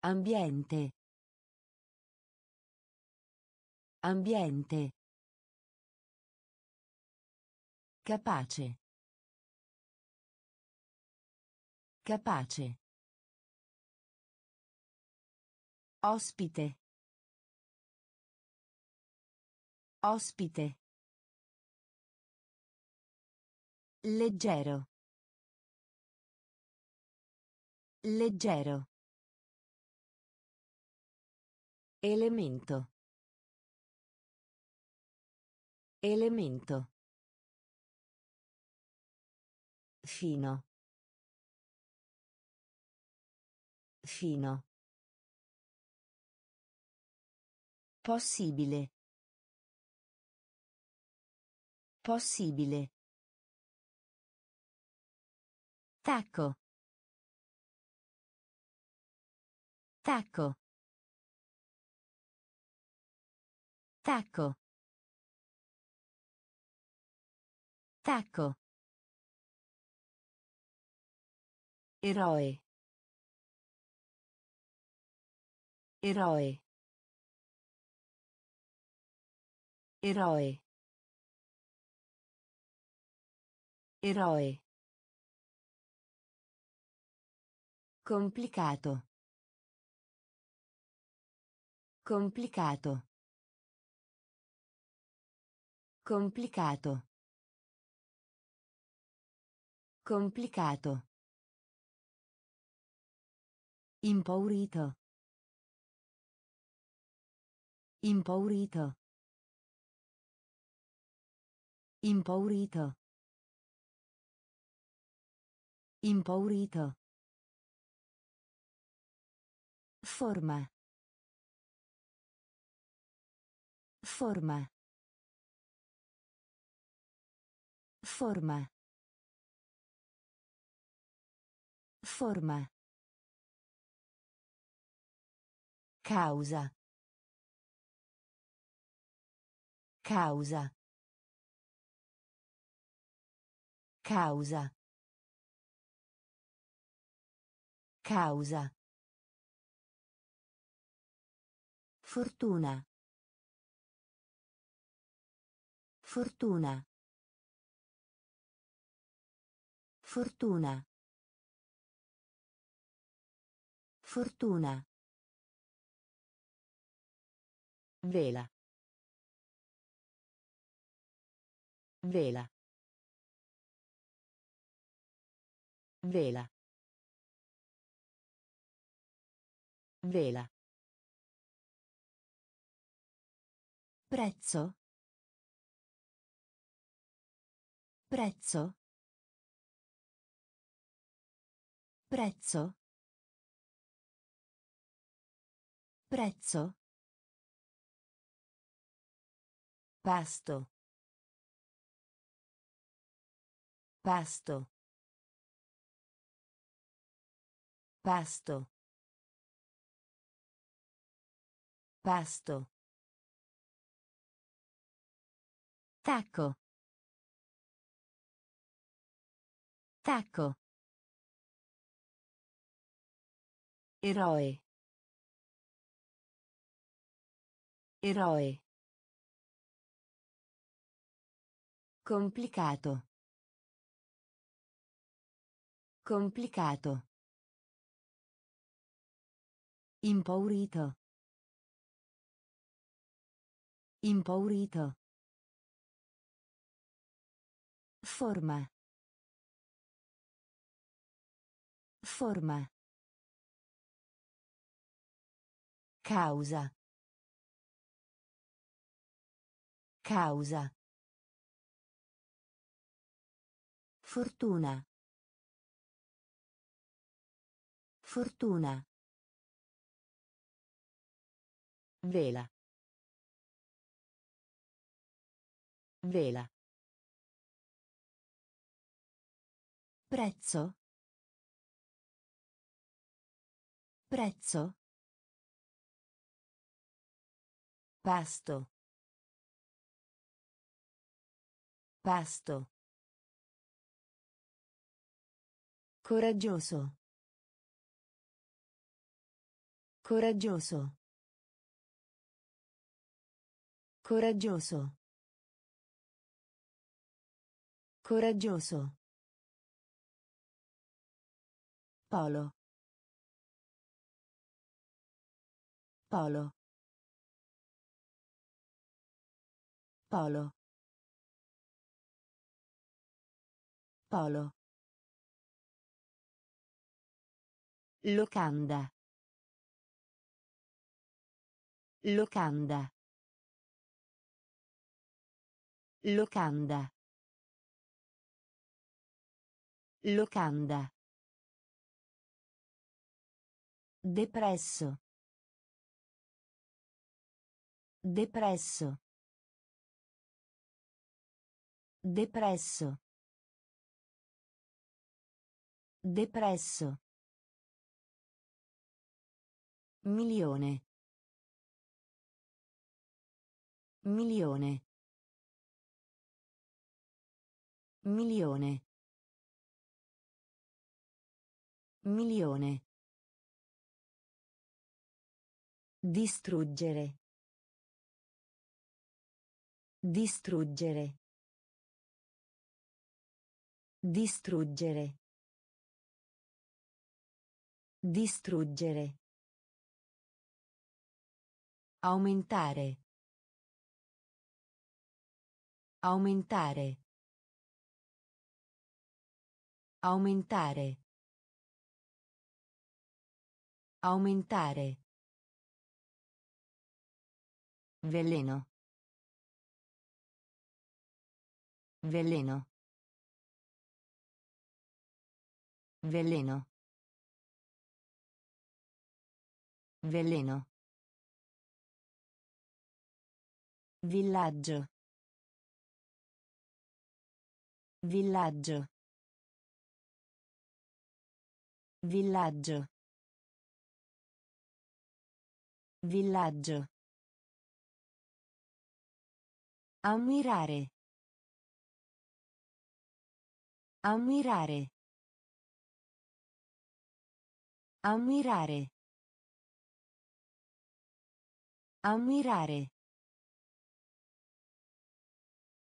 Speaker 1: Ambiente. Ambiente. Capace. Capace. Ospite. Ospite. Leggero. Leggero. Elemento. Elemento. Fino. Fino. Possibile. Possibile. Tacco. Tacco. Tacco. Tacco. Eroe. Eroe. Eroe. Eroe. Complicato. Complicato. Complicato. Complicato. Impaurito. Impaurito. Impaurito. Impaurito. Forma. Forma. Forma. Forma. Causa. Causa. Causa. Causa. Fortuna. Fortuna. Fortuna. Fortuna. Vela. Vela. Vela. Vela. Prezzo. Prezzo. Prezzo. Prezzo. Pasto. Pasto. Pasto. Pasto. Tacco. Tacco. Eroe. Eroe. Complicato. Complicato. Impaurito. Impaurito. Forma. Forma. Causa. Causa. Fortuna. Fortuna. Vela. Vela. Prezzo. Prezzo. Pasto. Pasto. Coraggioso. Coraggioso. Coraggioso. Coraggioso. Polo. Polo. Polo. Polo. Locanda. Locanda. Locanda. Locanda. Depresso. Depresso. Depresso. Depresso. Milione. Milione. Milione. Milione. Distruggere. Distruggere. Distruggere. Distruggere. Aumentare. Aumentare. Aumentare. Aumentare. Veleno. Veleno. Veleno. Veleno. Villaggio. Villaggio. Villaggio. Villaggio. Ammirare. Ammirare. Ammirare. Ammirare.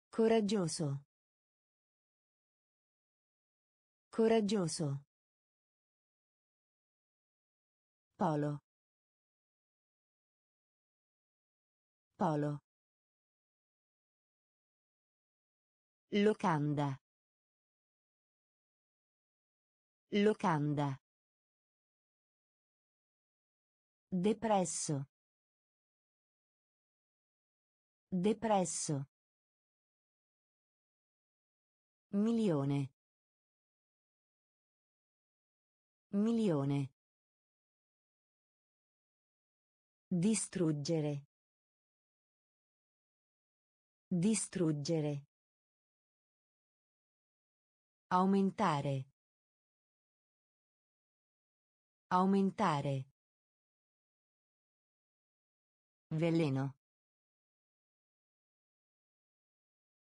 Speaker 1: Coraggioso. Coraggioso. Polo. Polo. Locanda. Locanda. Depresso. Depresso. Milione. Milione. Distruggere. Distruggere. Aumentare. Aumentare. Veleno.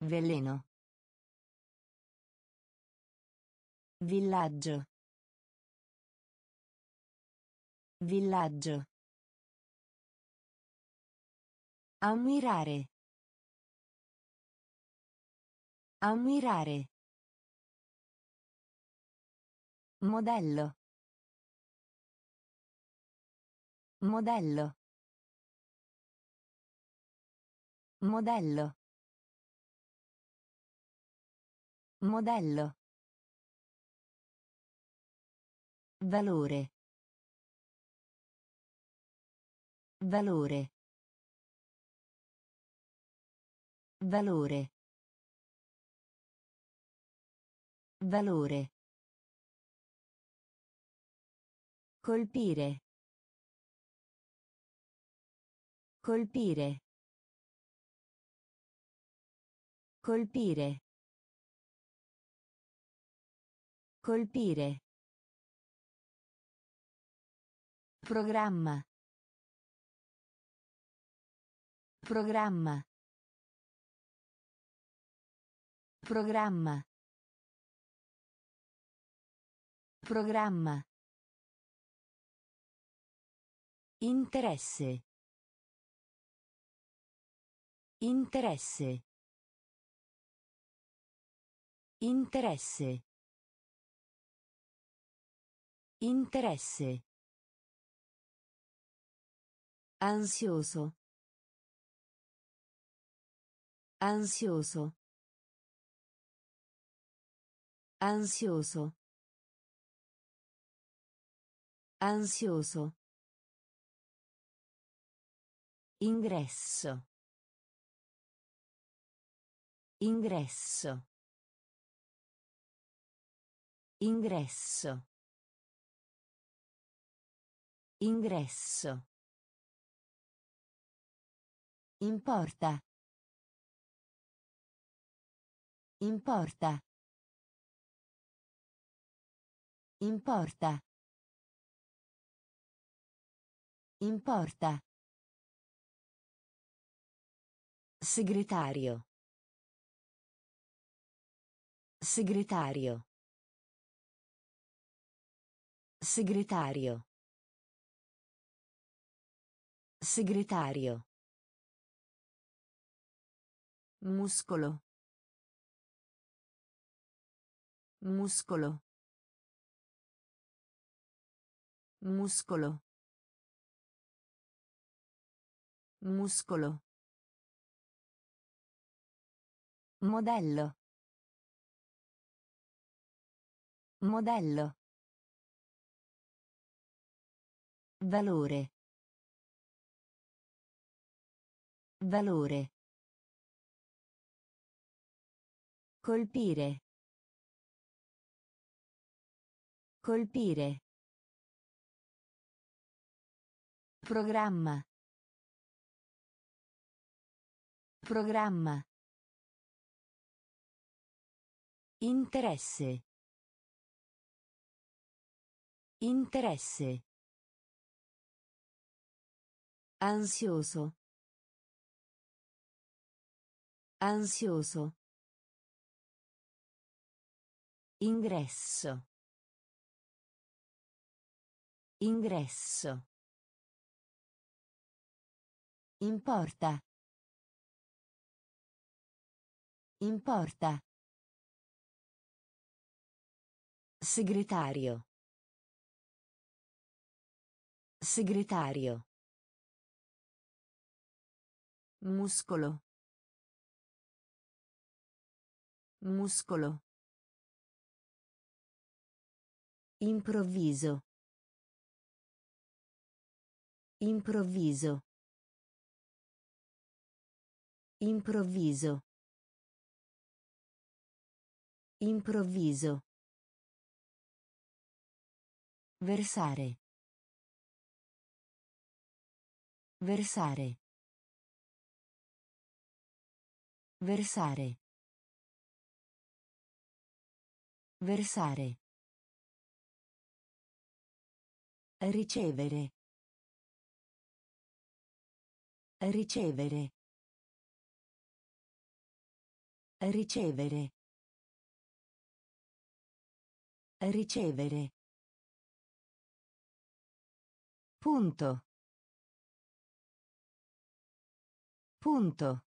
Speaker 1: Veleno. Villaggio. Villaggio. Ammirare. Ammirare. Modello. Modello. Modello. Modello. Valore. Valore. Valore. Valore. Colpire. Colpire. Colpire. Colpire. Programma. Programma. Programma. Programma. Interesse. Interesse. Interesse. Interesse. Ansioso. Ansioso. Ansioso. Ansioso. Ingresso. Ingresso. Ingresso. Ingresso. Importa. Importa. Importa. Importa. Segretario. Segretario. Segretario. Segretario. Muscolo. Muscolo. Muscolo. Muscolo. Modello. Modello. Valore. Valore. Colpire. Colpire. Programma. Programma. Interesse. Interesse. Ansioso. Ansioso. Ingresso. Ingresso. Importa. Importa. Segretario. Segretario. Muscolo. Muscolo. Improvviso. Improvviso. Improvviso. Improvviso. Versare. Versare. Versare. Versare. Ricevere. Ricevere. Ricevere. Ricevere. Punto. Punto.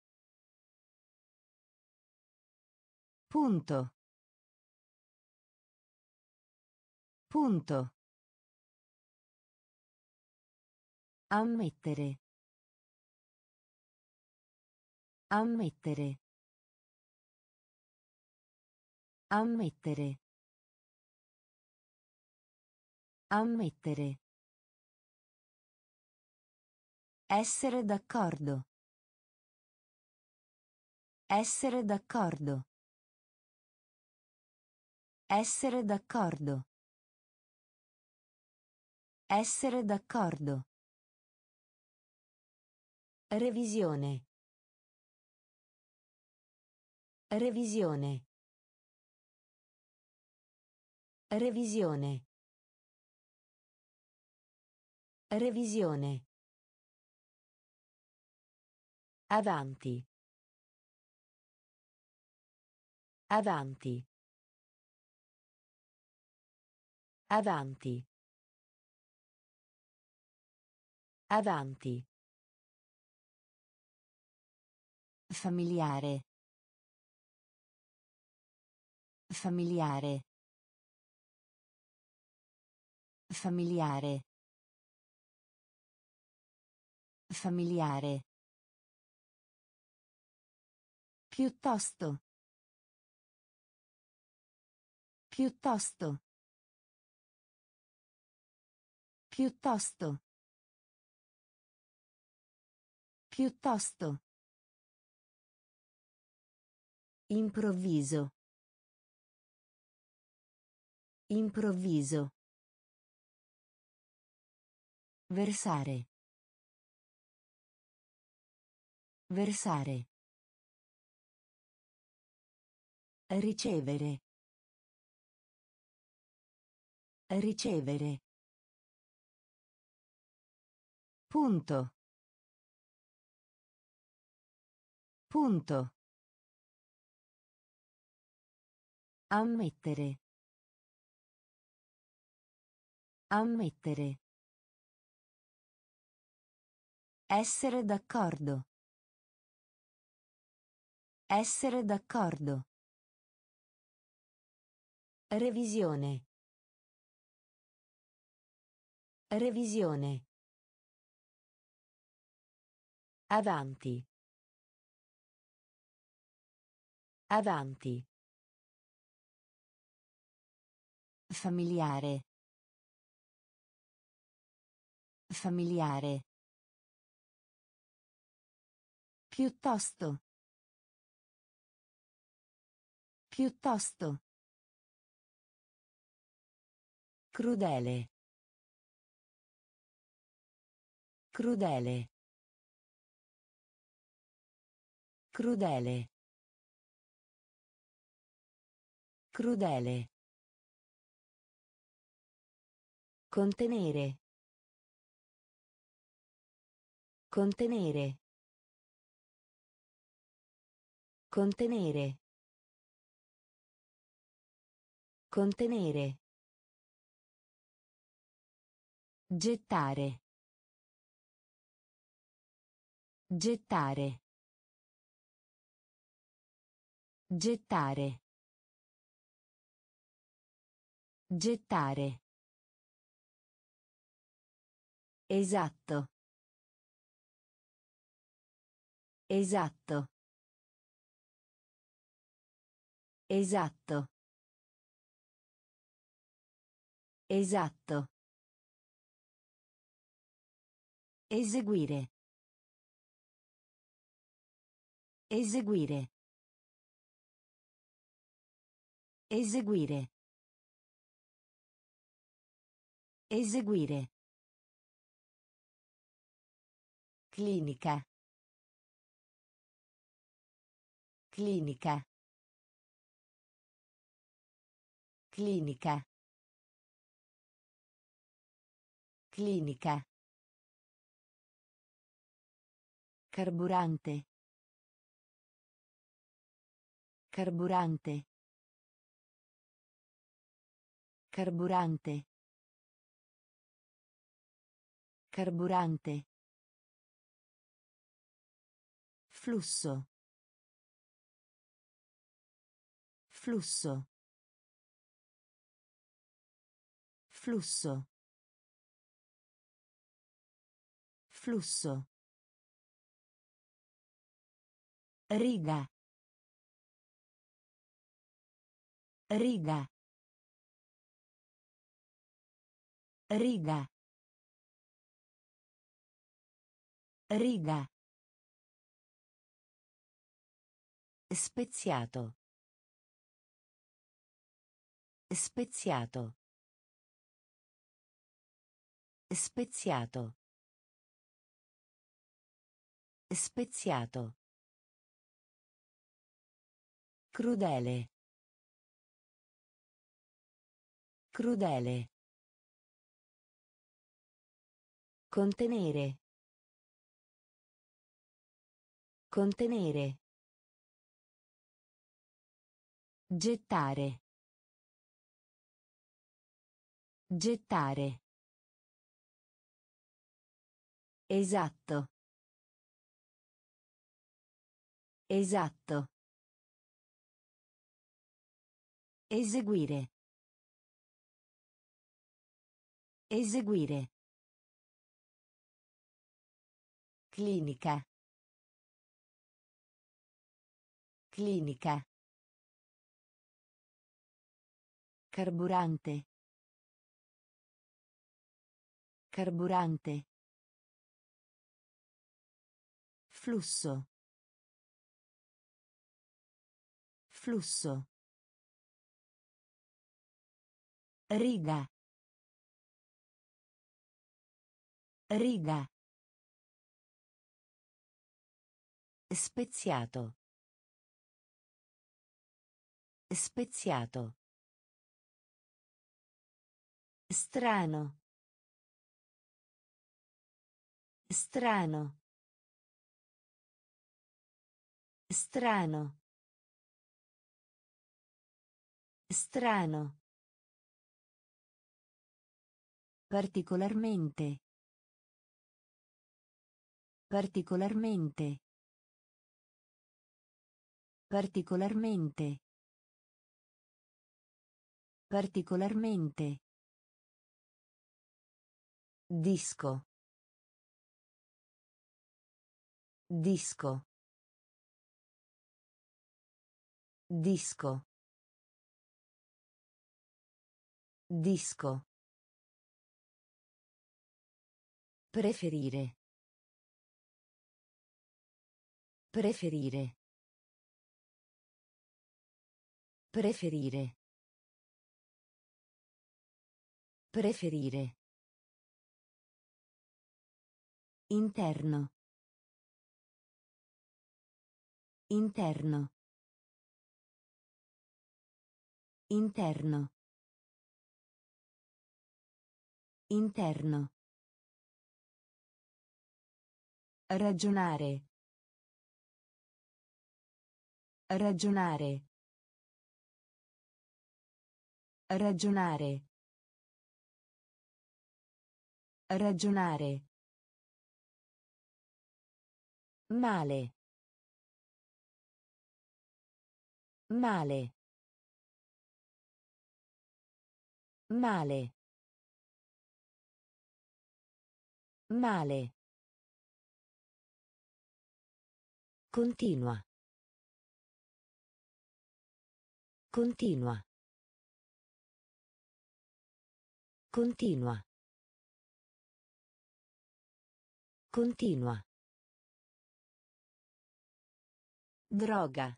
Speaker 1: Punto. Punto. Ammettere. Ammettere. Ammettere. Ammettere. Essere d'accordo. Essere d'accordo. Essere d'accordo. Essere d'accordo. Revisione. Revisione. Revisione. Revisione. Avanti. Avanti. Avanti. Avanti. Familiare. Familiare. Familiare. Familiare. Piuttosto. Piuttosto. Piuttosto. Piuttosto. Improvviso. Improvviso. Versare. Versare. Ricevere. Ricevere. Punto. Punto. Ammettere. Ammettere. Essere d'accordo. Essere d'accordo. Revisione. Revisione. Avanti. Avanti. Familiare. Familiare. Piuttosto. Piuttosto. Crudele. Crudele. Crudele. Crudele. Contenere. Contenere. Contenere. Contenere. Gettare. Gettare. Gettare. Gettare. Esatto. Esatto. Esatto. Esatto. Eseguire. Eseguire. Eseguire. Eseguire. Clinica. Clinica. Clinica. Clinica. Carburante. Carburante. Carburante. Carburante. Flusso. Flusso. Flusso. Flusso. Riga. Riga. Riga. Riga. Speziato. Speziato. Speziato. Speziato. Crudele. Crudele. Contenere. Contenere. Gettare. Gettare. Esatto. Esatto. Eseguire. Eseguire. Clinica. Clinica. Carburante. Carburante. Flusso. Flusso. Riga. Riga. Speziato. Speziato. Strano. Strano. Strano. Strano. Particolarmente. Particolarmente. Particolarmente. Particolarmente. Disco. Disco. Disco. Disco. Preferire. Preferire. Preferire. Preferire. Interno. Interno. Interno. Interno. Ragionare. Ragionare. Ragionare. Ragionare. Male. Male. Male. Male. Continua. Continua. Continua. Continua. Droga.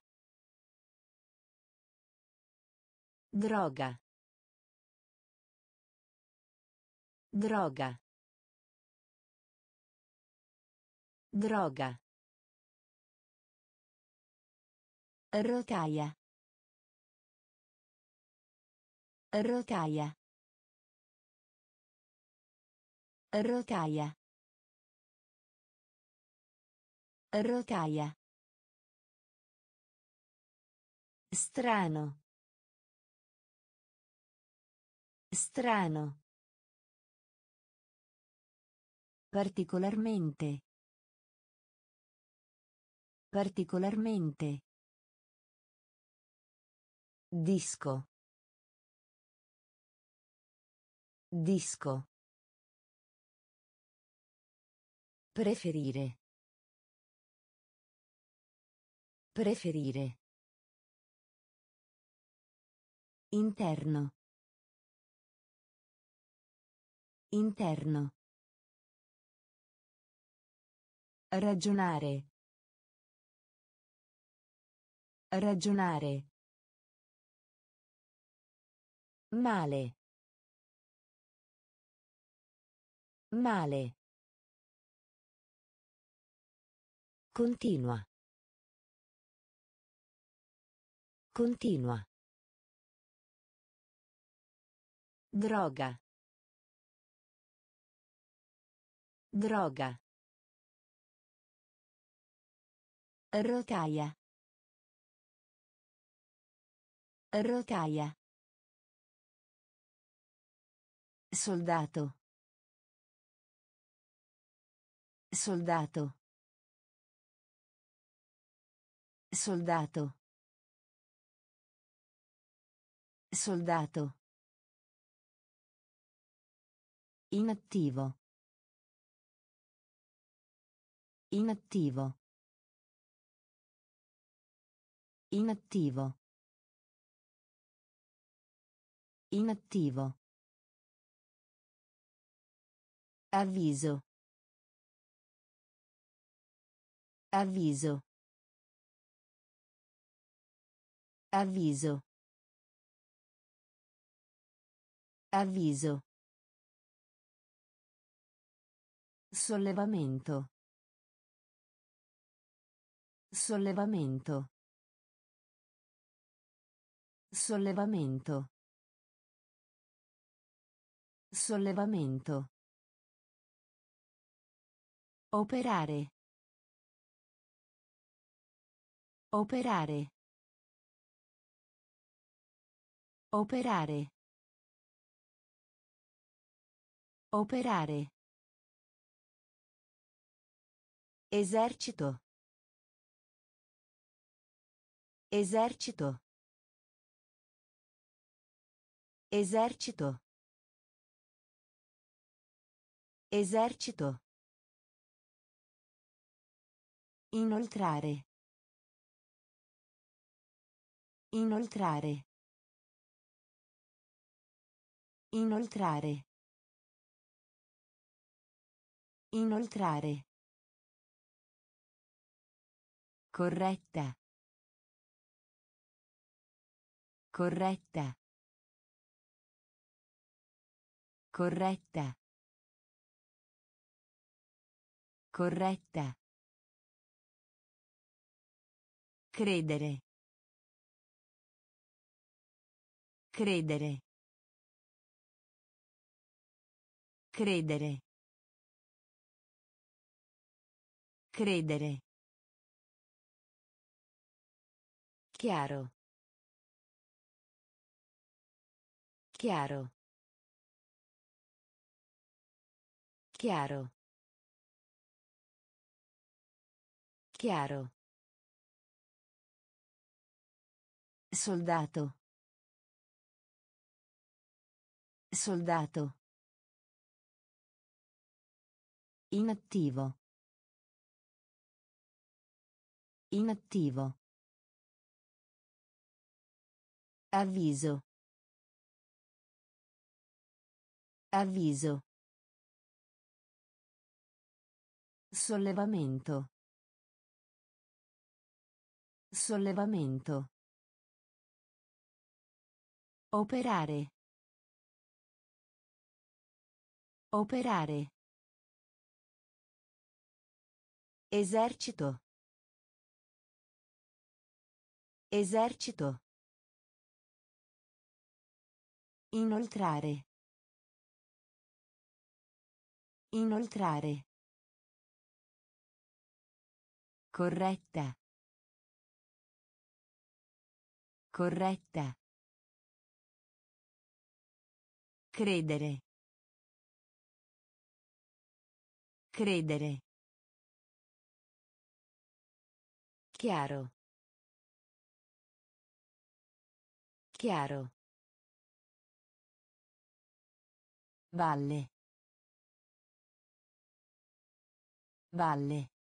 Speaker 1: Droga. Droga. Droga. Rotaia. Rotaia. Rotaia. Rotaia. Strano. Strano. Particolarmente. Particolarmente. Disco. Disco. Preferire. Preferire. Interno. Interno. Ragionare. Ragionare. Male. Male. Continua. Continua. Droga. Droga. Rotaia. Rotaia. Soldato. Soldato. Soldato. Soldato. Inattivo. Inattivo. Inattivo. Inattivo. Avviso. Avviso. Avviso. Avviso. Sollevamento. Sollevamento. Sollevamento. Sollevamento. Operare. Operare. Operare. Operare. Esercito. Esercito. Esercito. Esercito. Inoltrare. Inoltrare. Inoltrare. Inoltrare. Corretta. Corretta. Corretta. Corretta. Credere. Credere. Credere. Credere. Chiaro. Chiaro. Chiaro. Chiaro. Soldato. Soldato. Inattivo. Inattivo. Avviso. Avviso. Sollevamento. Sollevamento. Operare. Operare. Esercito. Esercito. Inoltrare. Inoltrare. Corretta. Corretta. Credere. Credere. Chiaro. Chiaro. Valle. Valle.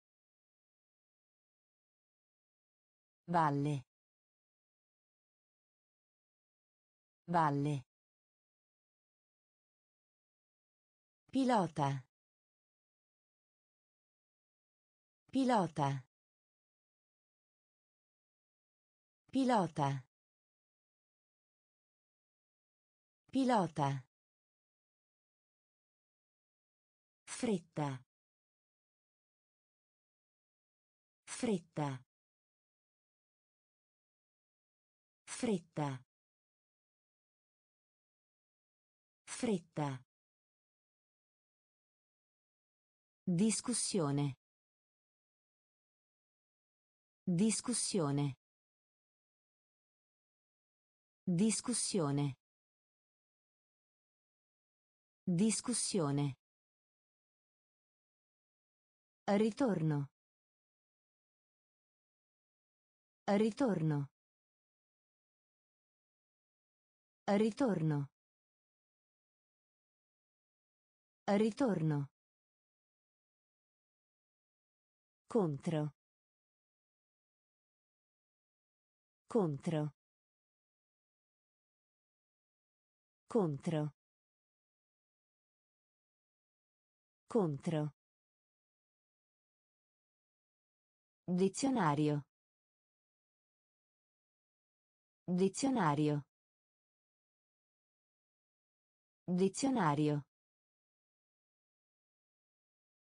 Speaker 1: Valle. Valle. Pilota. Pilota. Pilota. Pilota. Fretta. Fretta. Fretta. Fretta. Discussione. Discussione. Discussione. Discussione. Ritorno. Ritorno. Ritorno. Ritorno. Contro. Contro. Contro. Contro. Dizionario. Dizionario. Dizionario.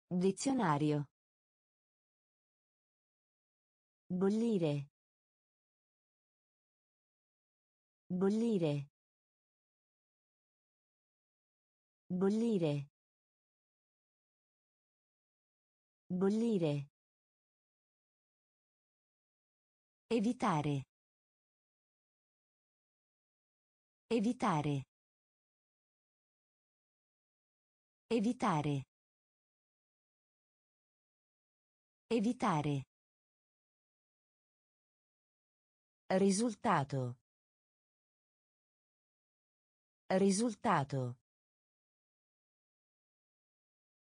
Speaker 1: Dizionario. Bollire. Bollire. Bollire. Bollire. Evitare. Evitare. Evitare. Evitare. Risultato. Risultato.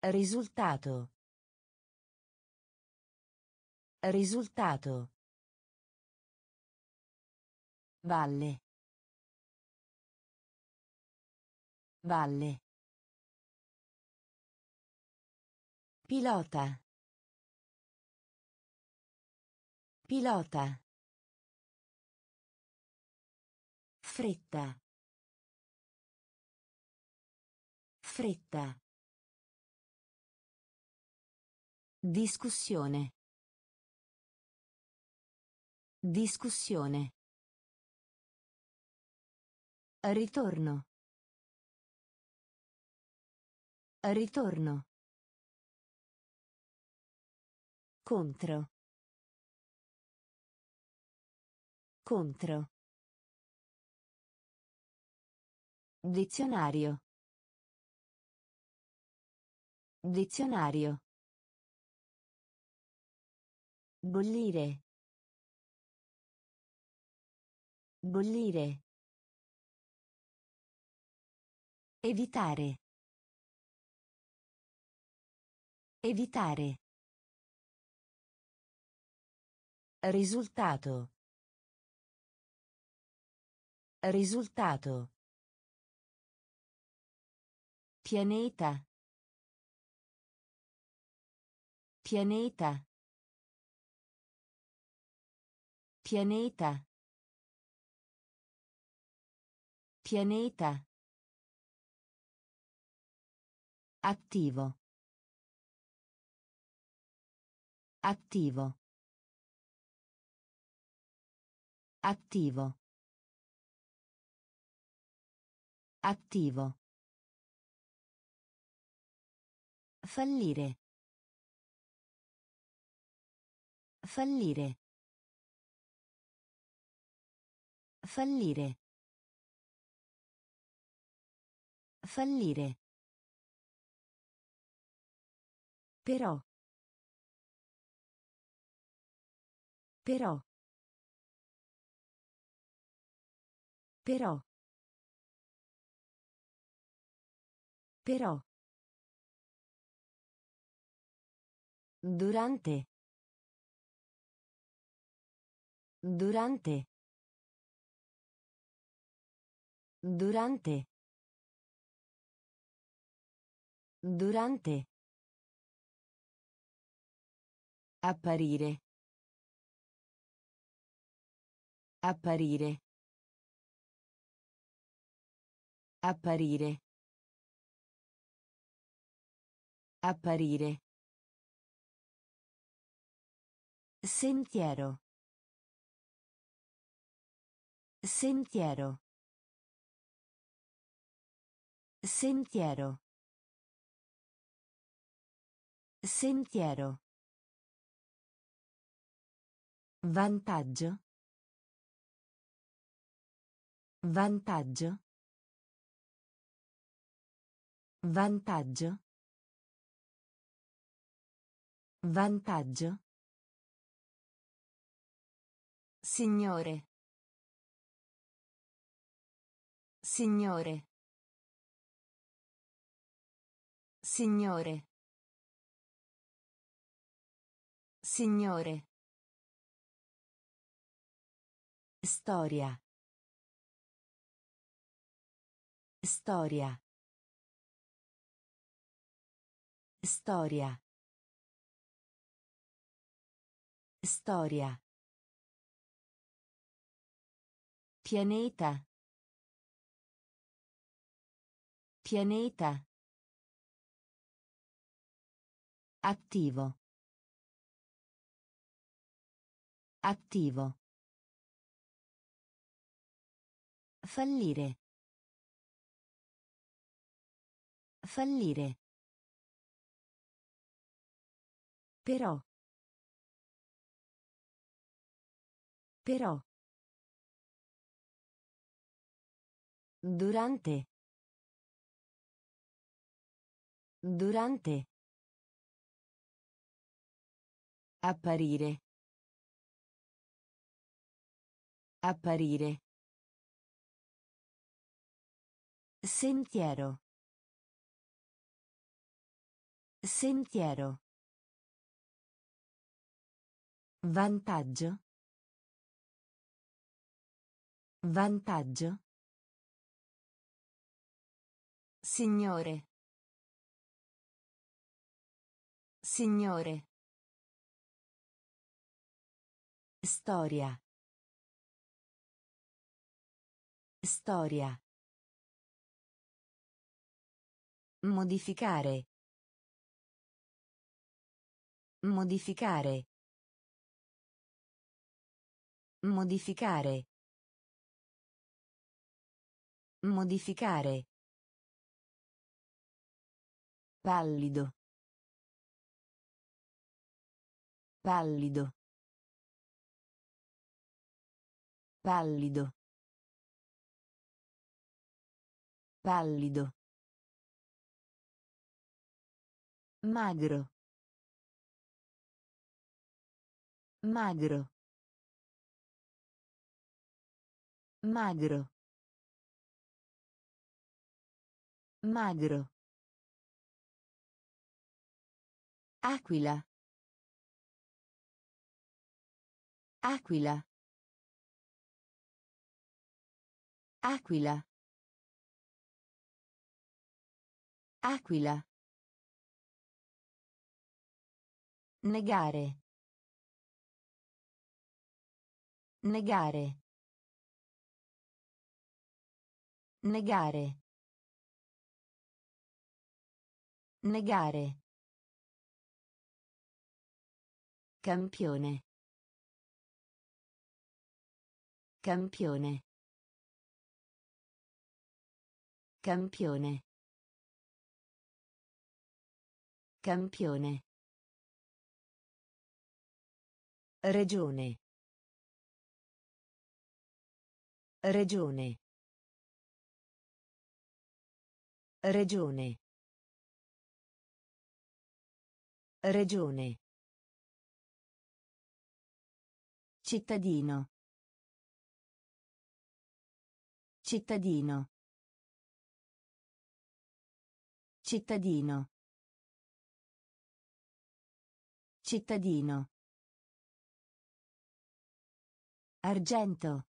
Speaker 1: Risultato. Risultato. Valle. Valle. Pilota. Pilota. Fretta. Fretta. Discussione. Discussione. Ritorno. Ritorno. Contro. Contro. Dizionario. Dizionario. Bollire. Bollire. Evitare. Evitare. Risultato. Risultato. Pianeta. Pianeta. Pianeta. Pianeta. Attivo. Attivo. Attivo. Attivo. Fallire. Fallire. Fallire. Fallire. Però. Però. Però. Però. Durante. Durante. Durante. Durante. Apparire. Apparire. Apparire. Apparire. Sentiero. Sentiero. Sentiero. Sentiero. Vantaggio. Vantaggio. Vantaggio. Vantaggio. Signore. Signore. Signore. Signore. Storia. Storia. Storia. Storia. Pianeta. Pianeta. Attivo. Attivo. Fallire. Fallire. Però. Però. Durante. Durante. Apparire. Apparire. Sentiero. Sentiero. Vantaggio. Vantaggio. Signore. Signore. Storia. Storia. Modificare. Modificare. Modificare. Modificare. Pallido. Pallido. Pallido. Pallido. Magro. Magro. Magro. Magro. Aquila. Aquila. Aquila. Aquila. Negare. Negare. Negare. Negare. Campione. Campione. Campione. Campione. Regione. Regione. Regione. Regione. Cittadino. Cittadino. Cittadino. Cittadino. Argento.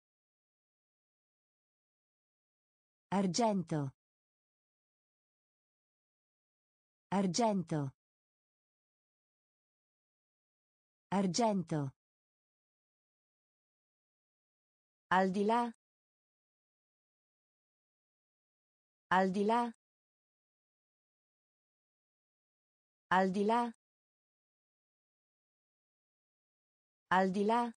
Speaker 1: Argento. Argento. Argento. Al di là. Al di là. Al di là. Al di là.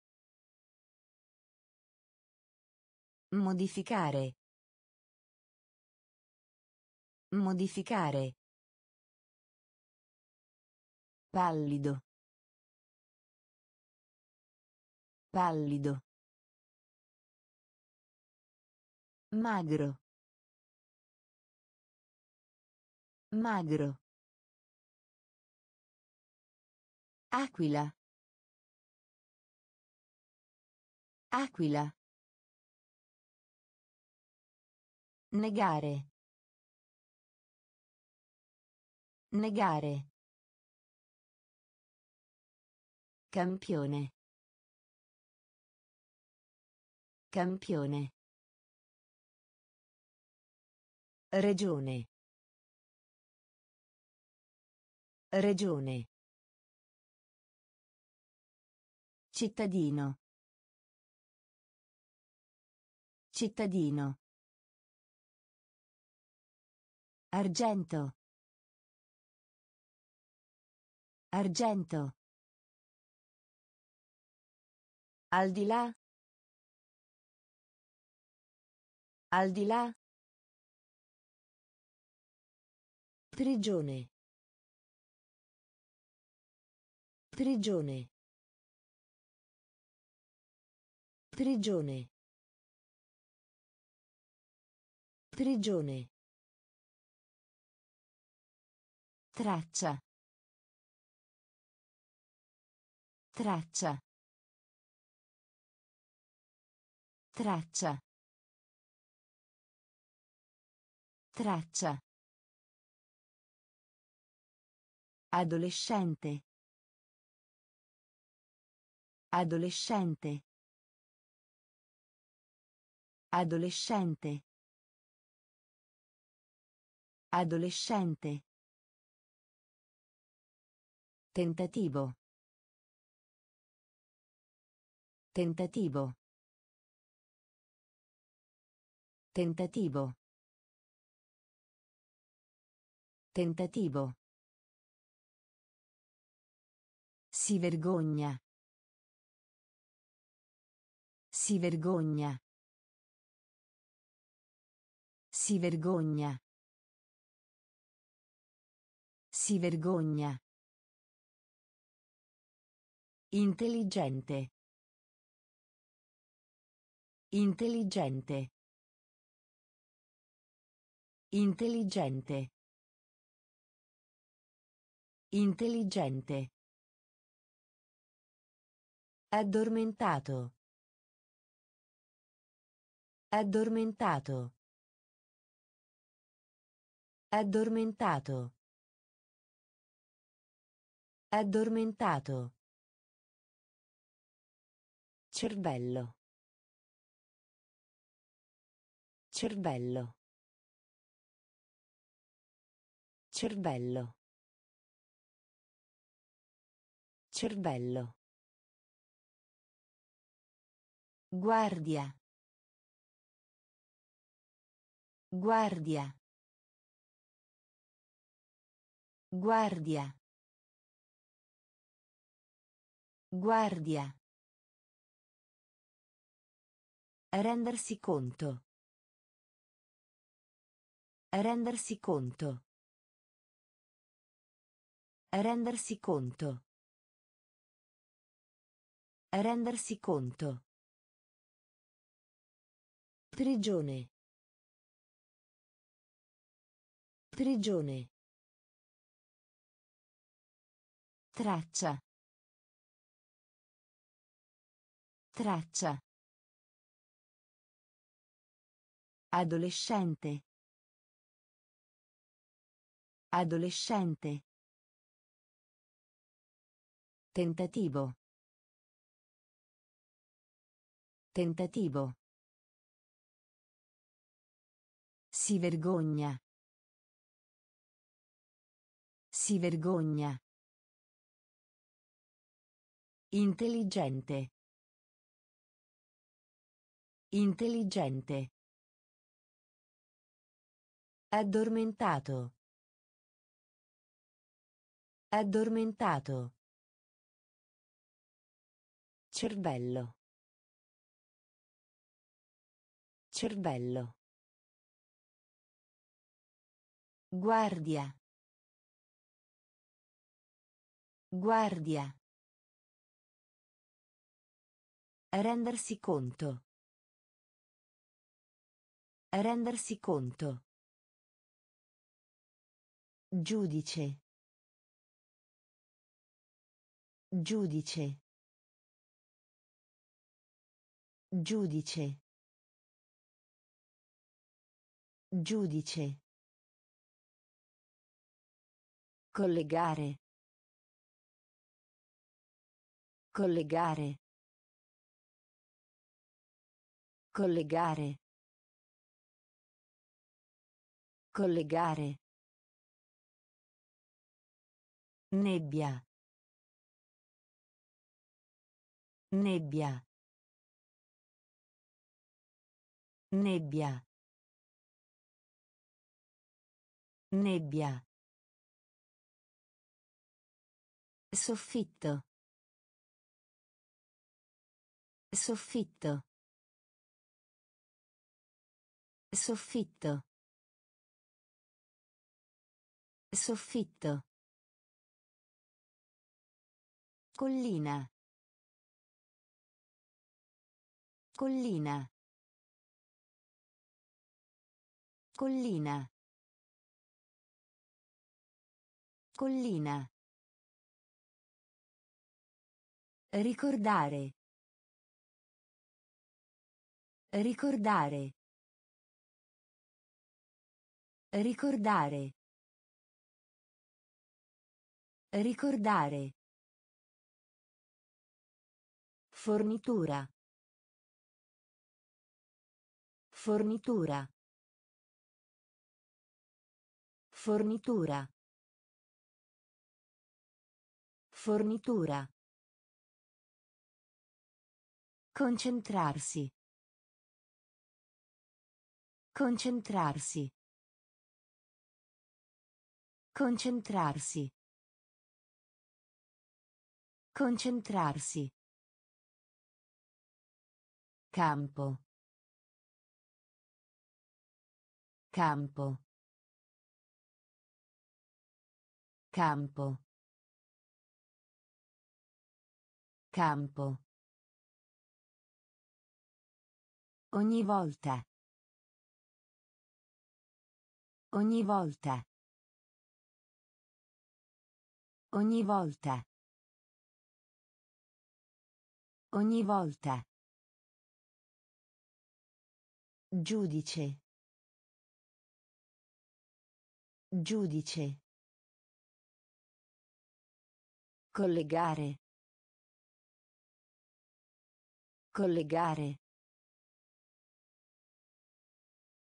Speaker 1: Modificare. Modificare. Pallido. Pallido. Magro. Magro. Aquila. Aquila. Negare. Negare. Campione. Campione. Regione. Regione. Cittadino. Cittadino. Argento. Argento. Al di là. Al di là. Prigione. Prigione. Prigione. Prigione. Traccia. Traccia. Traccia. Traccia. Adolescente. Adolescente. Adolescente. Adolescente. Tentativo. Tentativo. Tentativo. Tentativo. Si vergogna. Si vergogna. Si vergogna. Si vergogna. Intelligente. Intelligente. Intelligente. Intelligente. Addormentato. Addormentato. Addormentato. Addormentato. Cervello. Cervello. Cervello. Cervello. Guardia. Guardia. Guardia. Guardia. Rendersi conto. Rendersi conto. Rendersi conto. Rendersi conto. Prigione. Prigione. Traccia. Traccia. Adolescente. Adolescente. Tentativo. Tentativo. Si vergogna. Si vergogna. Intelligente. Intelligente. Addormentato. Addormentato. Cervello. Cervello. Guardia. Guardia. Rendersi conto. Rendersi conto. Giudice. Giudice. Giudice. Giudice. Collegare. Collegare. Collegare. Collegare. Nebbia. Nebbia. Nebbia. Nebbia. Soffitto. Soffitto. Soffitto. Soffitto. Collina. Collina. Collina. Collina. Ricordare. Ricordare. Ricordare. Ricordare. Fornitura. Fornitura. Fornitura. Fornitura. Concentrarsi. Concentrarsi. Concentrarsi. Concentrarsi. Campo. Campo. Campo. Campo. Ogni volta. Ogni volta. Ogni volta. Ogni volta. Giudice. Giudice. Collegare. Collegare.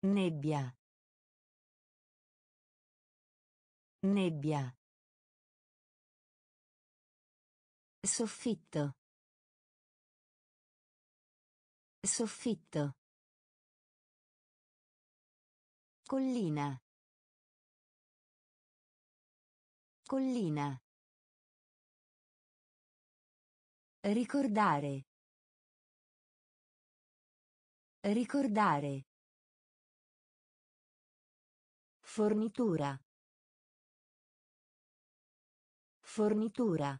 Speaker 1: Nebbia. Nebbia. Soffitto. Soffitto. Collina. Collina. Ricordare. Ricordare. Fornitura. Fornitura.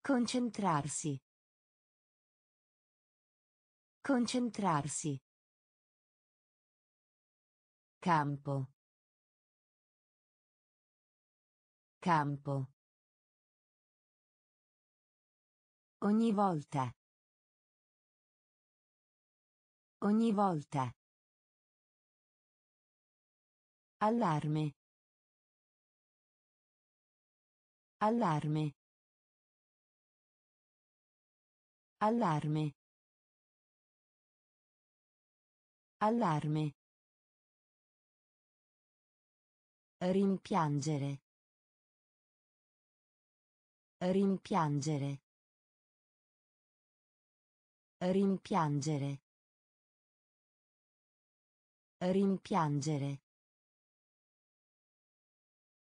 Speaker 1: Concentrarsi. Concentrarsi. Campo. Campo. Ogni volta. Ogni volta. Allarme. Allarme. Allarme. Allarme. Rimpiangere. Rimpiangere. Rimpiangere. Rimpiangere.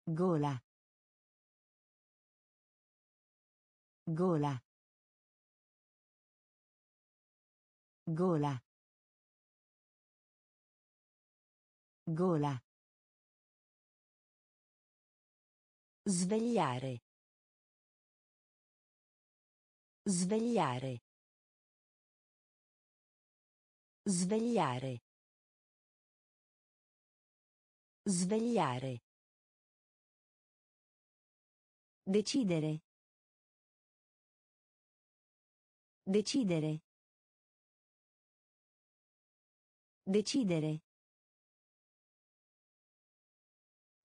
Speaker 1: Gola. Gola. Gola. Gola. Svegliare. Svegliare. Svegliare. Svegliare. Decidere. Decidere. Decidere.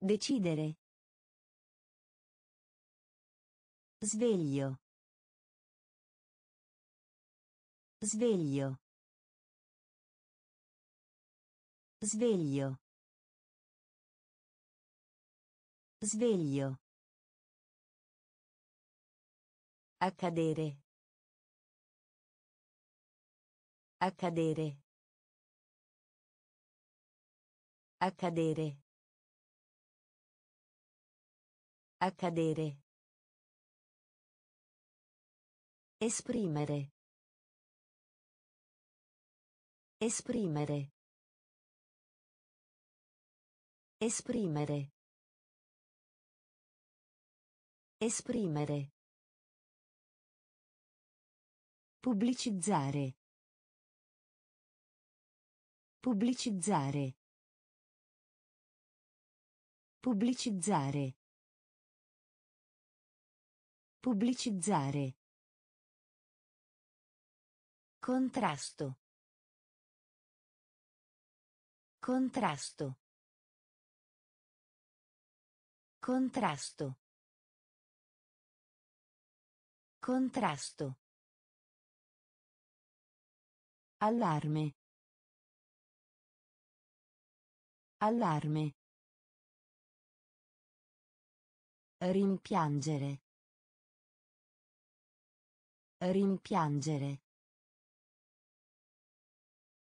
Speaker 1: Decidere. Sveglio. Sveglio. Sveglio. Sveglio. Accadere. Accadere. Accadere. Accadere. Esprimere. Esprimere. Esprimere. Esprimere. Pubblicizzare. Pubblicizzare. Pubblicizzare. Pubblicizzare. Contrasto. Contrasto. Contrasto. Contrasto. Allarme. Allarme. Rimpiangere. Rimpiangere.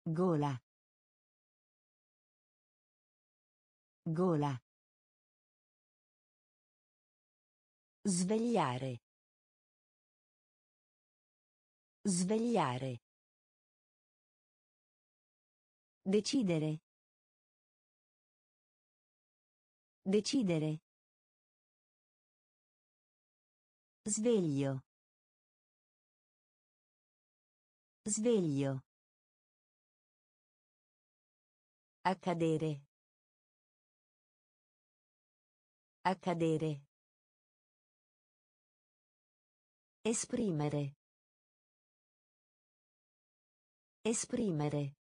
Speaker 1: Gola. Gola. Svegliare. Svegliare. Decidere. Decidere. Sveglio. Sveglio. Accadere. Accadere. Esprimere. Esprimere.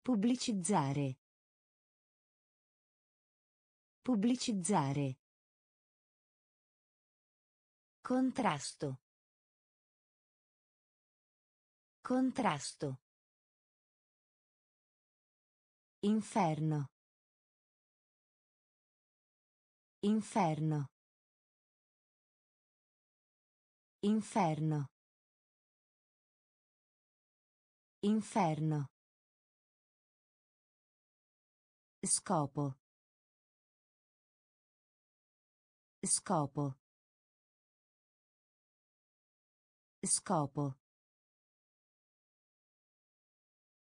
Speaker 1: Pubblicizzare. Pubblicizzare. Contrasto. Contrasto. Inferno. Inferno. Inferno. Inferno. Scopo. Scopo. Scopo.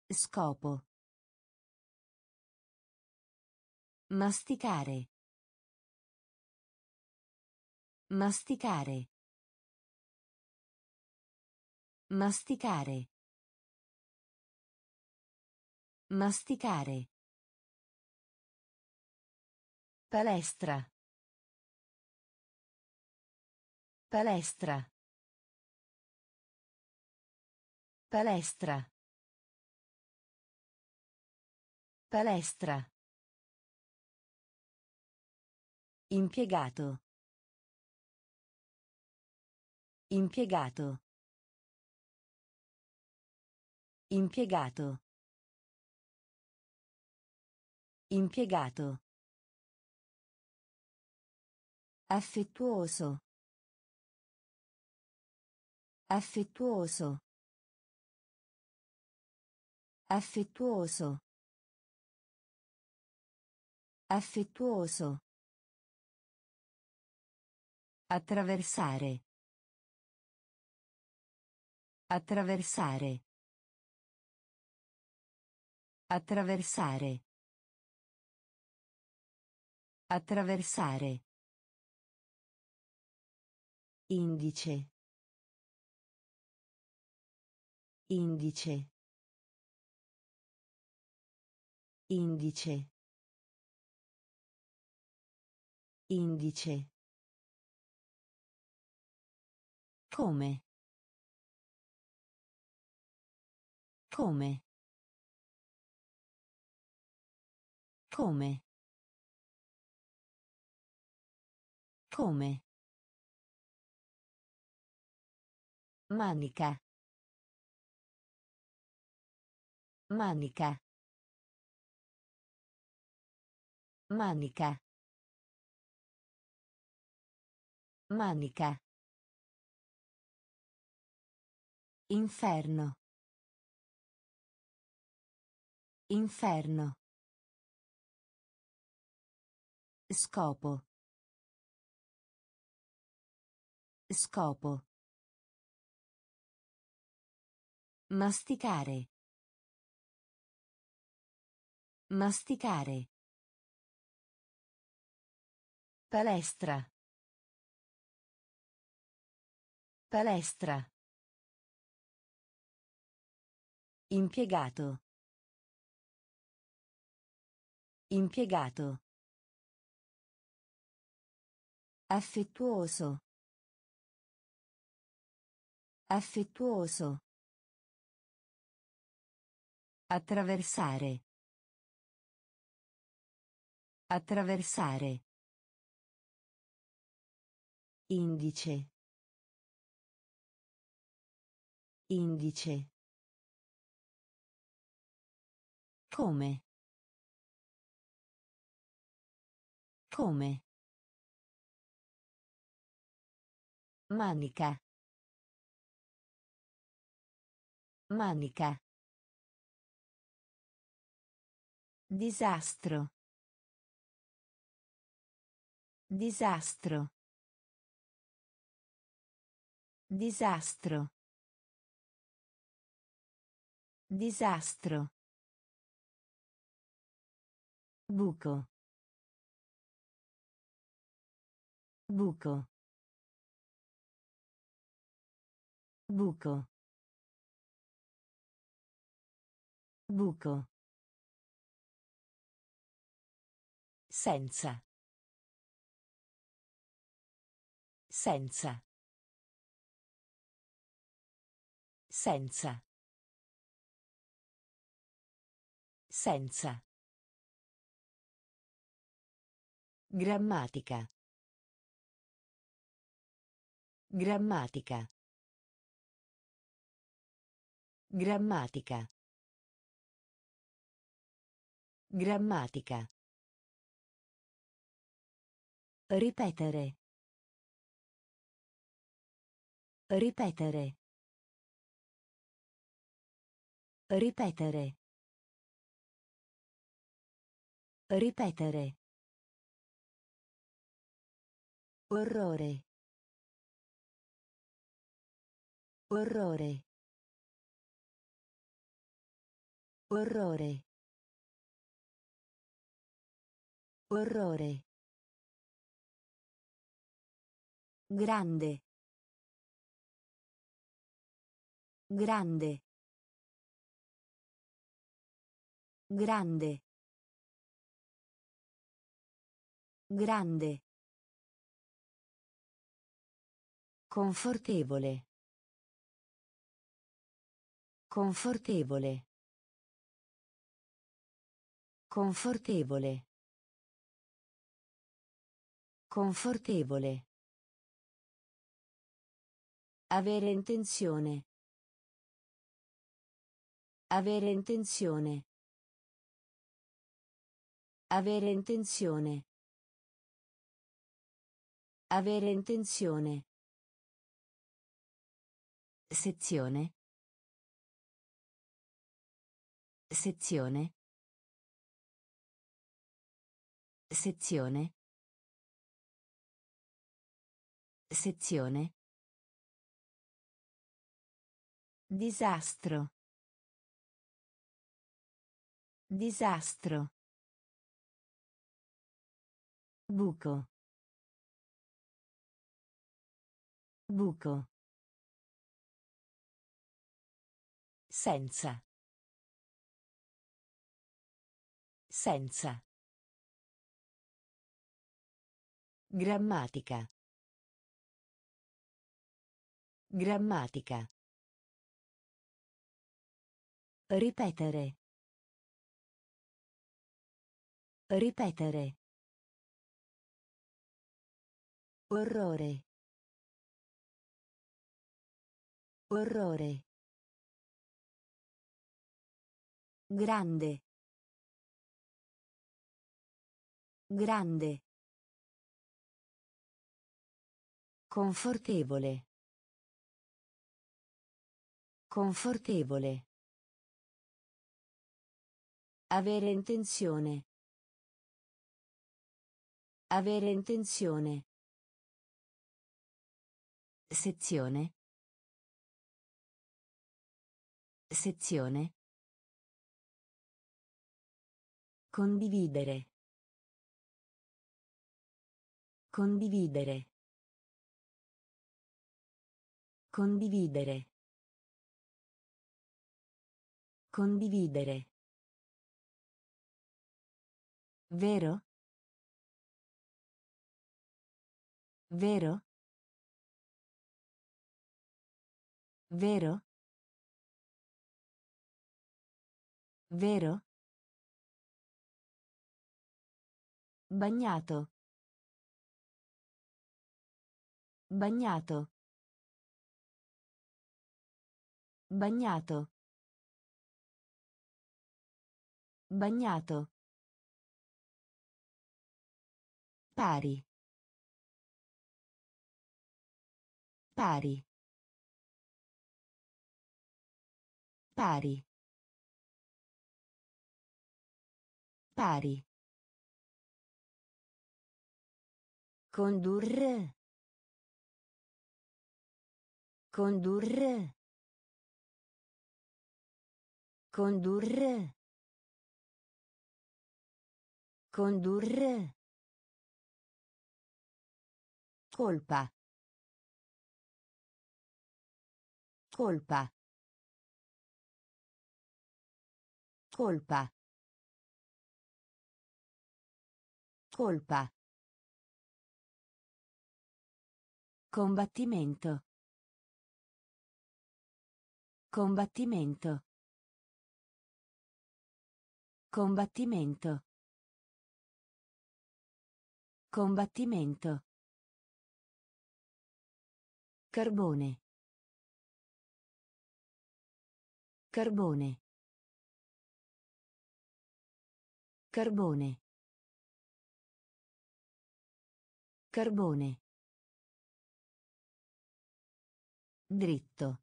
Speaker 1: Scopo. Masticare. Masticare. Masticare. Masticare. Palestra. Palestra. Palestra. Palestra. Impiegato. Impiegato. Impiegato. Impiegato. Affettuoso. Affettuoso. Affettuoso. Affettuoso. Attraversare. Attraversare. Attraversare. Attraversare. Indice. Indice. Indice. Indice. Come? Come? Come? Come? Manica. Manica. Manica. Manica. Inferno. Inferno. Scopo. Scopo. Masticare. Masticare. Palestra. Palestra. Impiegato. Impiegato. Affettuoso. Affettuoso. Attraversare. Attraversare. Indice. Indice. Come? Come? Manica. Manica. Disastro. Disastro. Disastro. Disastro. Buco. Buco. Buco. Buco. Senza. Senza. Senza. Senza. Grammatica. Grammatica. Grammatica. Grammatica. Ripetere. Ripetere. Ripetere. Ripetere. Orrore. Orrore. Orrore. Orrore. Grande. Grande. Grande. Grande. Confortevole. Confortevole. Confortevole. Confortevole. Avere intenzione. Avere intenzione. Avere intenzione. Avere intenzione. Sezione. Sezione. Sezione. Sezione. Disastro. Disastro. Buco. Buco. Senza. Senza. Grammatica. Grammatica. Ripetere. Ripetere. Orrore. Orrore. Grande. Grande. Confortevole. Confortevole. Avere intenzione. Avere intenzione. Sezione. Sezione. Condividere. Condividere. Condividere. Condividere. Vero? Vero? Vero? Vero? Bagnato. Bagnato. Bagnato. Bagnato. Pari. Pari. Pari. Pari. Condurre. Condurre. Condurre. Condurre. Colpa. Colpa. Colpa. Colpa. Combattimento. Combattimento. Combattimento. Combattimento. Carbone. Carbone. Carbone. Carbone. Dritto.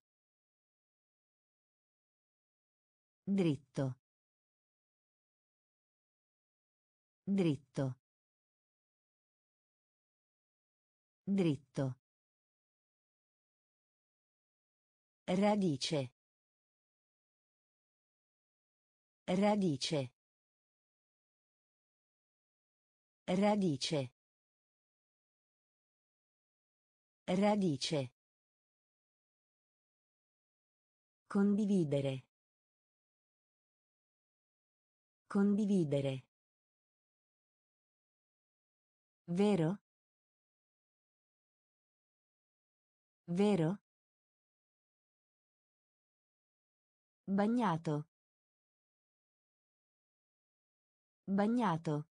Speaker 1: Dritto. Dritto. Dritto. Radice. Radice. Radice. Radice. Condividere. Condividere. Vero? Vero? Bagnato. Bagnato.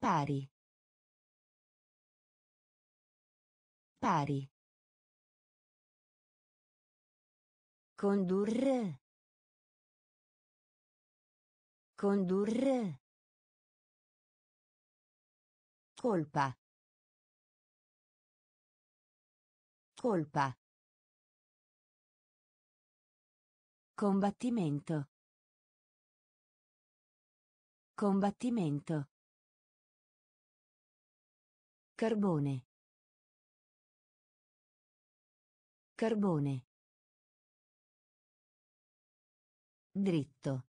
Speaker 1: Pari. Pari. Condurre. Condurre. Colpa. Colpa. Combattimento. Combattimento. Carbone. Carbone. Dritto.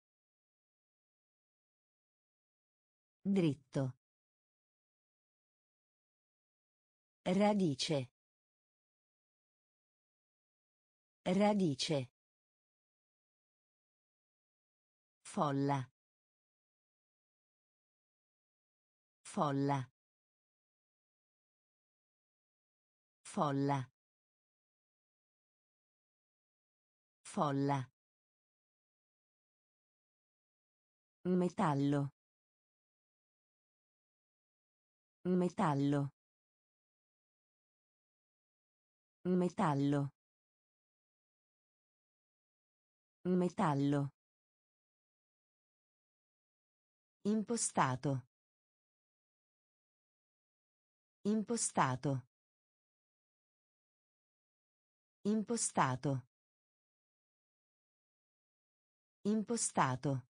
Speaker 1: Dritto. Radice. Radice. Folla. Folla. Folla. Folla. Metallo. Metallo. Metallo. Metallo. Impostato. Impostato. Impostato. Impostato.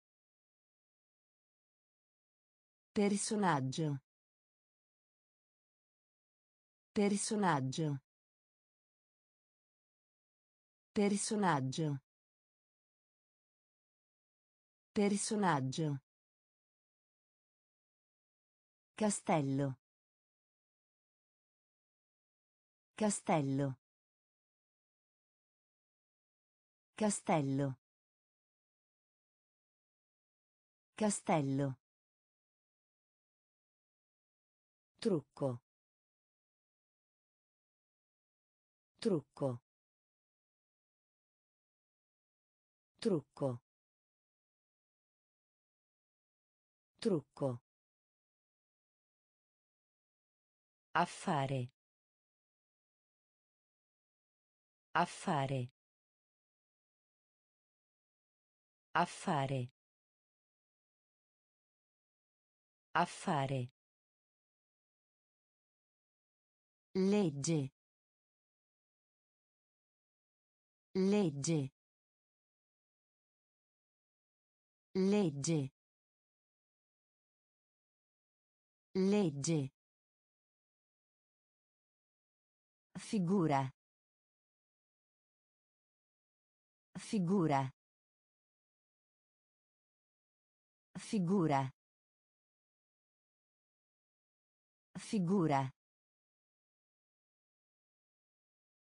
Speaker 1: Personaggio. Personaggio. Personaggio. Personaggio. Castello. Castello. Castello. Castello. Trucco. Trucco. Trucco. Trucco. Affare. Affare. Affare. Affare. Legge. Legge. Legge. Legge. Figura. Figura. Figura. Figura.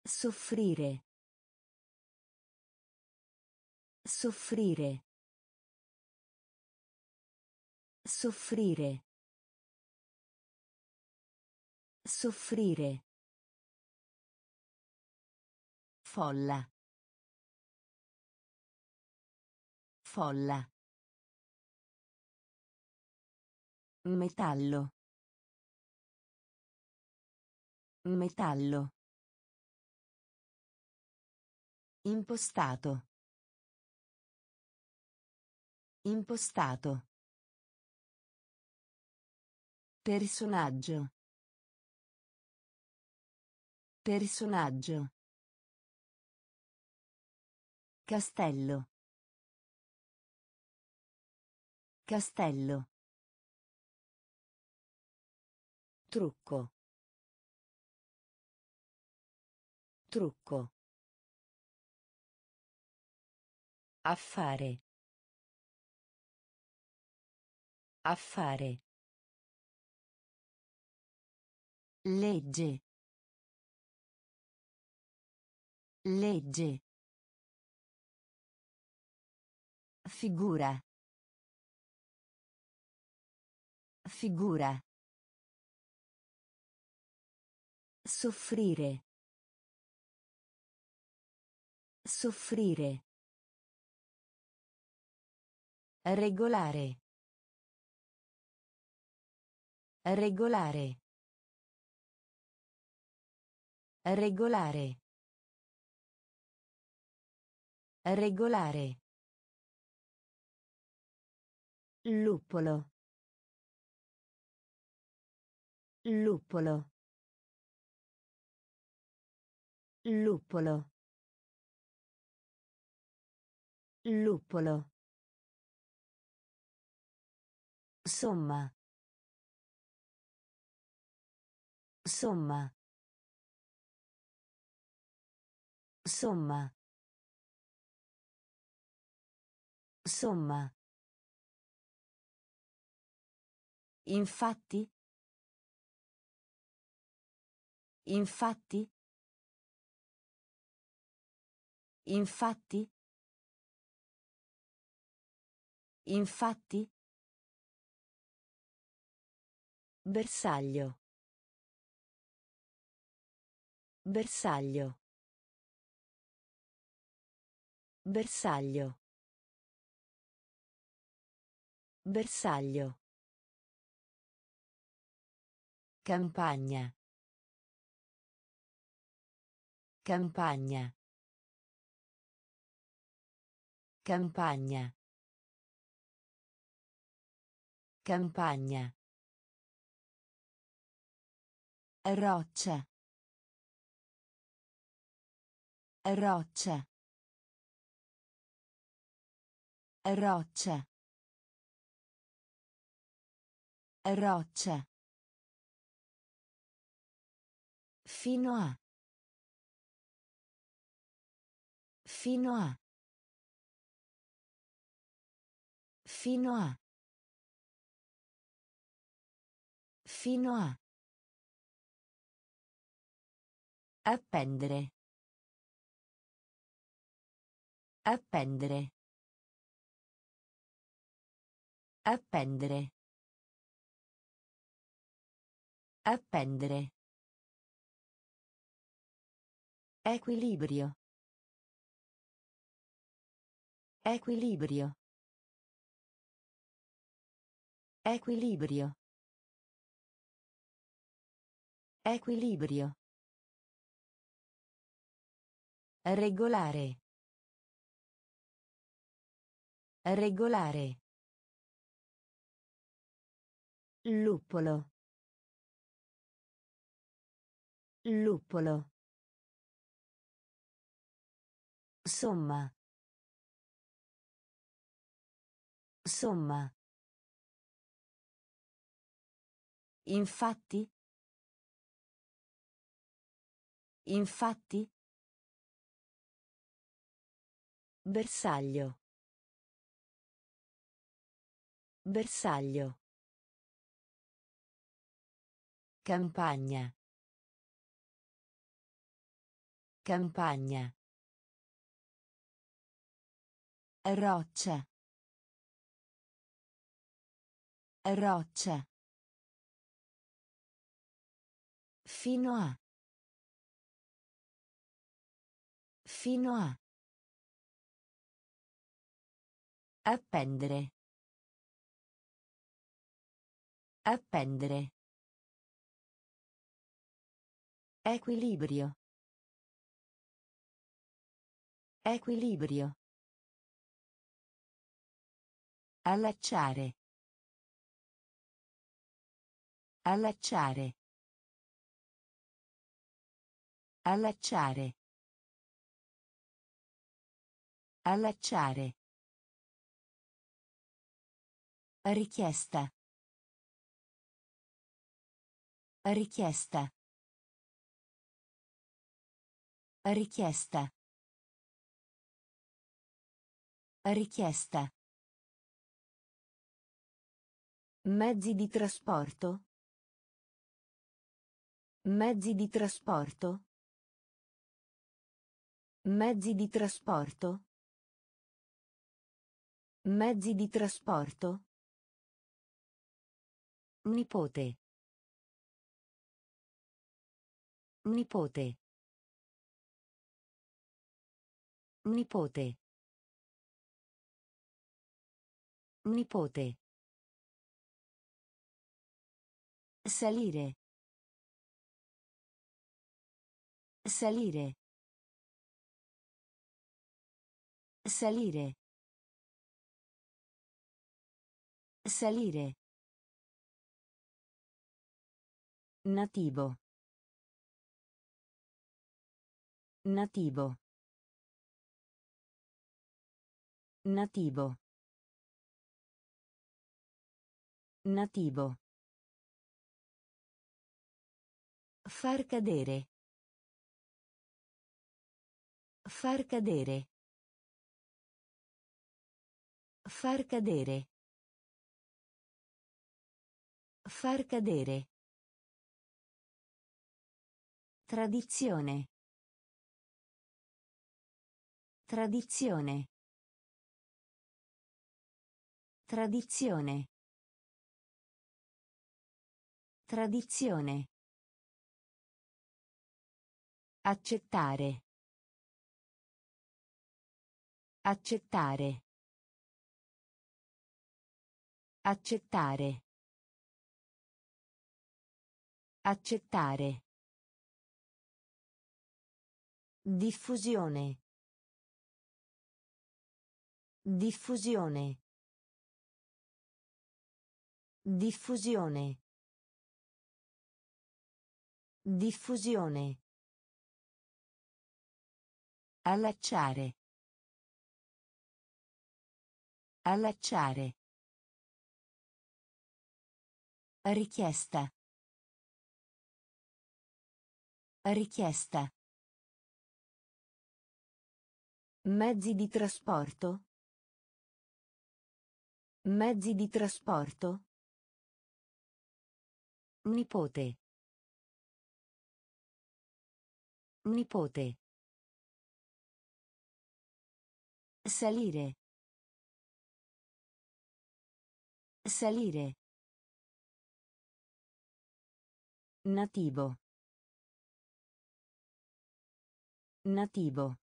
Speaker 1: Soffrire. Soffrire. Soffrire. Soffrire. Folla. Folla. Metallo. Metallo. Impostato. Impostato. Personaggio. Personaggio. Castello. Castello. Trucco. Trucco. Affare. Affare. Legge. Legge. Figura. Figura. Soffrire. Soffrire. Regolare. Regolare. Regolare. Regolare. Luppolo. Luppolo. Luppolo. Luppolo. Somma. Somma. Somma. Somma. Infatti. Infatti. Infatti. Infatti. Bersaglio. Bersaglio. Bersaglio. Bersaglio. Campagna. Campagna. Campagna. Campagna. Roccia. Roccia. Roccia. Roccia. Fino a. Fino a. Fino a. Fino a. Appendere. Appendere. Appendere. Appendere. Equilibrio. Equilibrio. Equilibrio. Equilibrio. Regolare. Regolare. Luppolo. Luppolo. Somma. Insomma. Infatti. Infatti. Bersaglio. Bersaglio. Campagna. Campagna. Roccia. Roccia. Fino a. Fino a. Appendere. Appendere. Equilibrio. Equilibrio. Allacciare. Allacciare. Allacciare. Allacciare. Richiesta. Richiesta. Richiesta. Richiesta. Mezzi di trasporto. Mezzi di trasporto. Mezzi di trasporto. Mezzi di trasporto. Nipote. Nipote. Nipote. Nipote. Salire. Salire. Salire. Salire. Nativo. Nativo. Nativo. Nativo. Far cadere. Far cadere. Far cadere. Far cadere. Tradizione. Tradizione. Tradizione. Tradizione. Accettare. Accettare. Accettare. Accettare. Diffusione. Diffusione. Diffusione. Diffusione. Allacciare. Allacciare. Richiesta. Richiesta. Mezzi di trasporto. Mezzi di trasporto. Nipote. Nipote. Salire. Salire. Nativo. Nativo.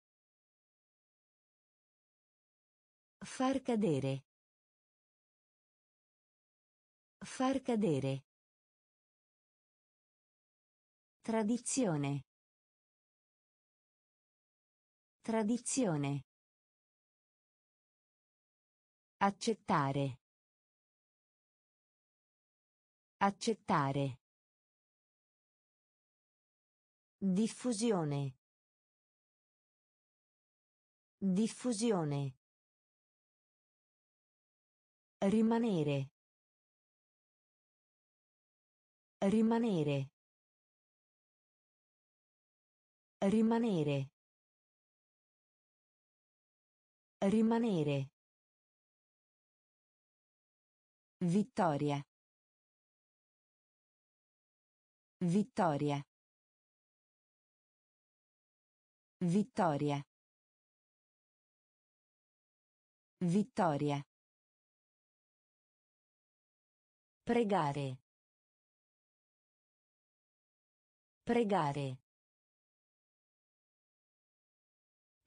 Speaker 1: Far cadere. Far cadere. Tradizione. Tradizione. Accettare. Accettare. Diffusione. Diffusione. Rimanere. Rimanere. Rimanere. Rimanere. Vittoria. Vittoria. Vittoria. Vittoria. Pregare. Pregare.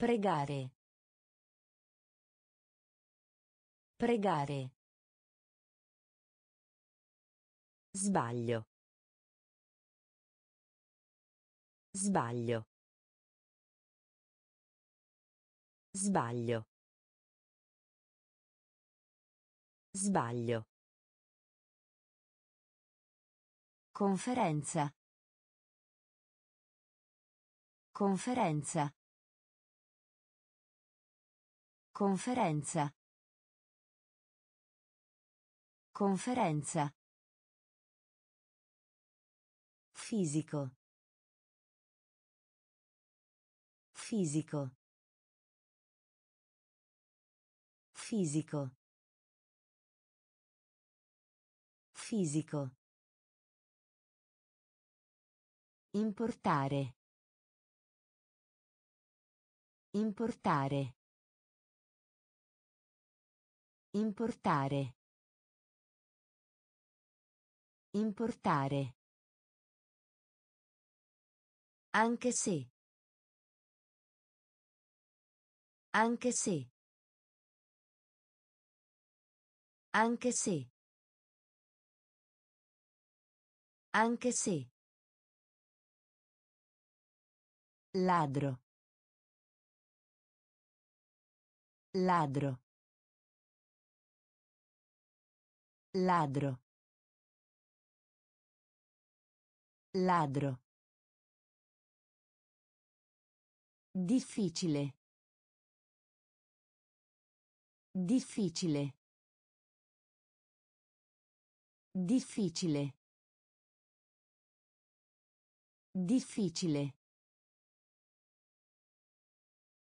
Speaker 1: Pregare. Pregare. Sbaglio. Sbaglio. Sbaglio. Sbaglio. Conferenza. Conferenza. Conferenza. Conferenza. Fisico. Fisico. Fisico. Fisico. Importare. Importare. Importare. Importare. Anche se. Anche se. Anche se. Anche se. Ladro. Ladro. Ladro. Ladro. Difficile. Difficile. Difficile. Difficile.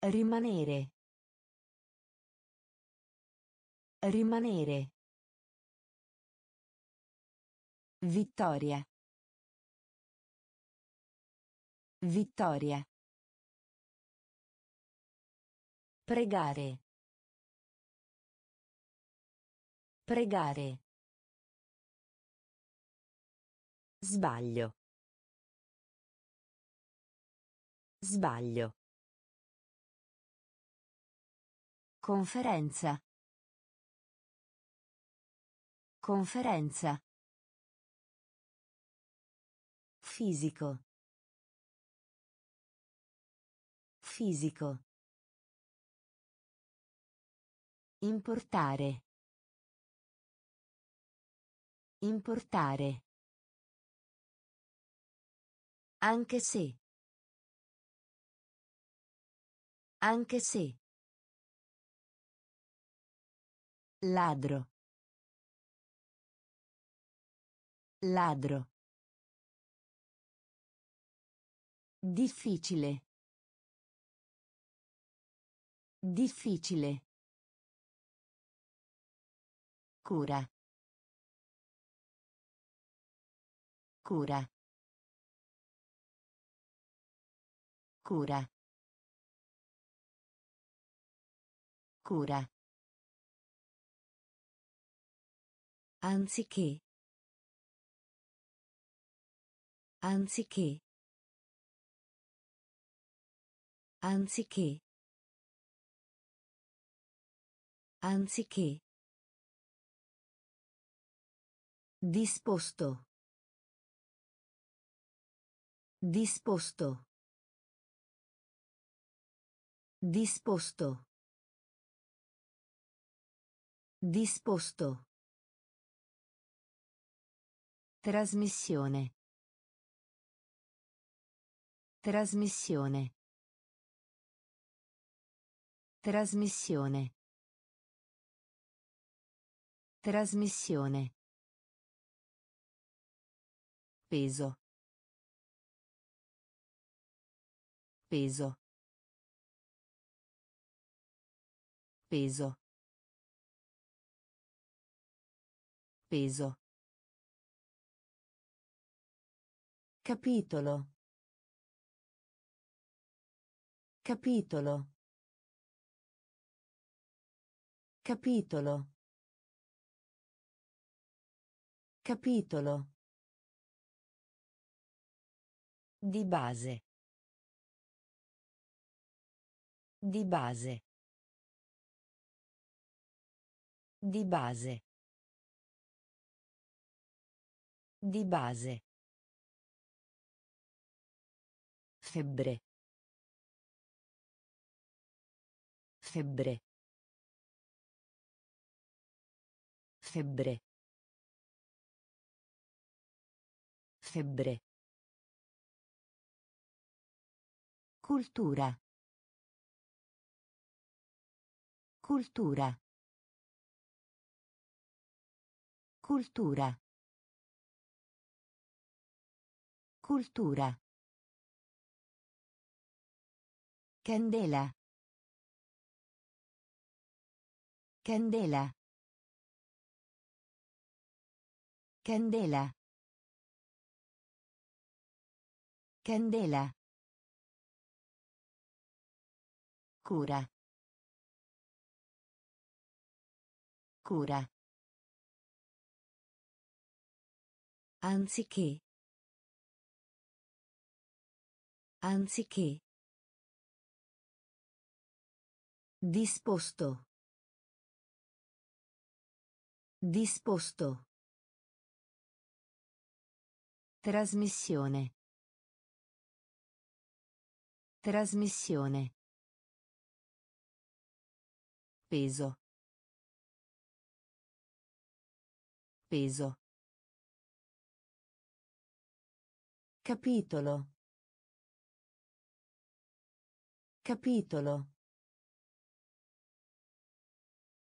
Speaker 1: Rimanere. Rimanere. Vittoria. Vittoria. Pregare. Pregare. Sbaglio. Sbaglio. Conferenza. Conferenza. Fisico. Fisico. Importare. Importare. Anche se. Anche se. Ladro. Ladro. Difficile. Difficile. Cura. Cura. Cura. Cura. Anziché. Anziché. Anziché. Anziché. Disposto. Disposto. Disposto. Disposto. Trasmissione. Trasmissione. Trasmissione. Trasmissione. Peso. Peso. Peso. Peso. Capitolo. Capitolo. Capitolo. Capitolo. Di base. Di base. Di base. Di base. Febbre. Febbre. Febbre. Febbre. Cultura. Cultura. Cultura. Cultura. Candela. Candela. Candela. Candela. Cura. Cura. Anziché. Anziché. Disposto. Disposto. Trasmissione. Trasmissione. Peso. Peso. Capitolo. Capitolo.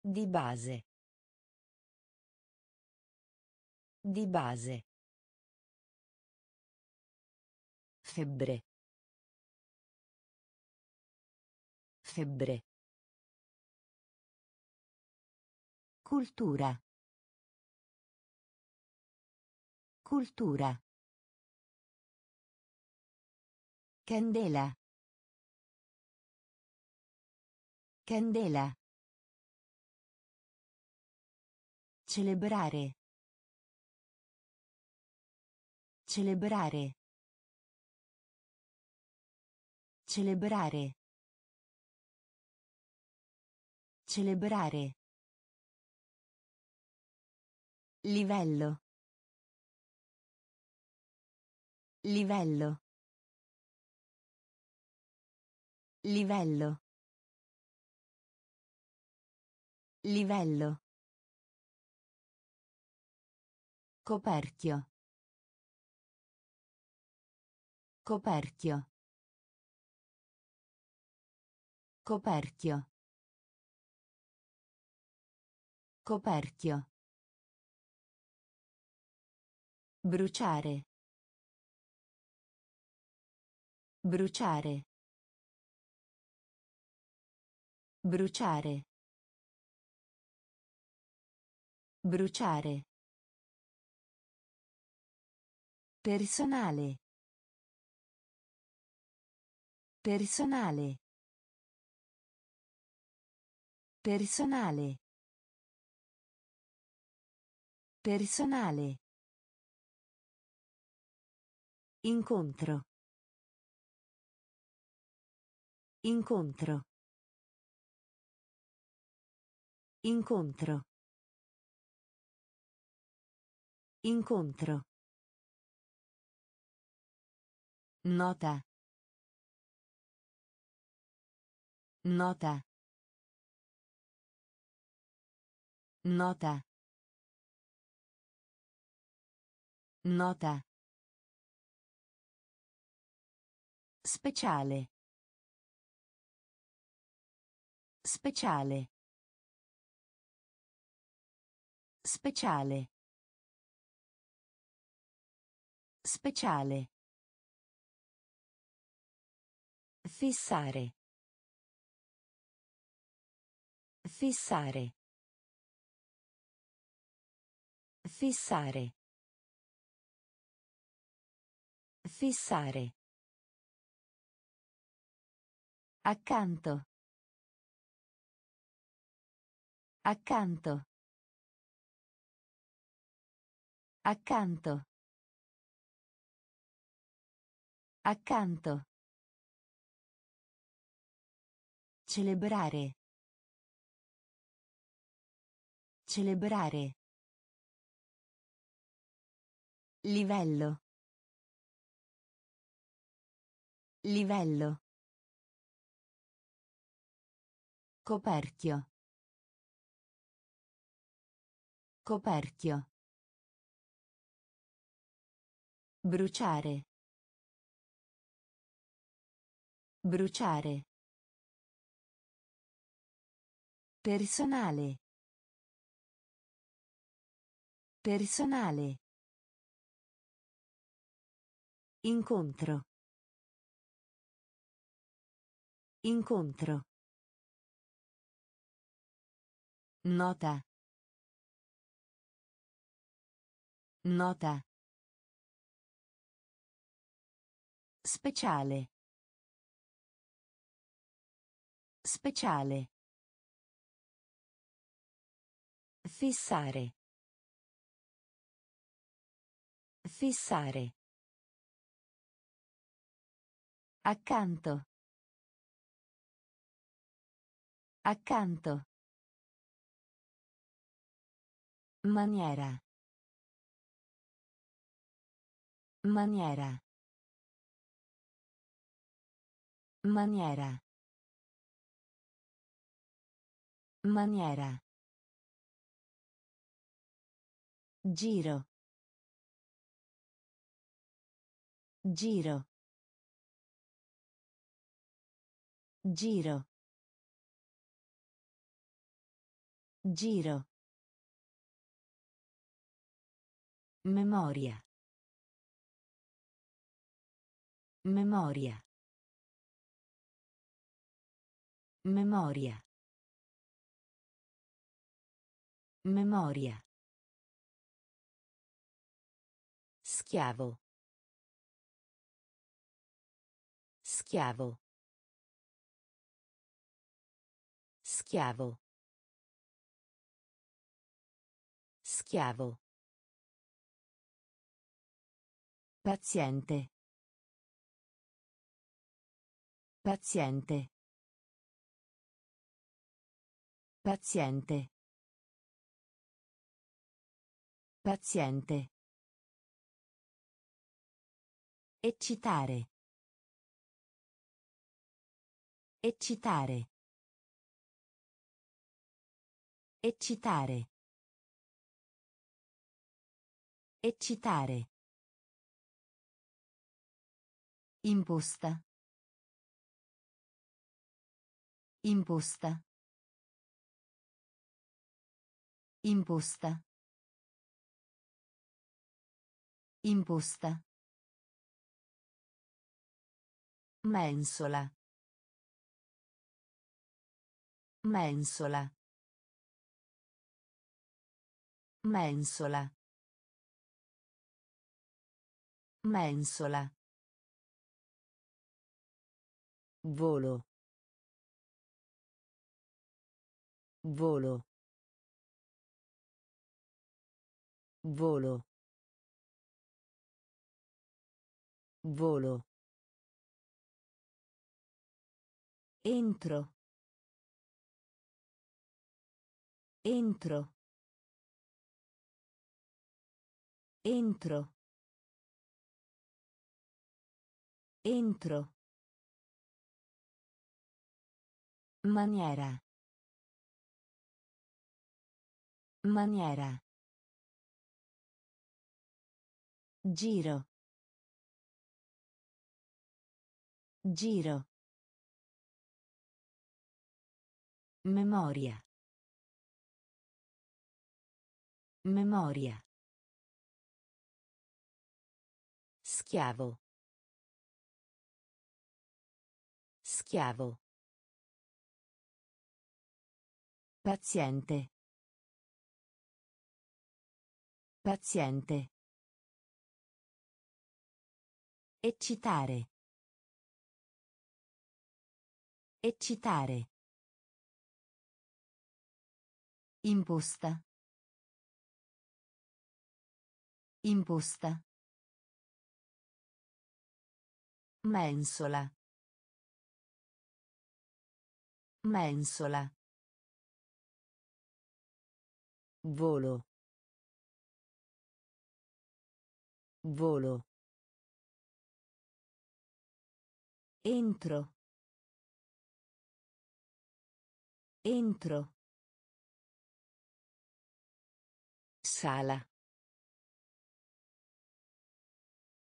Speaker 1: Di base. Di base. Febbre. Febbre. Cultura. Cultura. Candela. Candela. Celebrare. Celebrare. Celebrare. Celebrare. Livello. Livello. Livello. Livello. Coperchio. Coperchio. Coperchio. Coperchio. Bruciare. Bruciare. Bruciare. Bruciare. Personale. Personale. Personale. Personale. Incontro. Incontro. Incontro. Incontro. Nota. Nota. Nota. Nota. Speciale. Speciale. Speciale. Speciale. Fissare. Fissare. Fissare. Fissare. Accanto. Accanto. Accanto. Accanto. Celebrare. Celebrare. Livello. Livello. Coperchio. Coperchio. Bruciare. Bruciare. Personale. Personale. Incontro. Incontro. Nota. Nota. Speciale. Speciale. Fissare. Fissare. Accanto. Accanto. Maniera. Maniera. Maniera. Maniera. Giro. Giro. Giro. Giro. Memoria. Memoria. Memoria. Memoria. Schiavo. Schiavo. Schiavo. Schiavo. Paziente. Paziente. Paziente. Paziente. Eccitare. Eccitare. Eccitare. Eccitare. Imposta. Imposta. Imposta. Imposta. Mensola. Mensola. Mensola. Mensola. Volo. Volo. Volo. Volo. Entro. Entro. Entro. Entro. Maniera. Maniera. Giro. Giro. Memoria. Memoria. Schiavo. Schiavo. Paziente. Paziente. Eccitare. Eccitare. Imposta. Imposta. Mensola. Mensola. Volo. Volo. Entro. Entro. Sala.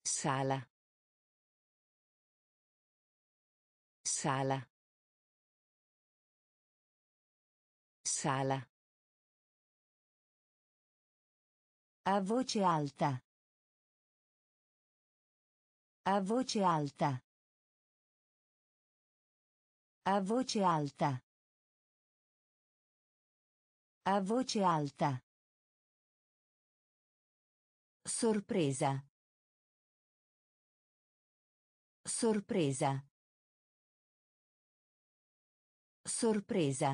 Speaker 1: Sala. Sala. Sala. A voce alta. A voce alta. A voce alta. A voce alta. Sorpresa. Sorpresa. Sorpresa.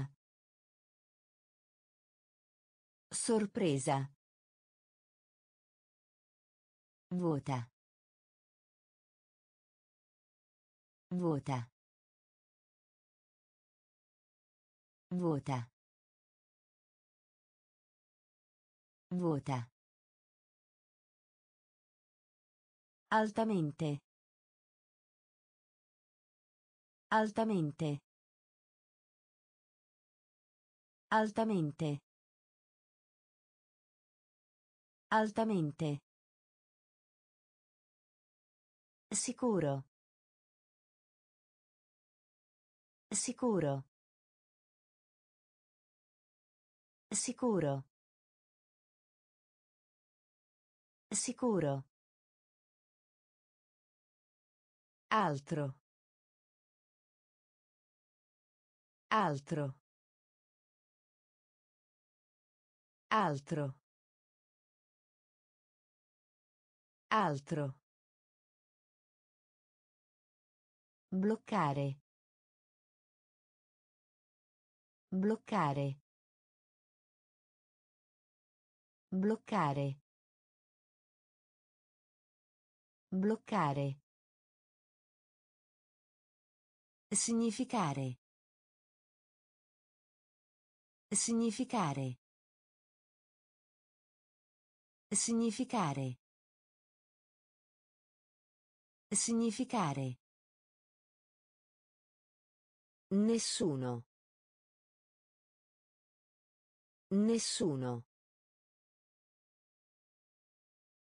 Speaker 1: Sorpresa. Vota. Vota. Vota. Vota. Altamente. Altamente. Altamente. Altamente. Sicuro. Sicuro. Sicuro. Sicuro. Altro. Altro. Altro. Altro. Bloccare. Bloccare. Bloccare. Bloccare. Significare. Significare. Significare. Significare. Nessuno. Nessuno.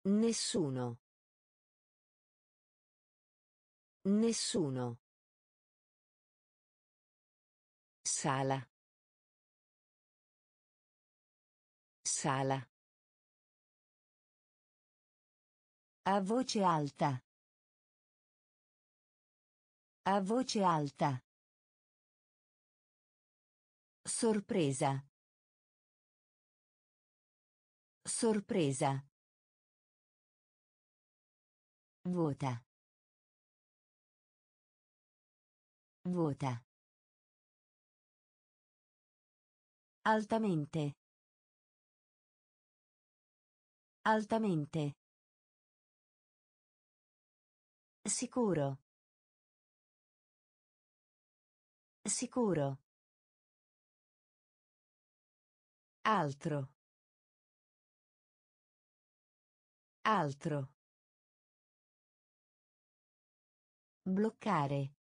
Speaker 1: Nessuno. Nessuno. Sala. Sala. A voce alta. A voce alta. Sorpresa. Sorpresa. Vota. Vota. Altamente. Altamente. Sicuro. Sicuro. Altro. Altro. Bloccare.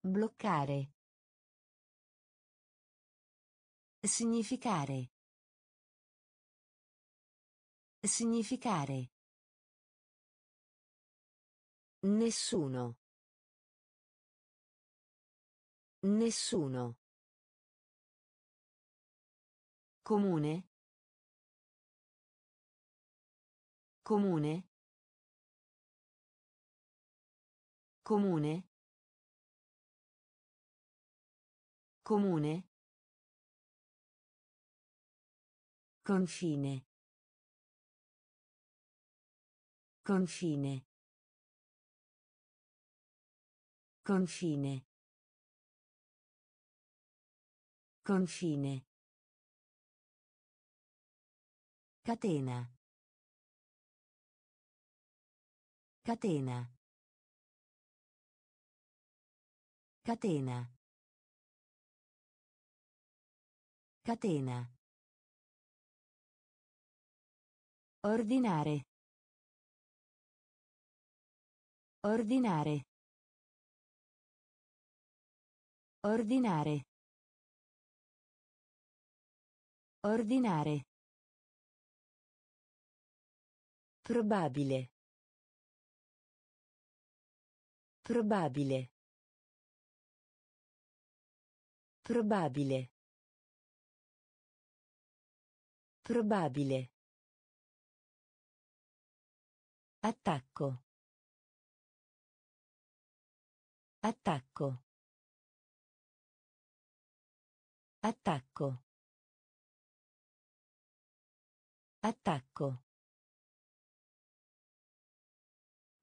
Speaker 1: Bloccare. Significare. Significare. Nessuno. Nessuno. Comune. Comune. Comune. Comune. Confine. Confine. Confine. Confine. Catena. Catena. Catena. Catena. Ordinare. Ordinare. Ordinare. Ordinare. Probabile. Probabile. Probabile. Probabile. Attacco. Attacco. Attacco. Attacco.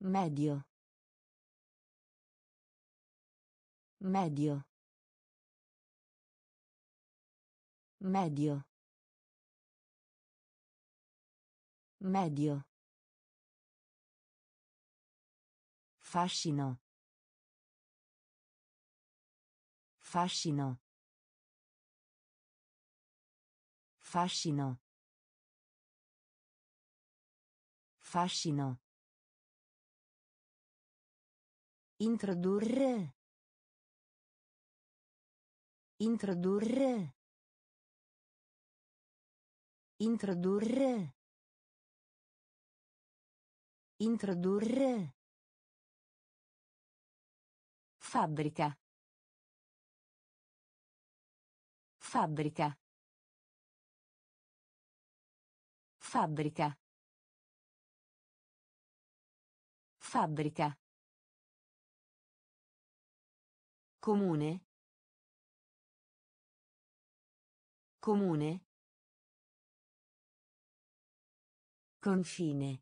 Speaker 1: Medio. Medio. Medio. Medio. Fascino. Fascino. Fascino. Fascino. Introdurre. Introdurre. Introdurre. Introdurre. Fabbrica. Fabbrica. Fabbrica. Fabbrica. Comune. Comune. Confine.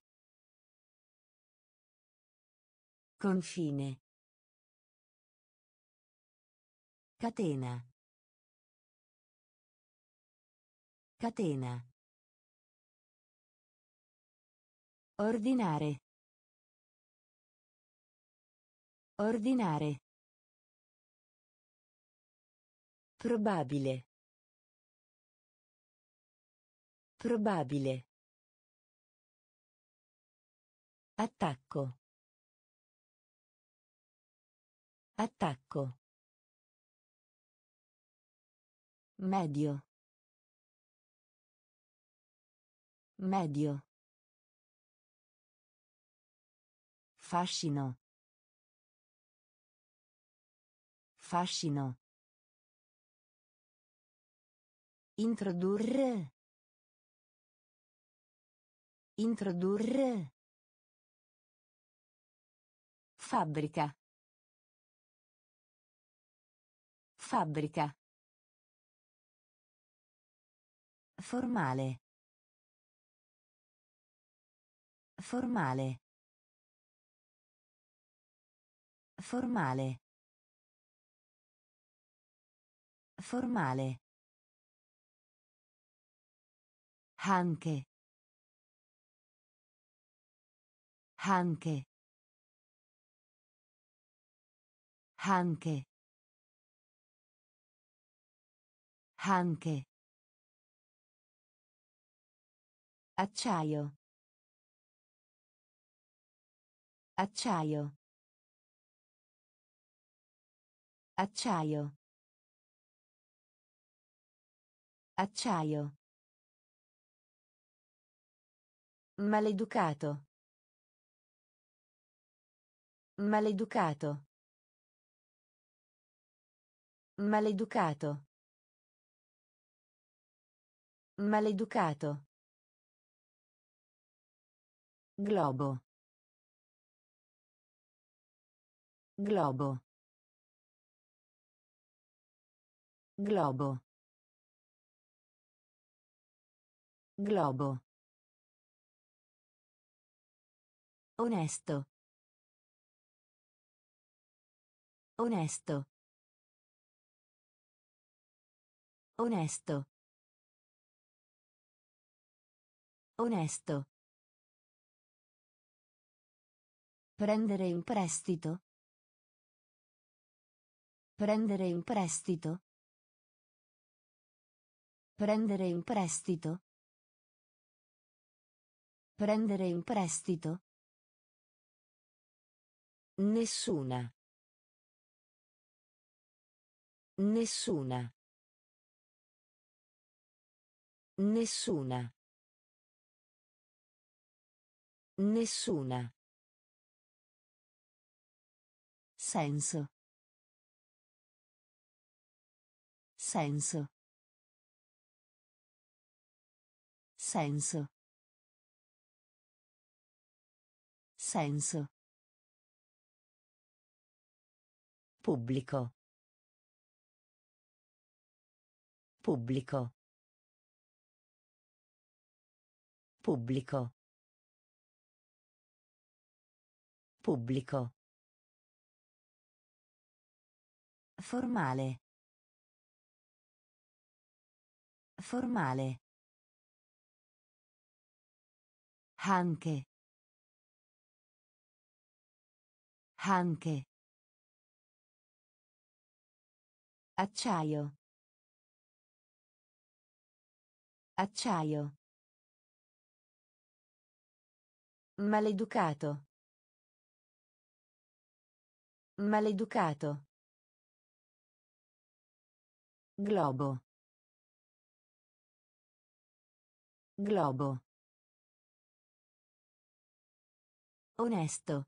Speaker 1: Confine. Catena. Catena. Ordinare. Ordinare. Probabile. Probabile. Attacco. Attacco. Medio. Medio. Fascino. Fascino. Introdurre. Introdurre. Fabbrica. Fabbrica. Formale. Formale. Formale. Formale. Anche. Anche. Anche. Anche. Acciaio. Acciaio. Acciaio. Acciaio. Maleducato. Maleducato. Maleducato. Maleducato. Globo. Globo. Globo. Globo. Onesto. Onesto. Onesto. Onesto. Prendere in prestito. Prendere in prestito. Prendere in prestito. Prendere in prestito. Nessuna. Nessuna. Nessuna. Nessuna. Senso. Senso. Senso. Senso. Pubblico. Pubblico. Pubblico. Pubblico. Formale. Formale. Anche. Anche. Acciaio. Acciaio. Maleducato. Maleducato. Globo. Globo. Onesto.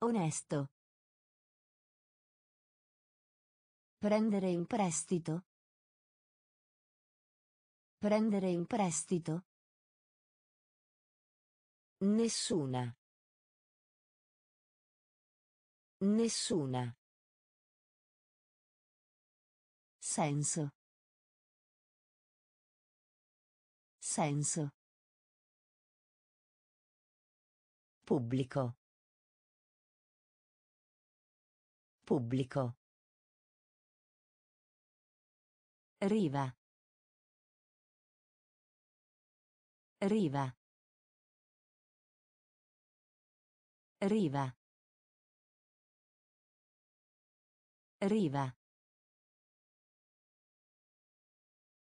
Speaker 1: Onesto. Prendere in prestito. Prendere in prestito. Nessuna. Nessuna. Senso. Senso. Pubblico. Pubblico. Riva. Riva. Riva. Riva.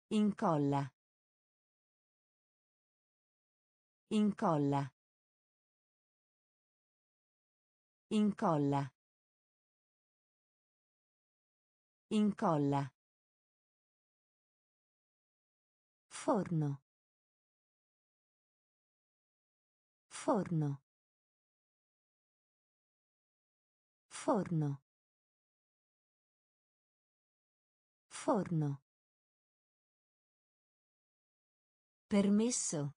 Speaker 1: Incolla. Incolla. Incolla. Incolla. Forno. Forno. Forno. Forno. Permesso.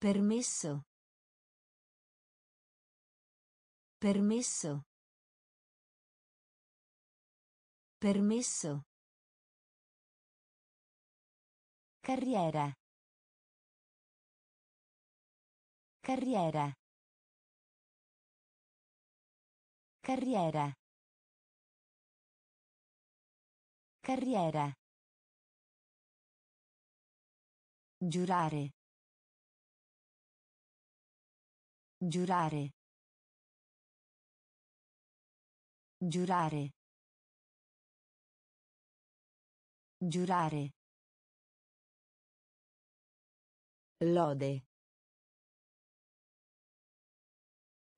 Speaker 1: Permesso. Permesso. Permesso. Carriera. Carriera. Carriera. Carriera. Giurare. Giurare. Giurare. Giurare. Lode.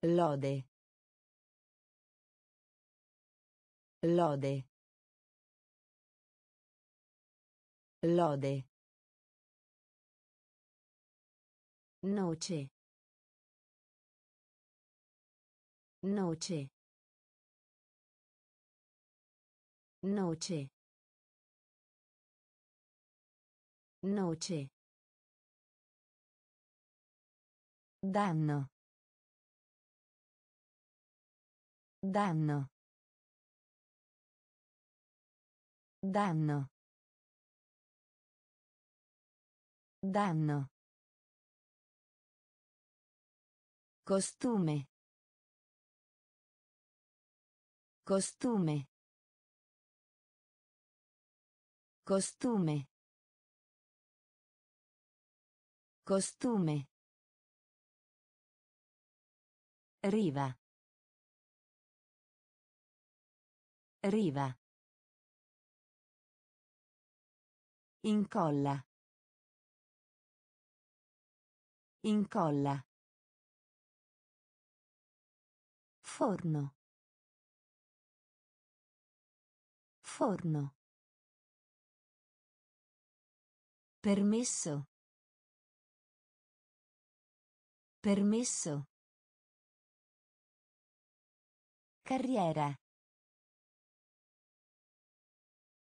Speaker 1: Lode. Lode. Lode. Noce. Noce. Noce. Noce. Danno. Danno. Danno. Danno. Costume. Costume. Costume. Costume. Riva. Riva. Incolla. Incolla. Forno. Forno. Permesso. Permesso. Carriera.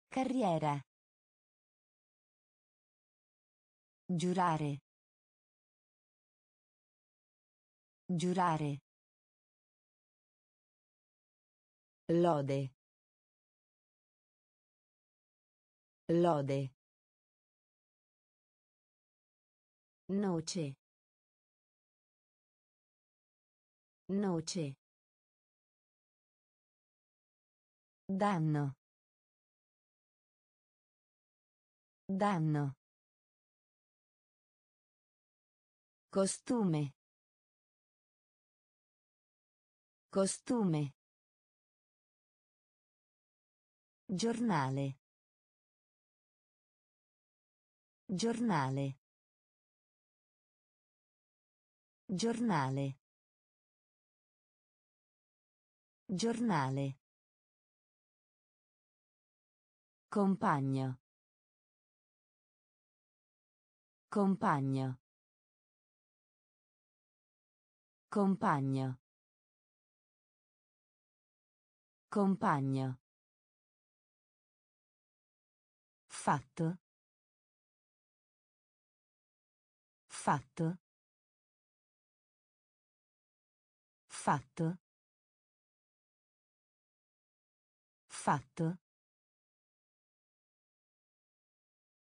Speaker 1: Carriera. Giurare. Giurare. Lode. Lode. Noce. Noce. Danno. Danno. Costume. Costume. Giornale. Giornale. Giornale. Giornale. Compagno. Compagno. Compagno. Compagno. Fatto. Fatto. Fatto. Fatto.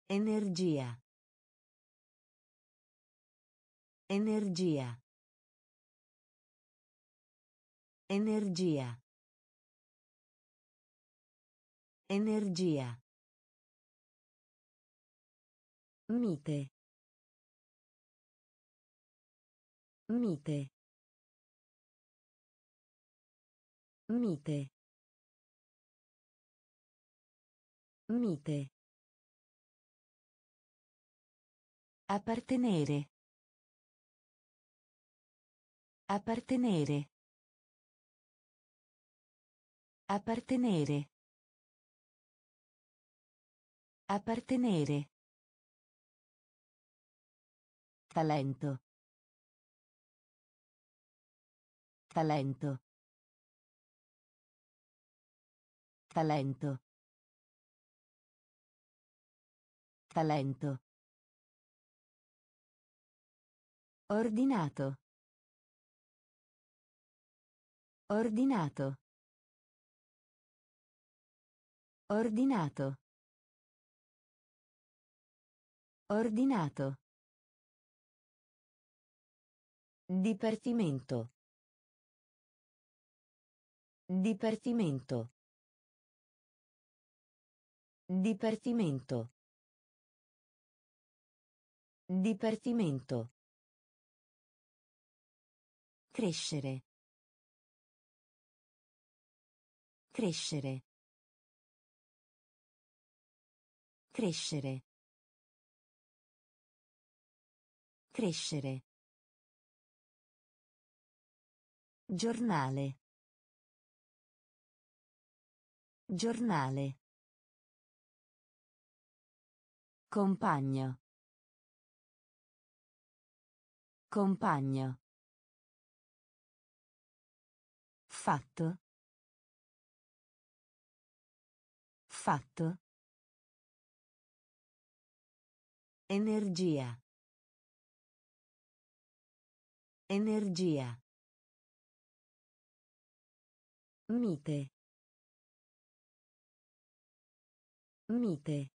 Speaker 1: Energia. Energia. Energia. Energia. Mite. Mite. Mite. Mite. Appartenere. Appartenere. Appartenere. Appartenere. Talento. Talento. Talento. Talento. Ordinato. Ordinato. Ordinato. Ordinato. Dipartimento. Dipartimento. Dipartimento. Dipartimento. Crescere. Crescere. Crescere. Crescere. Giornale. Giornale. Compagno. Compagno. Fatto. Fatto. Energia. Energia. Mite. Mite.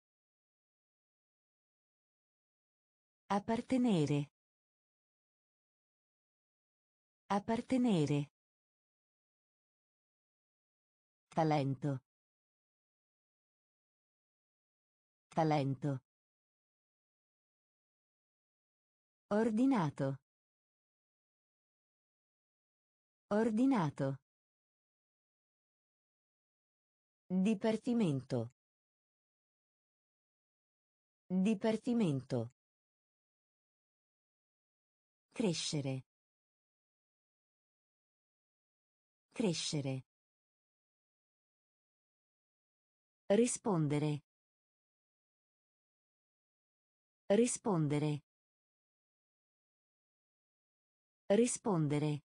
Speaker 1: Appartenere. Appartenere. Talento. Talento. Ordinato. Ordinato. Dipartimento. Dipartimento. Crescere. Crescere. Rispondere. Rispondere. Rispondere.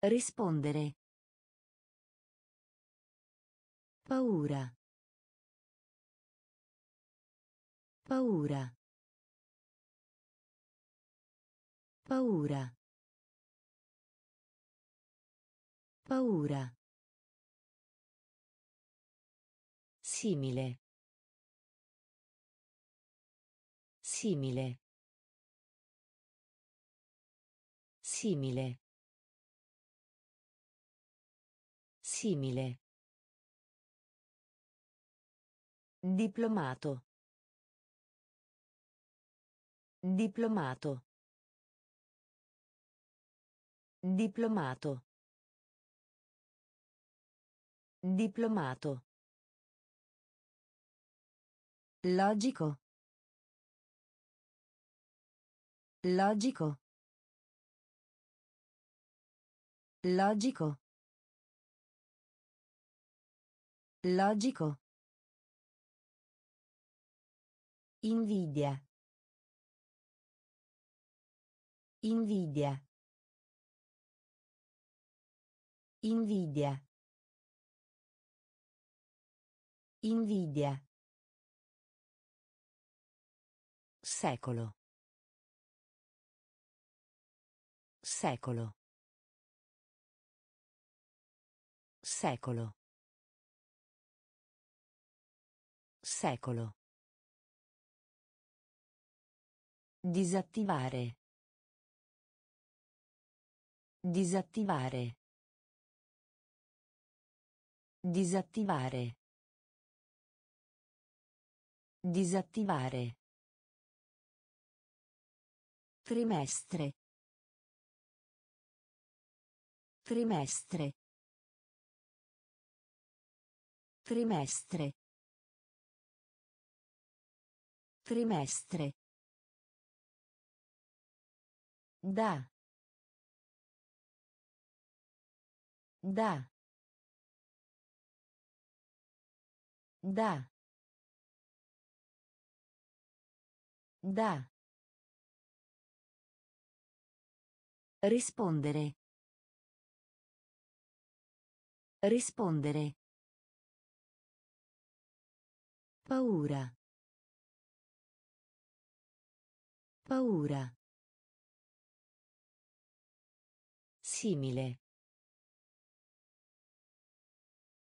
Speaker 1: Rispondere. Paura. Paura. Paura. Paura. Simile. Simile. Simile. Simile. Diplomato. Diplomato. Diplomato. Diplomato. Logico. Logico. Logico. Logico. Invidia. Invidia. Invidia. Invidia. Secolo. Secolo. Secolo. Secolo. Disattivare. Disattivare. Disattivare. Disattivare. Trimestre. Trimestre. Trimestre. Trimestre. Da. Da. Da. Da. Rispondere. Rispondere. Paura. Paura. Simile.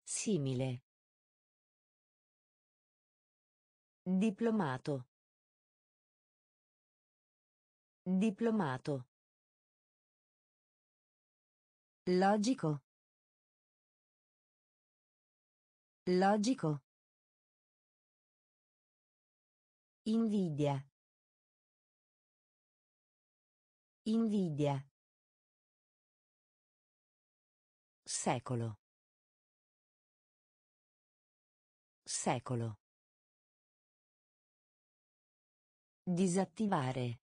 Speaker 1: Simile. Diplomato. Diplomato. Logico. Logico. Invidia. Invidia. Secolo. Secolo. Disattivare.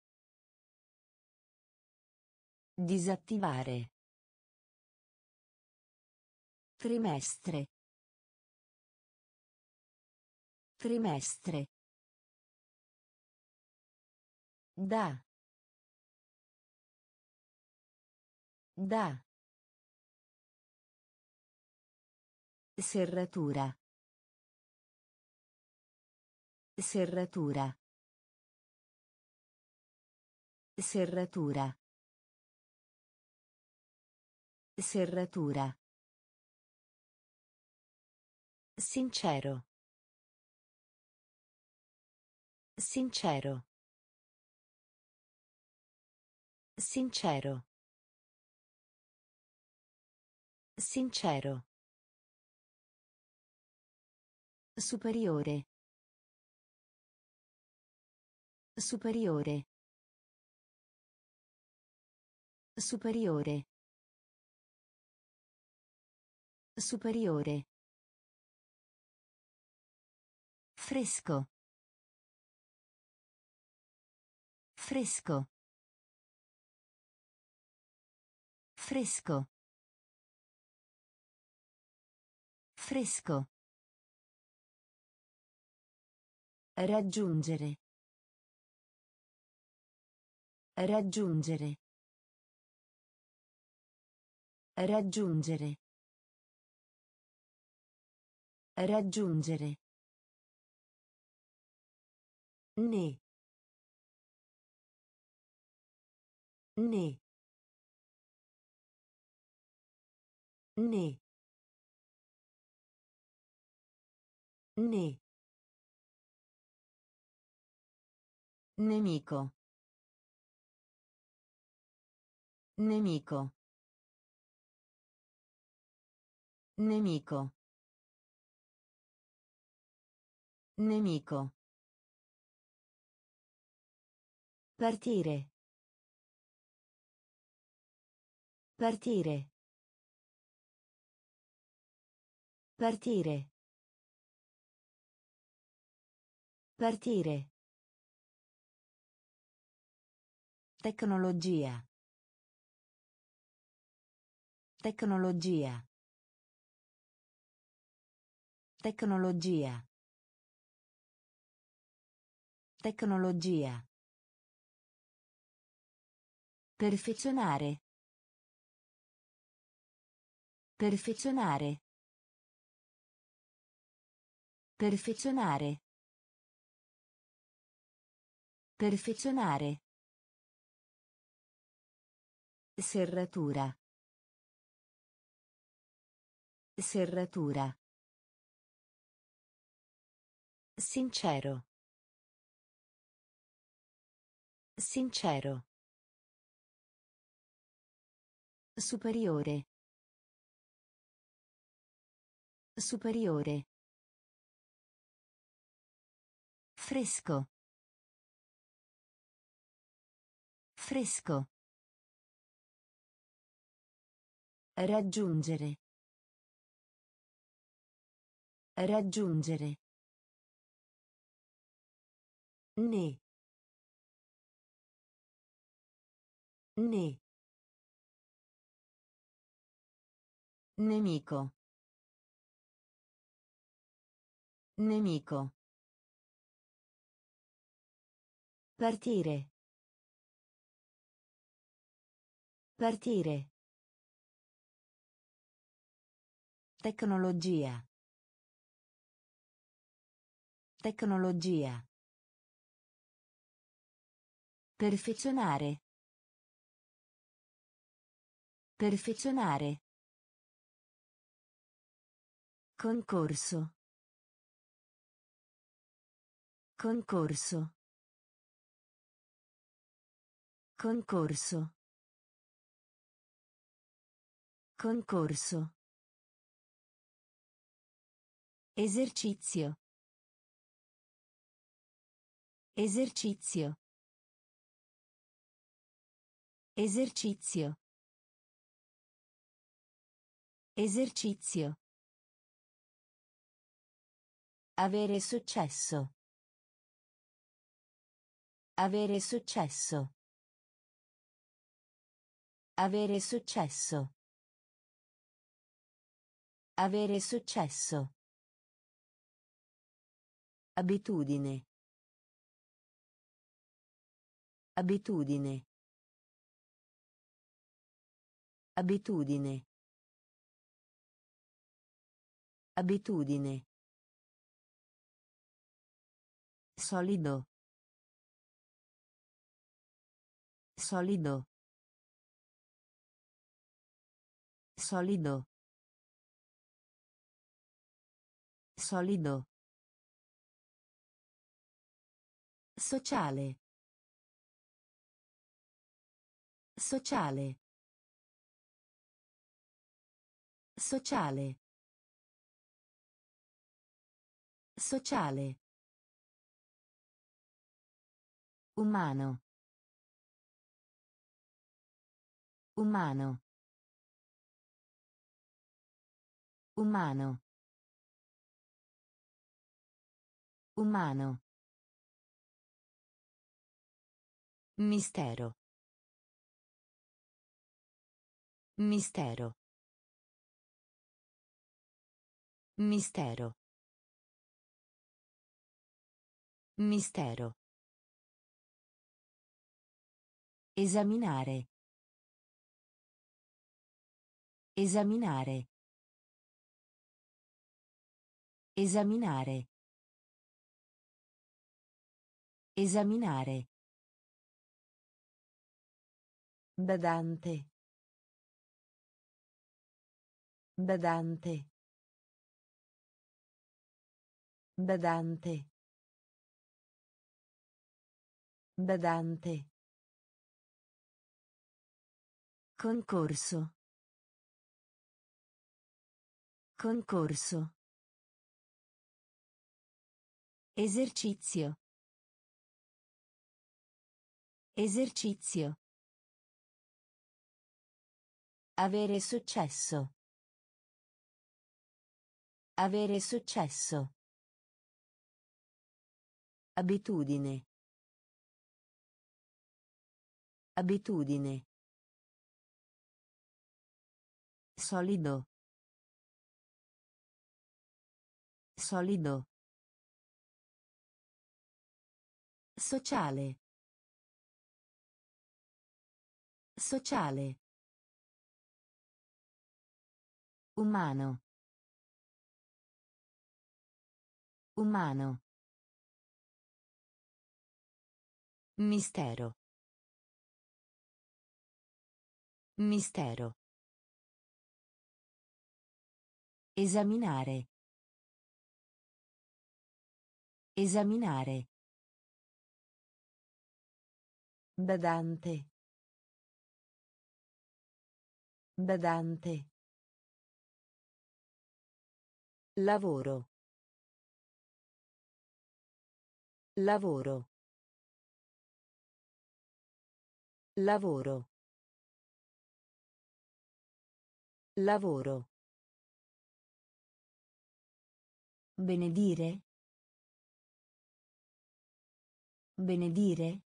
Speaker 1: Disattivare. Trimestre. Trimestre. Da. Da. Serratura. Serratura. Serratura. Serratura. Sincero. Sincero. Sincero. Sincero. Superiore. Superiore. Superiore. Superiore. Fresco. Fresco. Fresco. Fresco. Raggiungere. Raggiungere. Raggiungere. Raggiungere. Né. Né. Né. Né. Nemico. Nemico. Nemico. Nemico. Partire. Partire. Partire. Partire. Tecnologia. Tecnologia. Tecnologia. Tecnologia. Perfezionare. Perfezionare. Perfezionare. Perfezionare. Serratura. Serratura. Sincero. Sincero. Superiore. Superiore. Fresco. Fresco. Raggiungere. Raggiungere. Né. Né. Nemico. Nemico. Partire. Partire. Tecnologia. Tecnologia. Perfezionare. Perfezionare. Concorso. Concorso. Concorso. Concorso. Esercizio. Esercizio. Esercizio. Esercizio. Avere successo. Avere successo. Avere successo. Avere successo. Abitudine. Abitudine. Abitudine. Abitudine. Solido. Solido. Solido. Solido. Sociale. Sociale. Sociale. Sociale. Umano. Umano. Umano. Umano. Mistero. Mistero. Mistero. Mistero. Esaminare. Esaminare. Esaminare. Esaminare. Badante. Badante. Badante. Badante. Concorso. Concorso. Esercizio. Esercizio. Avere successo. Avere successo. Abitudine. Abitudine. Solido. Solido. Sociale. Sociale. Umano. Umano. Mistero. Mistero. Esaminare. Esaminare. Badante. Badante. Lavoro. Lavoro. Lavoro. Lavoro. Benedire. Benedire.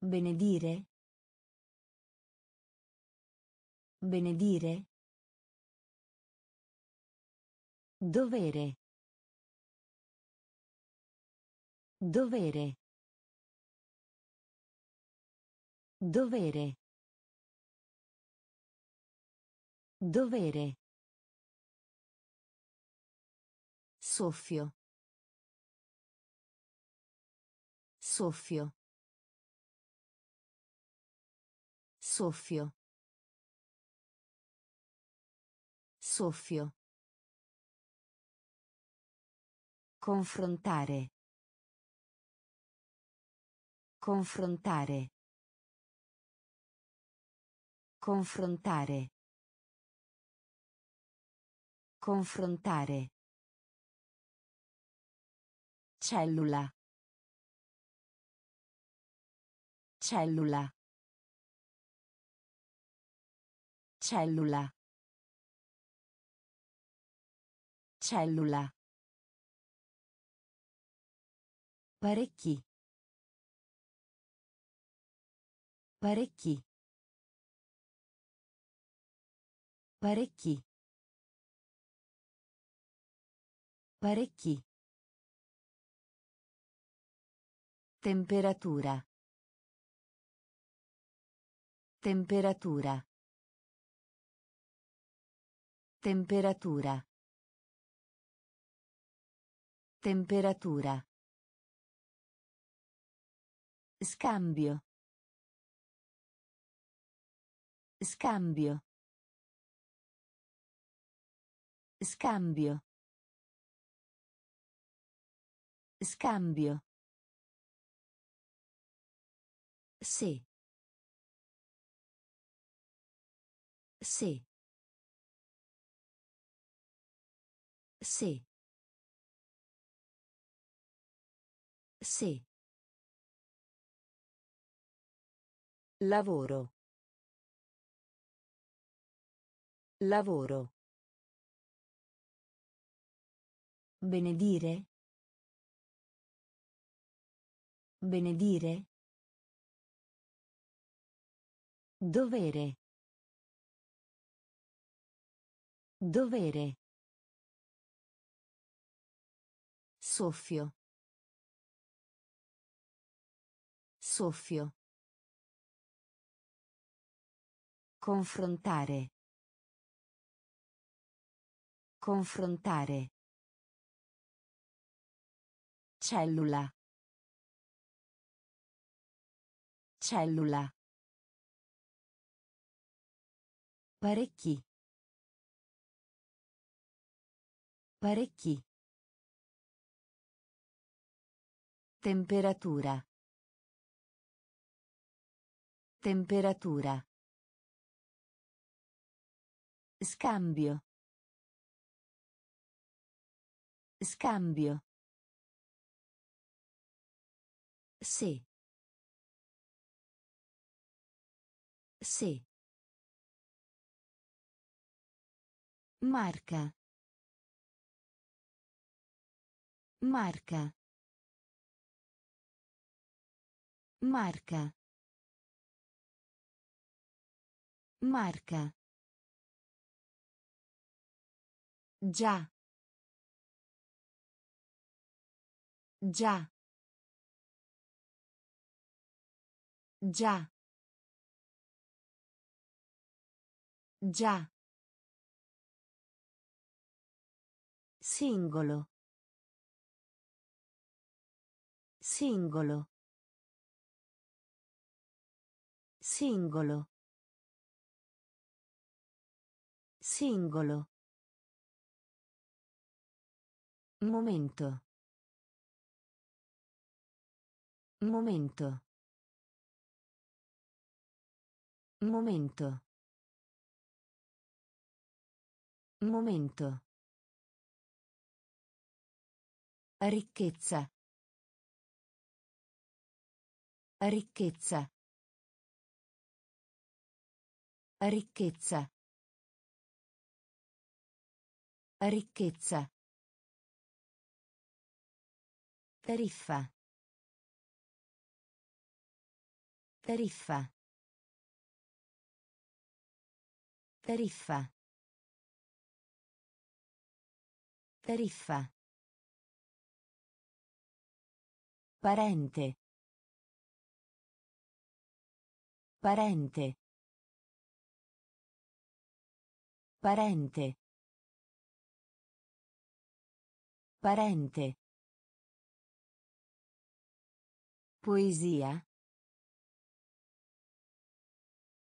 Speaker 1: Benedire. Benedire. Dovere. Dovere. Dovere. Dovere. Soffio. Soffio. Soffio. Soffio. Confrontare. Confrontare. Confrontare. Confrontare. Cellula. Cellula. Cellula. Cellula. Parecchi. Parecchi. Parecchi. Parecchi. Temperatura. Temperatura. Temperatura. Temperatura. Scambio. Scambio. Scambio. Scambio. Sì. Sì. Sì. Sì. Lavoro. Lavoro. Benedire. Benedire. Dovere. Dovere. Soffio. Soffio. Confrontare. Confrontare. Cellula. Cellula. Parecchi. Parecchi. Temperatura. Temperatura. Scambio. Scambio. Sì. Sì. Marca. Marca. Marca. Marca. Già. Già. Già. Già. Singolo. Singolo. Singolo. Singolo. Momento. Momento. Momento. Momento. Ricchezza. Ricchezza. Ricchezza. Ricchezza. Tariffa. Tariffa. Tariffa. Tariffa. Parente. Parente. Parente. Parente. Poesia.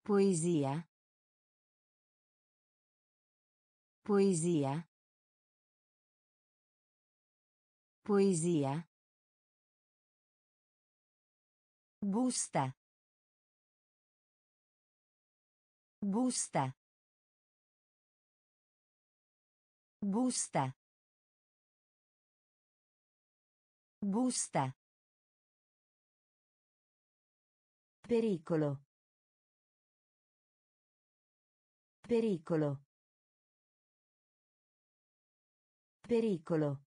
Speaker 1: Poesia. Poesia. Poesia. Busta. Busta. Busta. Busta. Pericolo. Pericolo. Pericolo.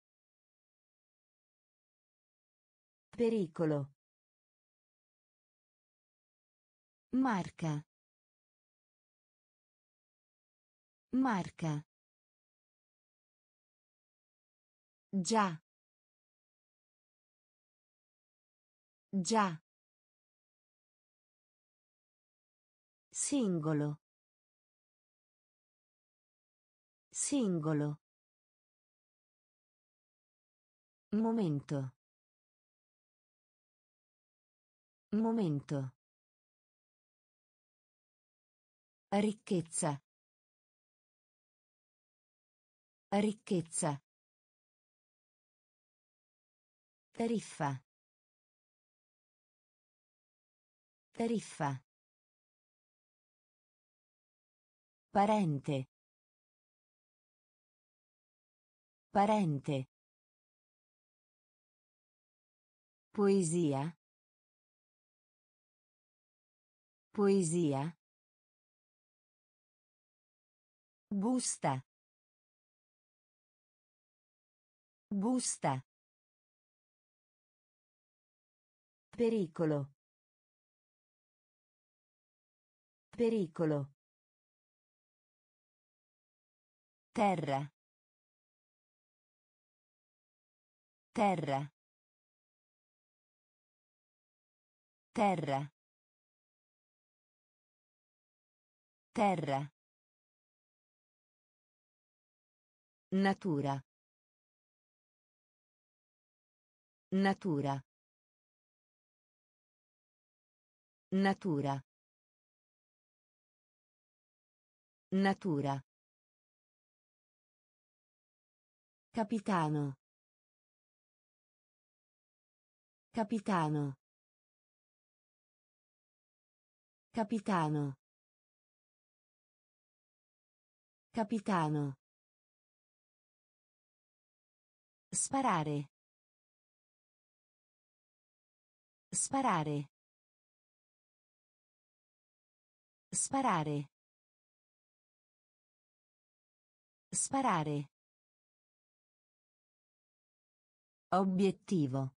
Speaker 1: Pericolo. Marca. Marca. Già. Già. Singolo. Singolo. Momento. Momento. Ricchezza. Ricchezza. Tariffa. Tariffa. Parente. Parente. Poesia. Poesia. Busta. Busta. Pericolo. Pericolo. Terra. Terra. Terra. Terra. Natura. Natura. Natura. Natura. Capitano. Capitano. Capitano. Capitano. Sparare. Sparare. Sparare. Sparare. Obiettivo.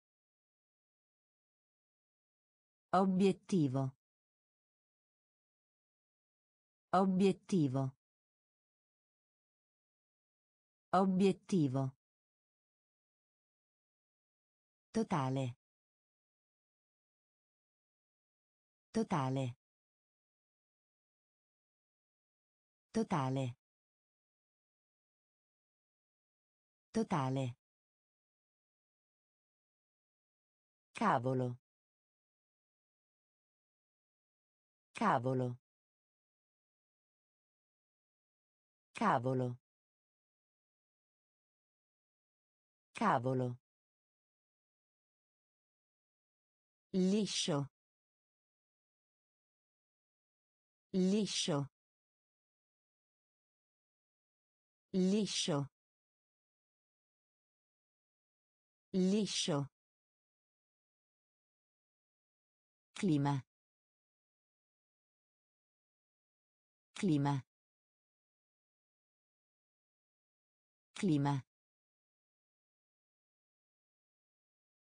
Speaker 1: Obiettivo. Obiettivo. Obiettivo. Totale. Totale. Totale. Totale. Cavolo. Cavolo. Cavolo. Cavolo. Liscio. Liscio. Liscio. Liscio. Clima. Clima. Clima.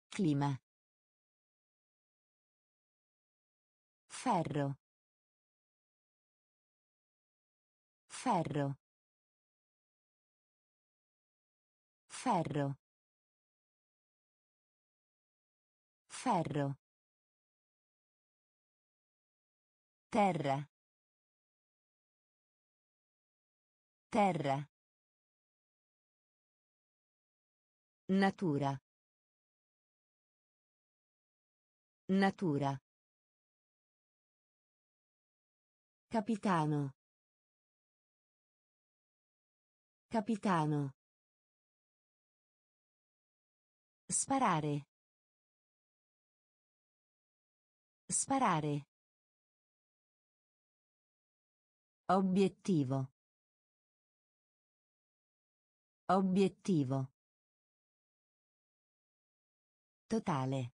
Speaker 1: Clima. Ferro. Ferro. Ferro. Ferro. Terra. Terra. Natura. Natura. Capitano. Capitano. Sparare. Sparare. Obiettivo. Obiettivo. Totale.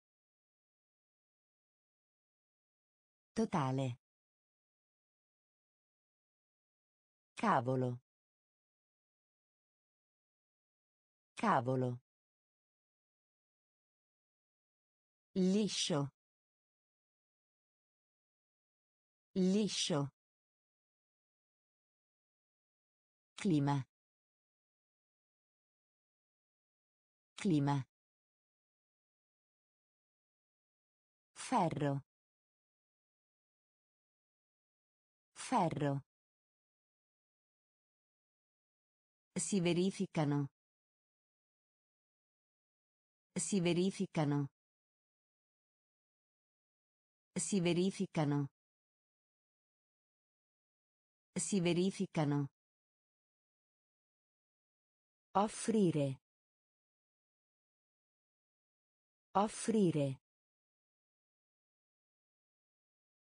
Speaker 1: Totale. Cavolo. Cavolo. Liscio. Liscio. Clima. Clima. Ferro. Ferro. Si verificano. Si verificano. Si verificano. Si verificano. Offrire. Offrire.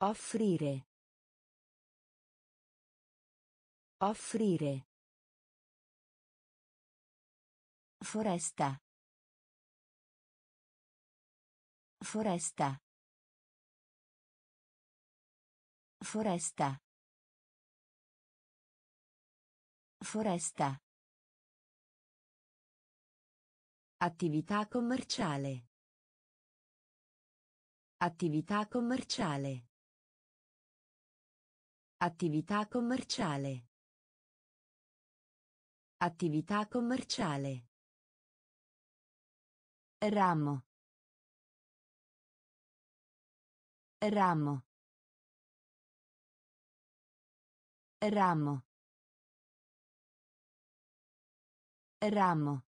Speaker 1: Offrire. Offrire. Foresta. Foresta. Foresta. Foresta. Attività commerciale. Attività commerciale. Attività commerciale. Attività commerciale. Ramo. Ramo. Ramo. Ramo.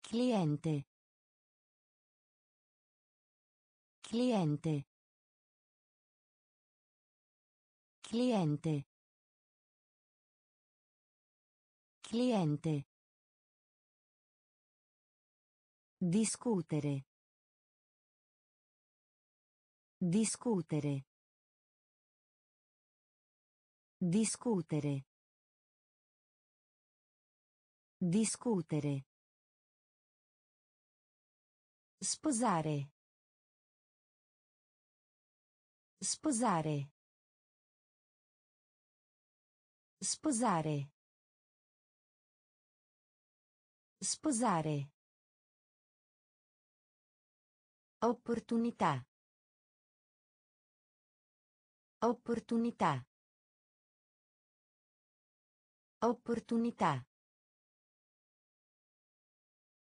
Speaker 1: Cliente. Cliente. Cliente. Cliente. Discutere. Discutere. Discutere. Discutere. Sposare. Sposare. Sposare. Sposare. Opportunità. Opportunità. Opportunità.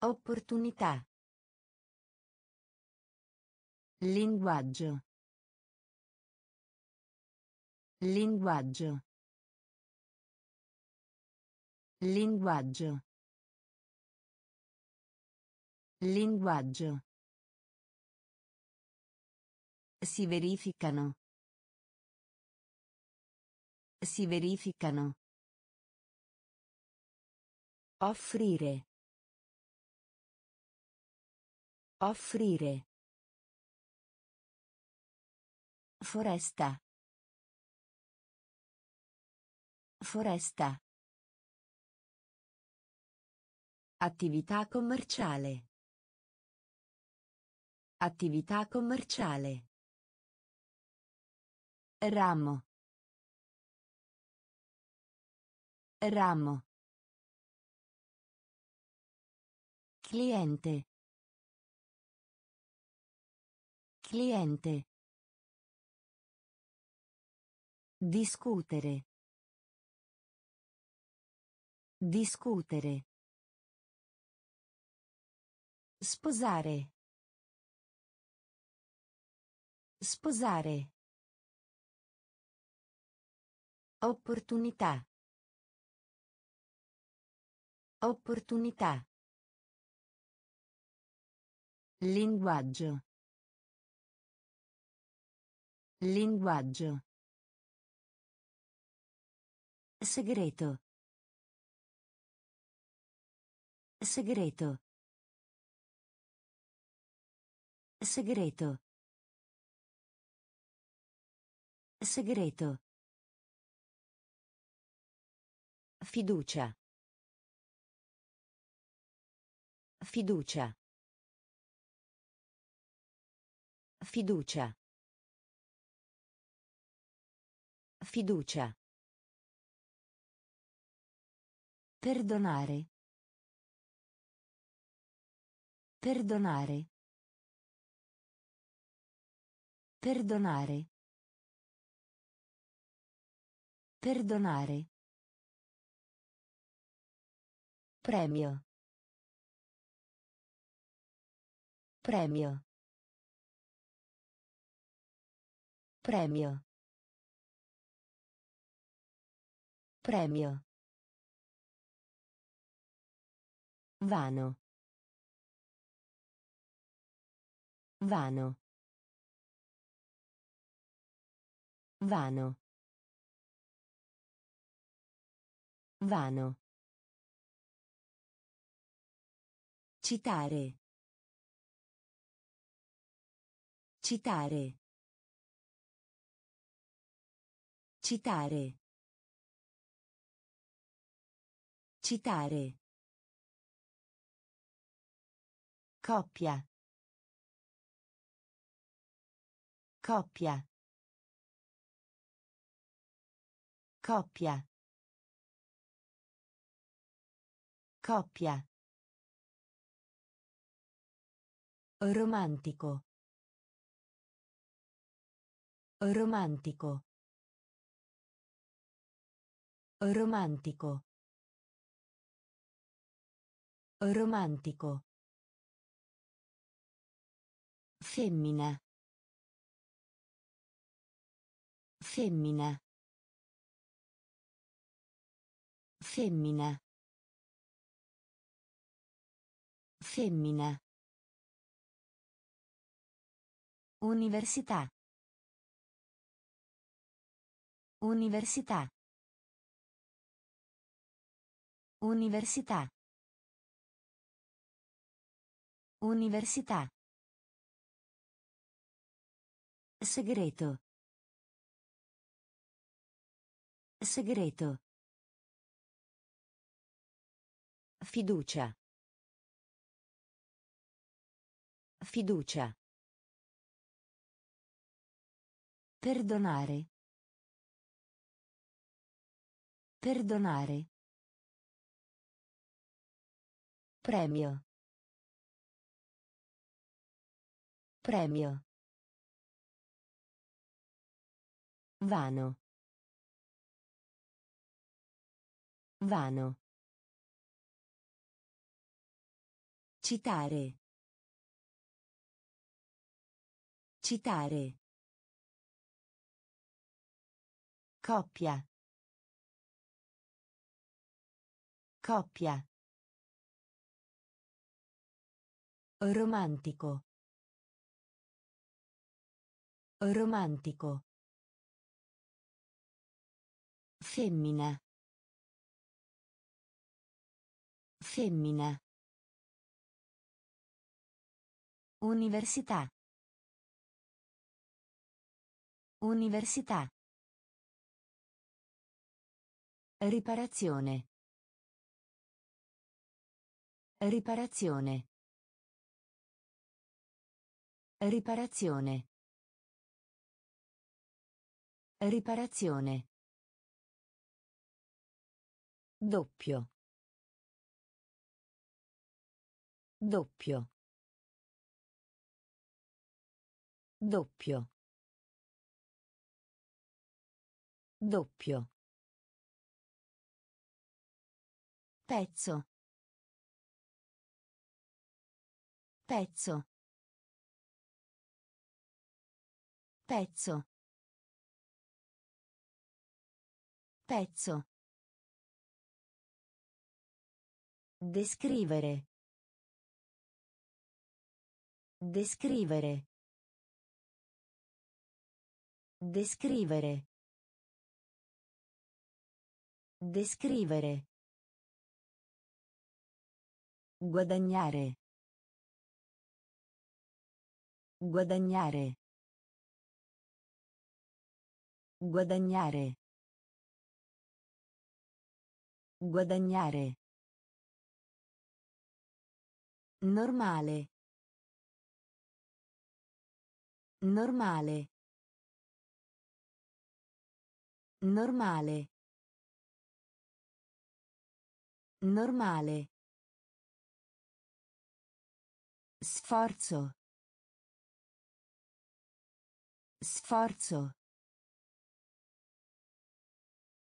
Speaker 1: Opportunità. Linguaggio. Linguaggio. Linguaggio. Linguaggio. Si verificano. Si verificano. Offrire. Offrire. Foresta. Foresta. Attività commerciale. Attività commerciale. Ramo. Ramo. Cliente. Cliente. Discutere. Discutere. Sposare. Sposare. Opportunità. Opportunità. Linguaggio. Linguaggio. Segreto. Segreto. Segreto. Segreto. Fiducia. Fiducia. Fiducia. Fiducia. Perdonare. Perdonare. Perdonare. Perdonare. Premio. Premio. Premio. Premio. Vano. Vano. Vano. Vano. Citare. Citare. Citare. Citare. Coppia. Coppia. Coppia. Coppia. Romantico. Romantico. Romantico. Romantico. Femmina. Femmina. Femmina. Femmina. Università. Università. Università. Università. Segreto. Segreto. Fiducia. Fiducia. Perdonare. Perdonare. Premio. Premio. Vano. Vano. Citare. Citare. Coppia. Coppia. Romantico. Romantico. Femmina. Femmina. Università. Università. Riparazione. Riparazione. Riparazione. Riparazione. Doppio. Doppio. Doppio. Doppio. Pezzo. Pezzo. Pezzo. Pezzo. Descrivere. Descrivere. Descrivere. Descrivere. Guadagnare. Guadagnare. Guadagnare. Guadagnare. Normale. Normale. Normale. Normale. Sforzo. Sforzo.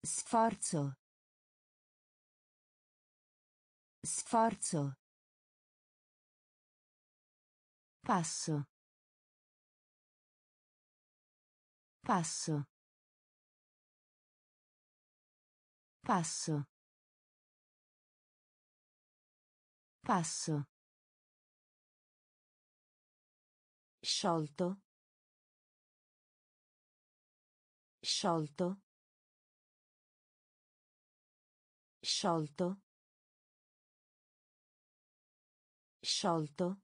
Speaker 1: Sforzo. Sforzo. Passo. Passo. Passo. Passo. Sciolto. Sciolto. Sciolto. Sciolto.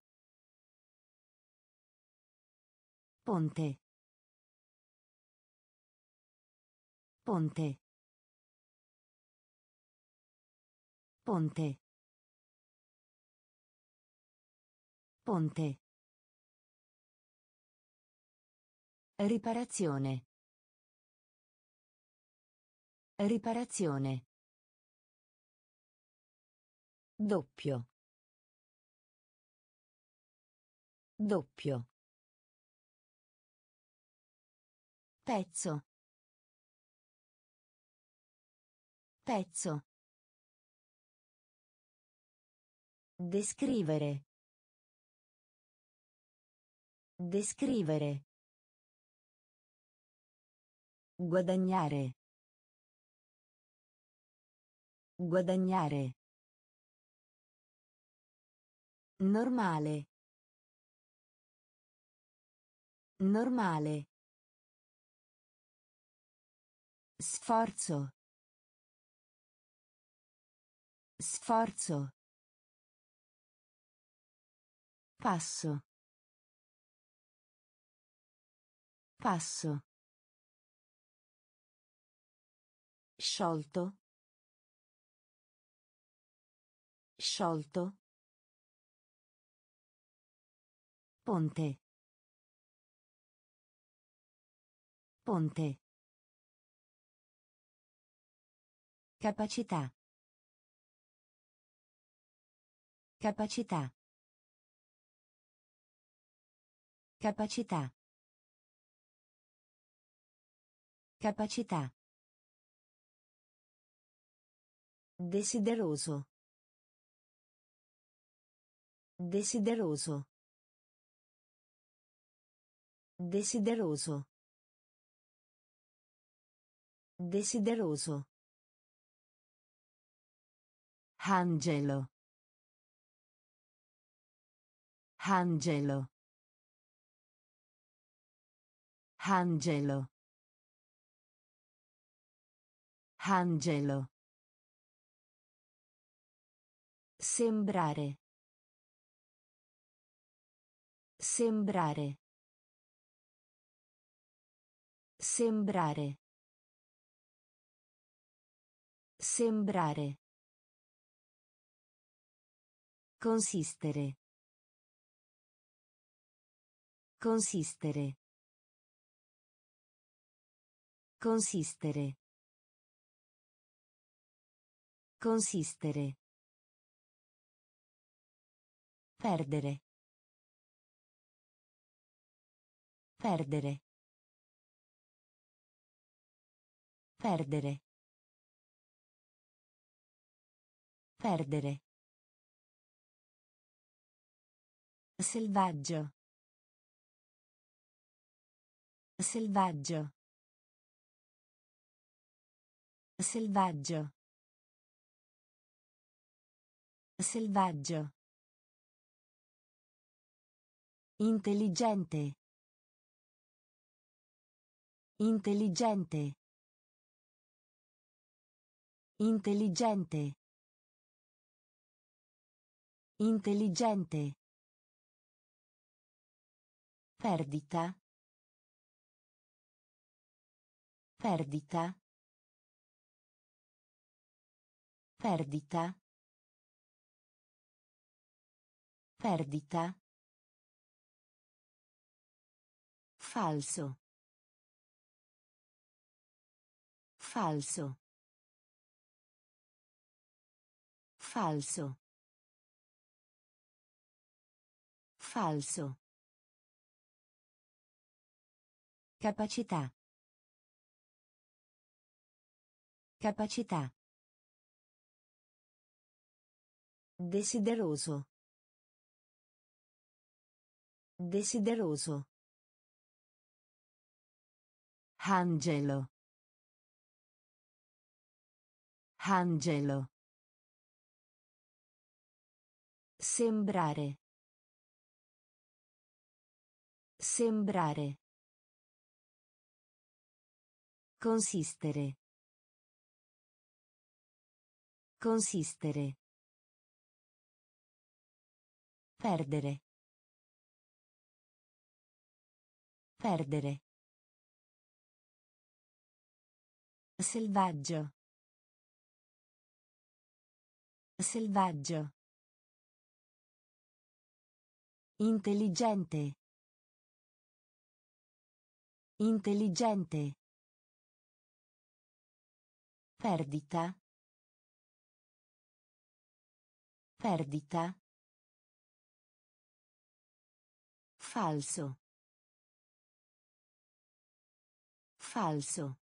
Speaker 1: Ponte. Ponte. Ponte. Ponte. Riparazione. Riparazione. Doppio. Doppio. Pezzo. Pezzo. Descrivere. Descrivere. Guadagnare. Guadagnare. Normale. Normale. Sforzo. Sforzo. Passo. Passo. Sciolto. Sciolto. Ponte. Ponte. Capacità. Capacità. Capacità. Capacità. Desideroso. Desideroso. Desideroso. Desideroso. Angelo. Angelo. Angelo. Angelo. Sembrare. Sembrare. Sembrare. Sembrare. Consistere. Consistere. Consistere. Consistere. Perdere. Perdere. Perdere. Perdere. Selvaggio. Selvaggio. Selvaggio. Selvaggio. Intelligente. Intelligente. Intelligente. Intelligente. Perdita. Perdita. Perdita. Perdita. Falso. Falso. Falso. Falso. Capacità. Capacità. Desideroso. Desideroso. Angelo. Angelo. Sembrare. Sembrare. Consistere. Consistere. Perdere. Perdere. Selvaggio. Selvaggio. Intelligente. Intelligente. Perdita. Perdita. Falso. Falso.